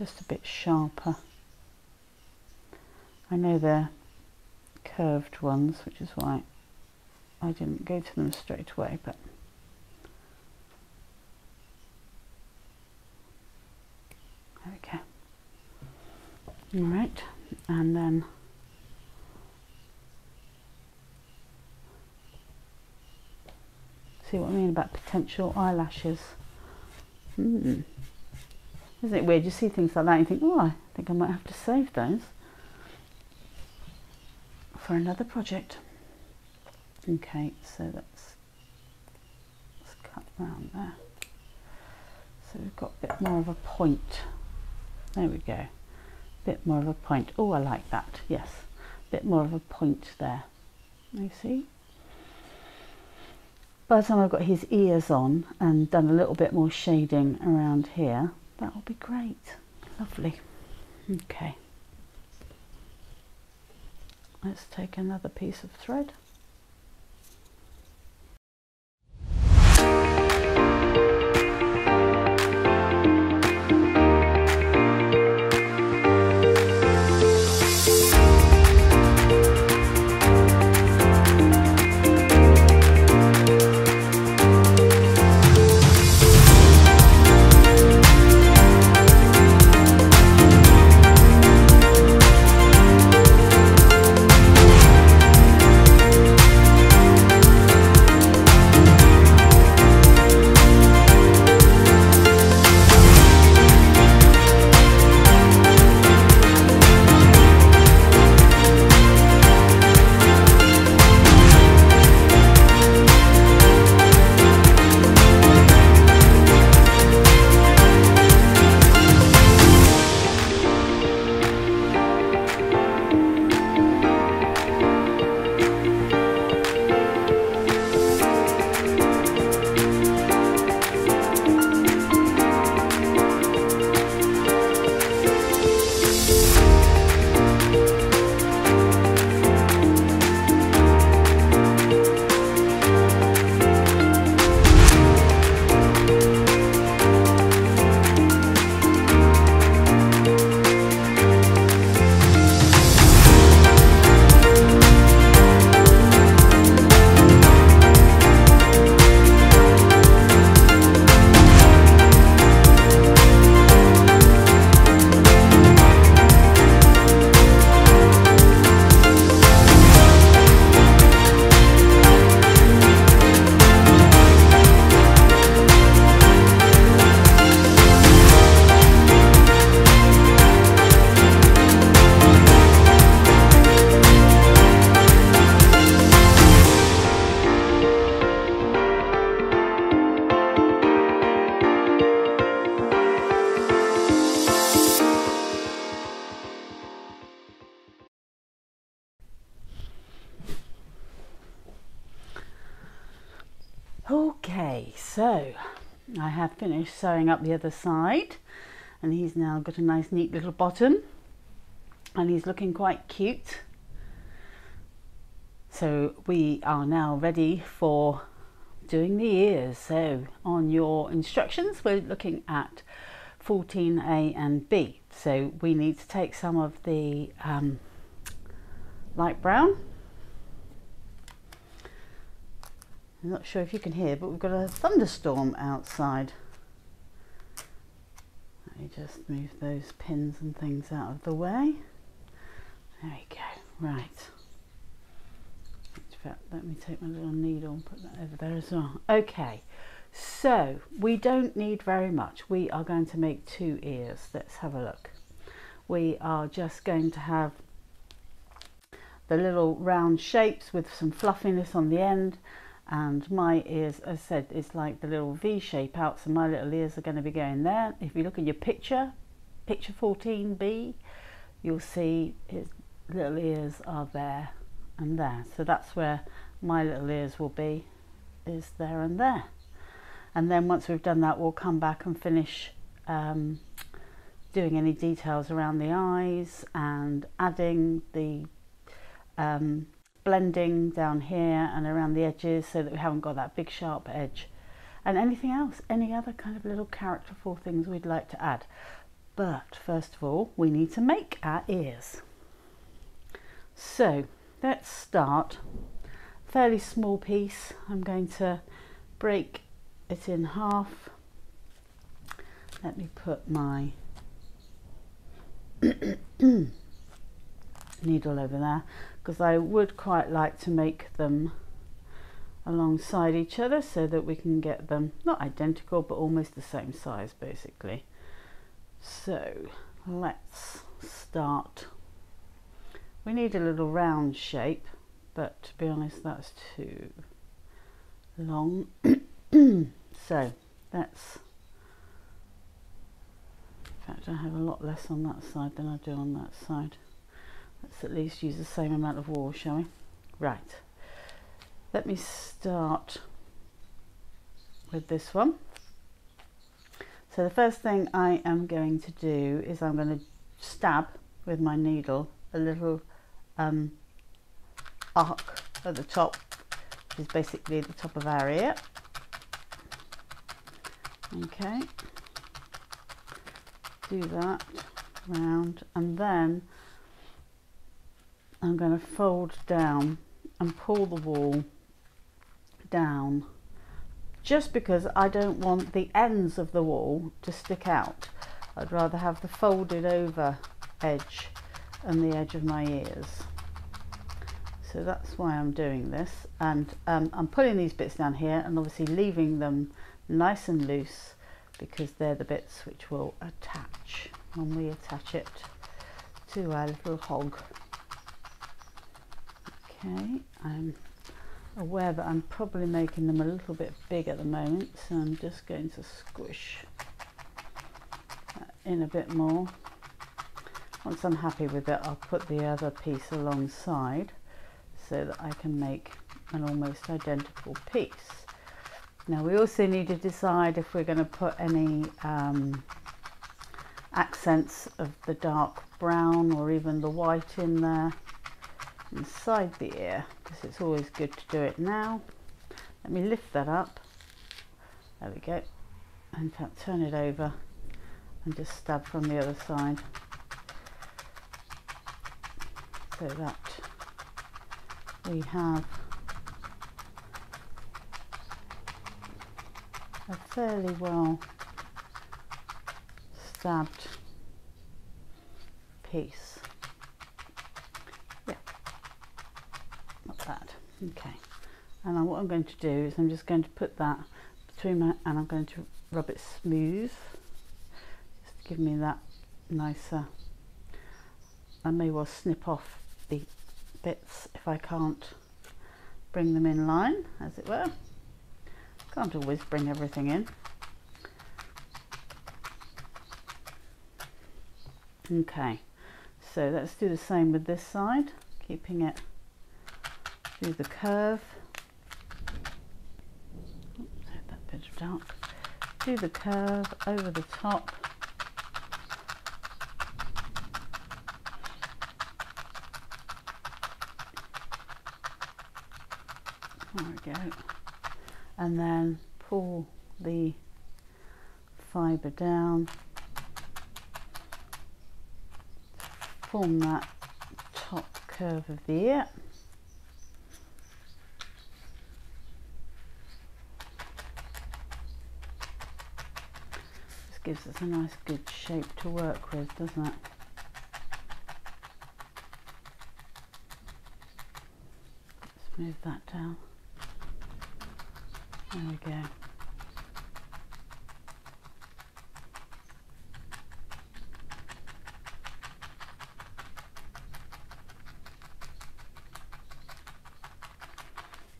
Just a bit sharper. I know they're curved ones which is why I didn't go to them straight away but Okay. All right, and then see what I mean about potential eyelashes. Hmm. Isn't it weird? You see things like that and you think, oh, I think I might have to save those for another project. Okay, so let's, let's cut around there. So we've got a bit more of a point. There we go. Bit more of a point. Oh, I like that. Yes, bit more of a point there. You see? By the time I've got his ears on and done a little bit more shading around here, that will be great. Lovely. Okay. Let's take another piece of thread. Finished sewing up the other side and he's now got a nice neat little bottom and he's looking quite cute. So we are now ready for doing the ears. So on your instructions, we're looking at 14A and B. So we need to take some of the um, light brown. I'm not sure if you can hear, but we've got a thunderstorm outside. Me just move those pins and things out of the way. There we go. Right. In fact, let me take my little needle and put that over there as well. Okay. So we don't need very much. We are going to make two ears. Let's have a look. We are just going to have the little round shapes with some fluffiness on the end and my ears as I said it's like the little V shape out so my little ears are going to be going there. If you look at your picture picture 14b you'll see his little ears are there and there. So that's where my little ears will be is there and there. And then once we've done that we'll come back and finish um, doing any details around the eyes and adding the um, blending down here and around the edges so that we haven't got that big sharp edge. And anything else? Any other kind of little characterful things we'd like to add? But first of all we need to make our ears. So let's start. Fairly small piece. I'm going to break it in half. Let me put my needle over there because I would quite like to make them alongside each other so that we can get them not identical but almost the same size basically. So let's start. We need a little round shape but to be honest that's too long. So that's in fact I have a lot less on that side than I do on that side Let's at least use the same amount of wool, shall we? Right. Let me start with this one. So the first thing I am going to do is I'm going to stab with my needle a little um, arc at the top, which is basically the top of our ear. Okay, do that round and then I'm going to fold down and pull the wool down just because I don't want the ends of the wool to stick out. I'd rather have the folded over edge and the edge of my ears. So that's why I'm doing this and um, I'm pulling these bits down here and obviously leaving them nice and loose because they're the bits which will attach when we attach it to our little hog. Okay, I'm aware that I'm probably making them a little bit big at the moment, so I'm just going to squish in a bit more. Once I'm happy with it, I'll put the other piece alongside so that I can make an almost identical piece. Now we also need to decide if we're going to put any um, accents of the dark brown or even the white in there inside the ear because it's always good to do it now. Let me lift that up. There we go. Fact, turn it over and just stab from the other side. So that we have a fairly well stabbed piece. Okay. And what I'm going to do is I'm just going to put that between my and I'm going to rub it smooth. Just to give me that nicer I may well snip off the bits if I can't bring them in line as it were. Can't always bring everything in. Okay. So let's do the same with this side keeping it through the curve. Oops, that bit of dark. Do the curve over the top. There we go. And then pull the fibre down, form that top curve of the ear. Gives us a nice good shape to work with, doesn't it? Let's move that down. There we go.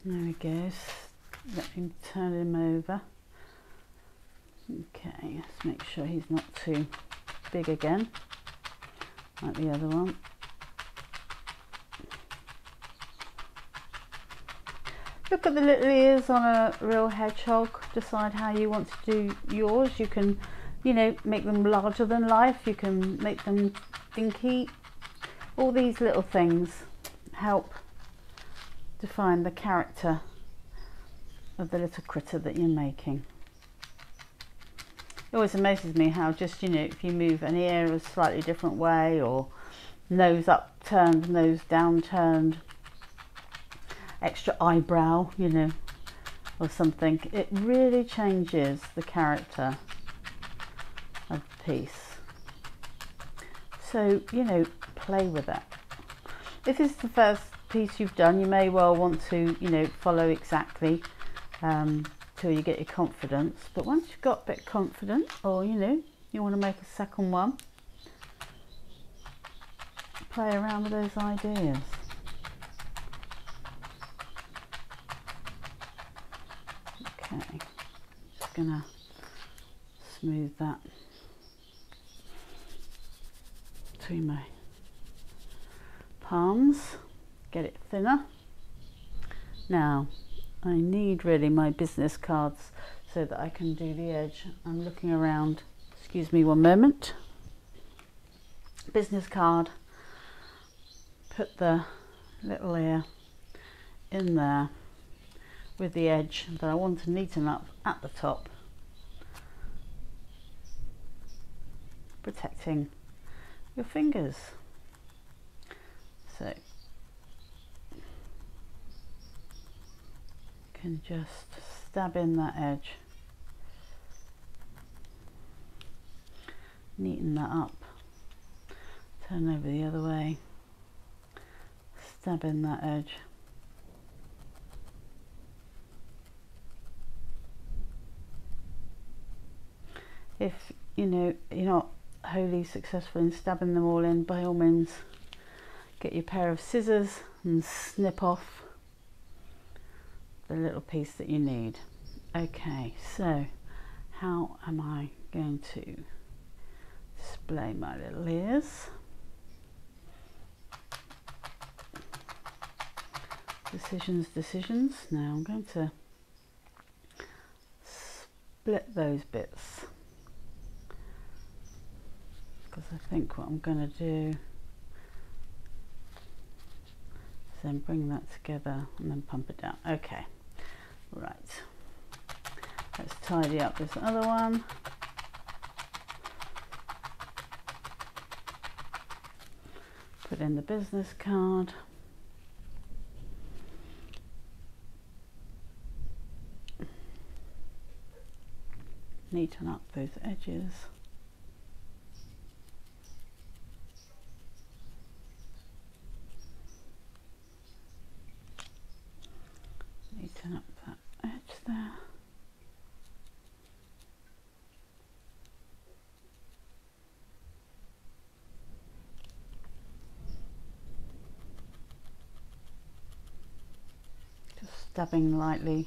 There we go. Let me turn him over. Okay, let's make sure he's not too big again, like the other one. Look at the little ears on a real hedgehog. Decide how you want to do yours. You can, you know, make them larger than life. You can make them dinky. All these little things help define the character of the little critter that you're making. It always amazes me how just, you know, if you move an ear a slightly different way or nose up turned, nose down turned, extra eyebrow, you know, or something, it really changes the character of the piece. So, you know, play with it. If it's the first piece you've done, you may well want to, you know, follow exactly um, till you get your confidence. But once you've got a bit confident, or you know, you want to make a second one, play around with those ideas. Okay, just gonna smooth that between my palms get it thinner. Now, I need really my business cards so that I can do the edge. I'm looking around, excuse me one moment. Business card, put the little ear in there with the edge that I want to neaten up at the top, protecting your fingers. So can just stab in that edge. Neaten that up. Turn over the other way. Stab in that edge. If you know you're not wholly successful in stabbing them all in by all means get your pair of scissors and snip off the little piece that you need. Okay, so how am I going to display my little ears? Decisions, decisions. Now I'm going to split those bits because I think what I'm going to do is then bring that together and then pump it down. Okay. Right, let's tidy up this other one. Put in the business card. Neaten up those edges. Neaten up there. Just stabbing lightly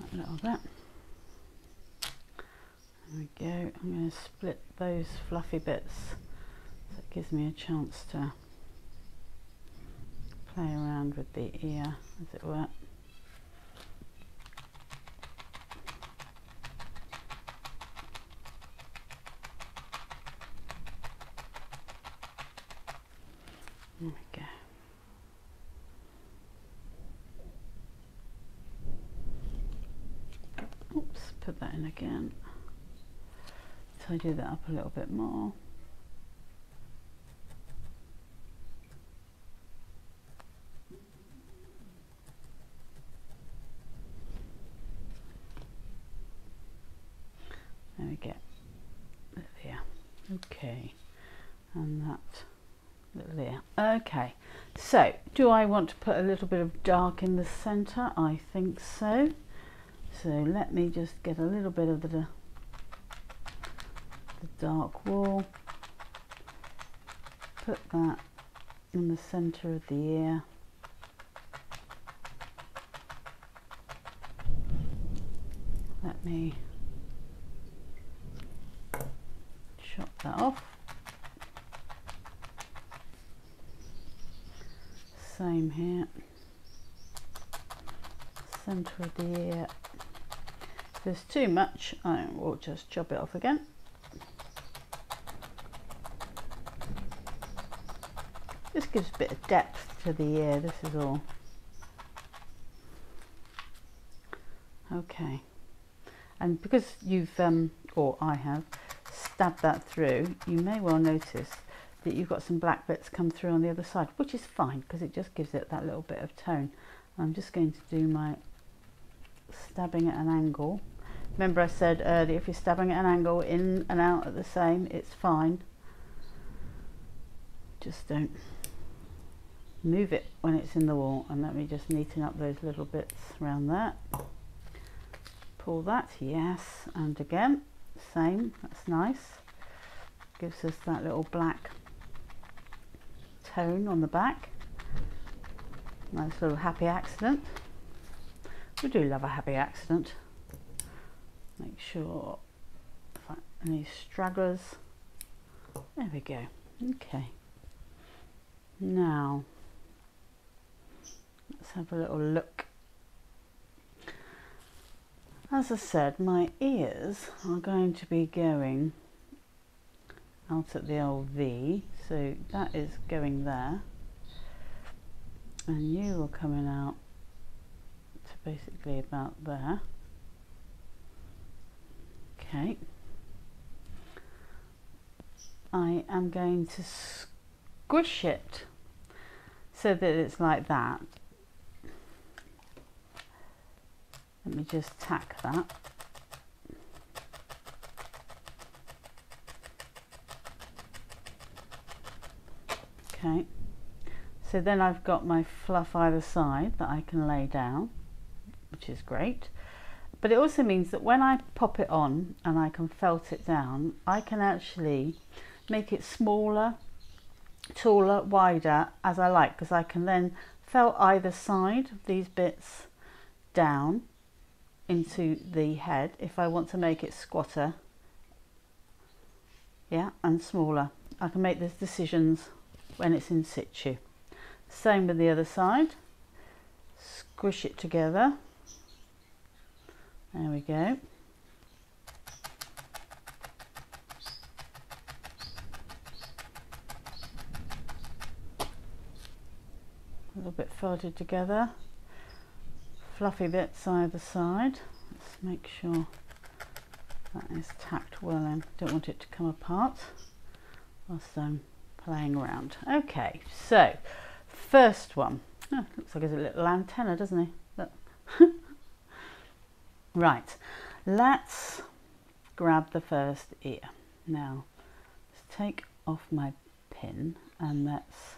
a little bit. There we go. I'm going to split those fluffy bits so it gives me a chance to play around with the ear as it were. There we go. Oops, put that in again. Tidy that up a little bit more. There we go. There. Okay. And that little there. Okay. So, do I want to put a little bit of dark in the centre? I think so. So let me just get a little bit of the, the dark wool. Put that in the centre of the ear. Let me chop that off. Same here. Centre of the ear. If there's too much, I will just chop it off again. This gives a bit of depth to the ear, this is all. Okay. And because you've, um, or I have, stabbed that through, you may well notice that you've got some black bits come through on the other side, which is fine because it just gives it that little bit of tone. I'm just going to do my stabbing at an angle. Remember I said earlier, if you're stabbing at an angle in and out at the same, it's fine. Just don't move it when it's in the wool. And let me just neaten up those little bits around that. Pull that, yes. And again, same, that's nice. Gives us that little black tone on the back. Nice little happy accident. We do love a happy accident. Make sure any stragglers. There we go. Okay. Now, let's have a little look. As I said, my ears are going to be going out at the old V, so that is going there. And you are coming out to basically about there. Okay. I am going to squish it so that it's like that. Let me just tack that. Okay, so then I've got my fluff either side that I can lay down which is great. But it also means that when I pop it on and I can felt it down, I can actually make it smaller, taller, wider as I like because I can then felt either side of these bits down into the head if I want to make it squatter. Yeah and smaller. I can make those decisions when it's in situ. Same with the other side. Squish it together there we go. A little bit folded together. Fluffy bits either side. Let's make sure that is tacked well in. Don't want it to come apart whilst I'm playing around. Okay, so first one. Oh, looks like it's a little antenna, doesn't he? Right, let's grab the first ear. Now, let's take off my pin and let's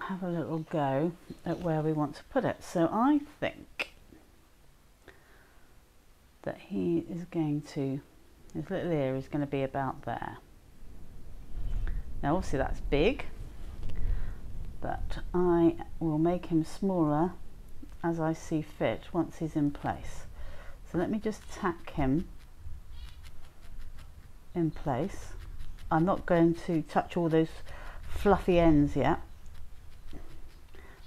have a little go at where we want to put it. So I think that he is going to, his little ear is going to be about there. Now obviously that's big, but I will make him smaller as I see fit once he's in place. So let me just tack him in place. I'm not going to touch all those fluffy ends yet.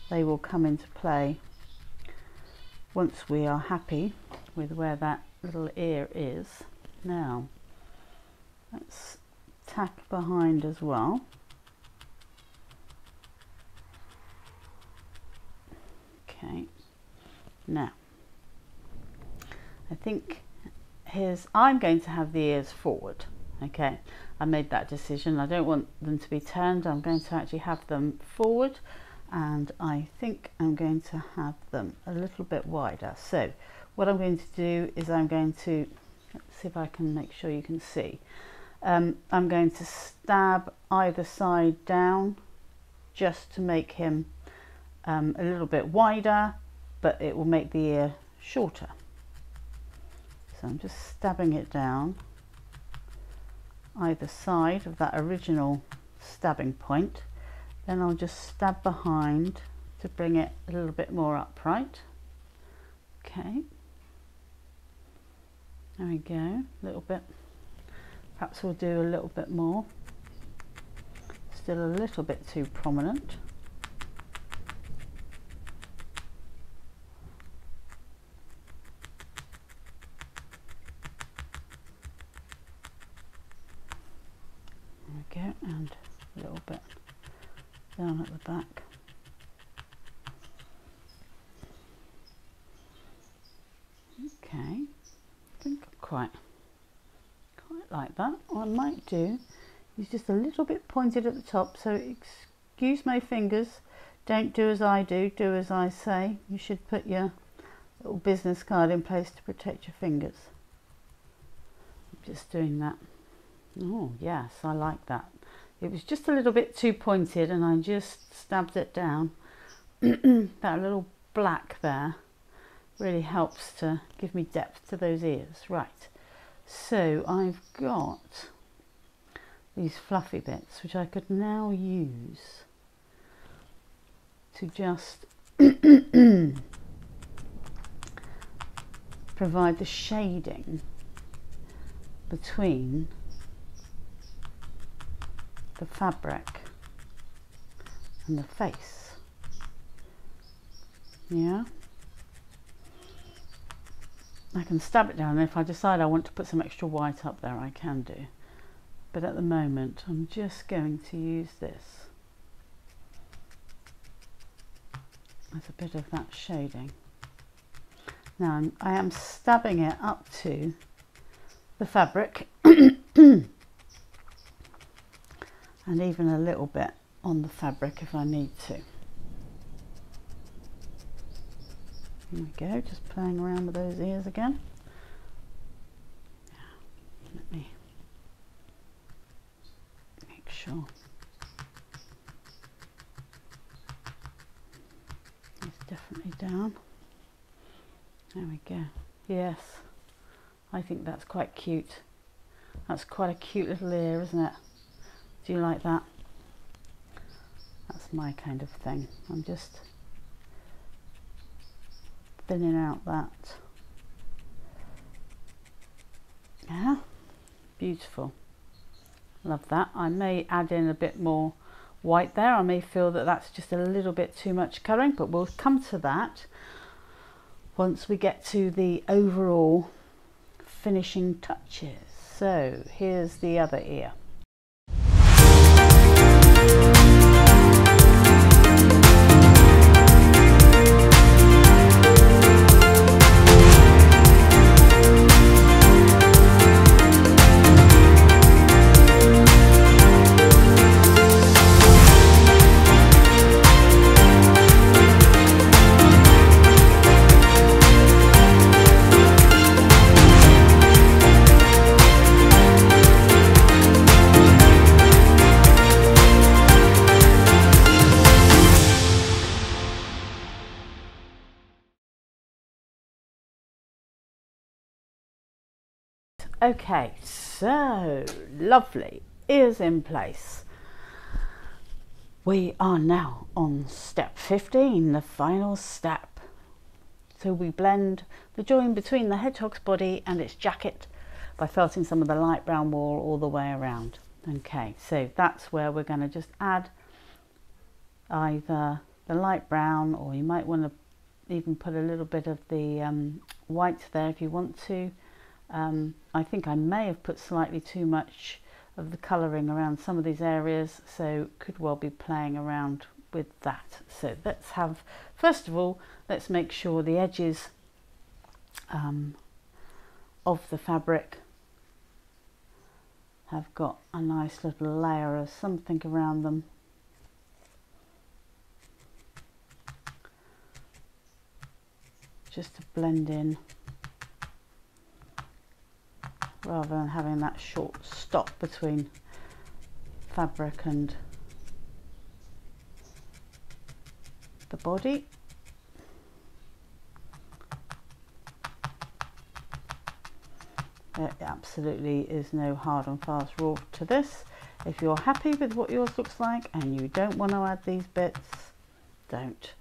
They will come into play once we are happy with where that little ear is. Now, let's tack behind as well. Okay. Now, I think his, I'm going to have the ears forward. Okay, I made that decision. I don't want them to be turned. I'm going to actually have them forward and I think I'm going to have them a little bit wider. So what I'm going to do is I'm going to, let's see if I can make sure you can see. Um, I'm going to stab either side down just to make him um, a little bit wider, but it will make the ear shorter. So I'm just stabbing it down either side of that original stabbing point. Then I'll just stab behind to bring it a little bit more upright. Okay. There we go, a little bit. Perhaps we'll do a little bit more. Still a little bit too prominent. There we go, and a little bit down at the back. Okay, I think quite quite like that. What I might do is just a little bit pointed at the top, so excuse my fingers. Don't do as I do, do as I say. You should put your little business card in place to protect your fingers. I'm just doing that. Oh yes, I like that. It was just a little bit too pointed and I just stabbed it down. that little black there really helps to give me depth to those ears. Right, so I've got these fluffy bits which I could now use to just provide the shading between the fabric and the face. Yeah. I can stab it down and if I decide I want to put some extra white up there I can do. But at the moment I'm just going to use this as a bit of that shading. Now I'm, I am stabbing it up to the fabric and even a little bit on the fabric if I need to. There we go, just playing around with those ears again. Let me make sure. It's definitely down. There we go. Yes, I think that's quite cute. That's quite a cute little ear, isn't it? Do you like that? That's my kind of thing. I'm just thinning out that. Yeah, beautiful. Love that. I may add in a bit more white there. I may feel that that's just a little bit too much colouring, but we'll come to that once we get to the overall finishing touches. So here's the other ear. Okay, so lovely, ears in place. We are now on step 15, the final step. So we blend the join between the hedgehog's body and its jacket by felting some of the light brown wool all the way around. Okay, so that's where we're going to just add either the light brown or you might want to even put a little bit of the um, white there if you want to um, I think I may have put slightly too much of the colouring around some of these areas, so could well be playing around with that. So let's have, first of all, let's make sure the edges um, of the fabric have got a nice little layer of something around them. Just to blend in rather than having that short stop between fabric and the body. There absolutely is no hard and fast rule to this. If you're happy with what yours looks like and you don't want to add these bits, don't.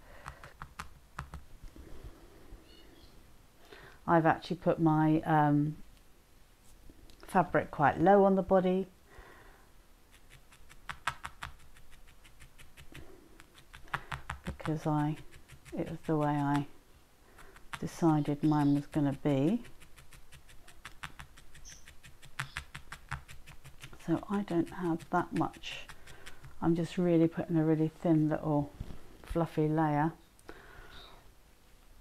I've actually put my um, fabric quite low on the body. Because I, it was the way I decided mine was going to be. so I don't have that much I'm just really putting a really thin little fluffy layer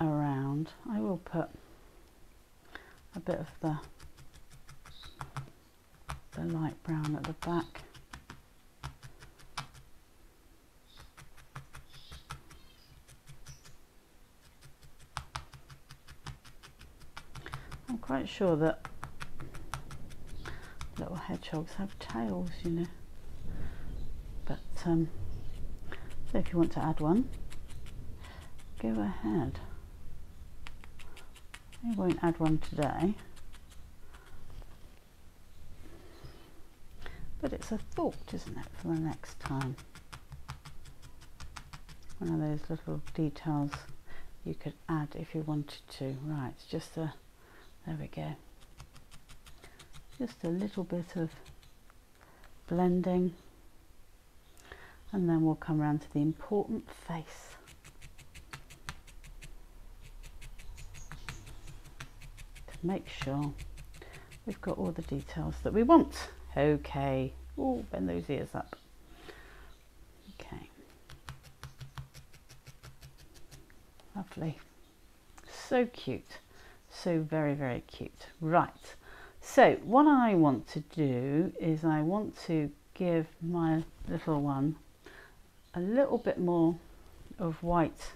around I will put a bit of the the light brown at the back I'm quite sure that little hedgehogs have tails, you know. But um, so if you want to add one, go ahead. I won't add one today. But it's a thought, isn't it, for the next time. One of those little details you could add if you wanted to. Right, just a, there we go just a little bit of blending and then we'll come around to the important face to make sure we've got all the details that we want okay. Oh bend those ears up. Okay. Lovely. So cute. So very very cute. Right. So what I want to do is I want to give my little one a little bit more of white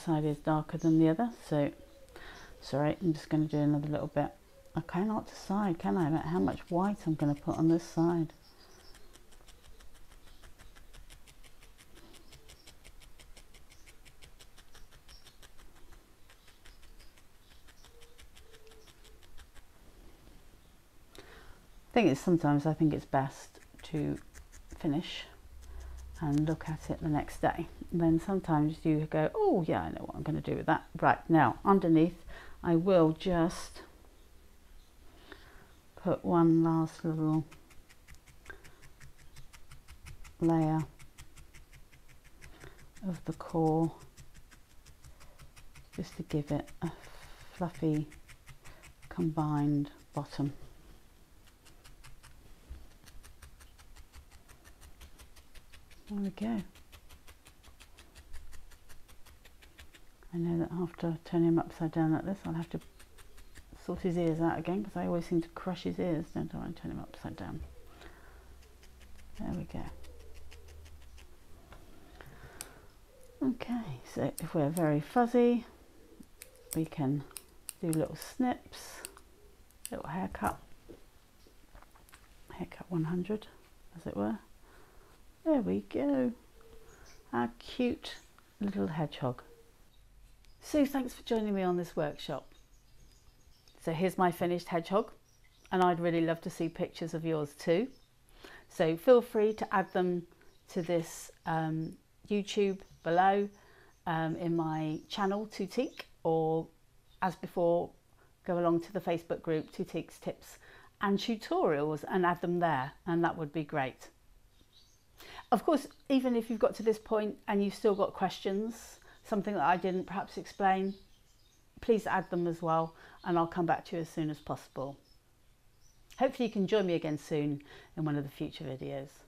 side is darker than the other, so sorry, I'm just going to do another little bit. I cannot decide, can I, about how much white I'm going to put on this side. I think it's sometimes I think it's best to finish and look at it the next day. Then sometimes you go, oh yeah, I know what I'm going to do with that. Right, now underneath I will just put one last little layer of the core just to give it a fluffy combined bottom. There we go. I know that after turning him upside down like this, I'll have to sort his ears out again because I always seem to crush his ears, don't I, I turn him upside down. There we go. Okay, so if we're very fuzzy, we can do little snips, little haircut, haircut 100 as it were. There we go. Our cute little hedgehog. So thanks for joining me on this workshop. So here's my finished hedgehog and I'd really love to see pictures of yours too. So feel free to add them to this um, YouTube below um, in my channel Tootique or as before go along to the Facebook group Tootique's Tips and Tutorials and add them there and that would be great. Of course, even if you've got to this point and you've still got questions, something that I didn't perhaps explain, please add them as well and I'll come back to you as soon as possible. Hopefully you can join me again soon in one of the future videos.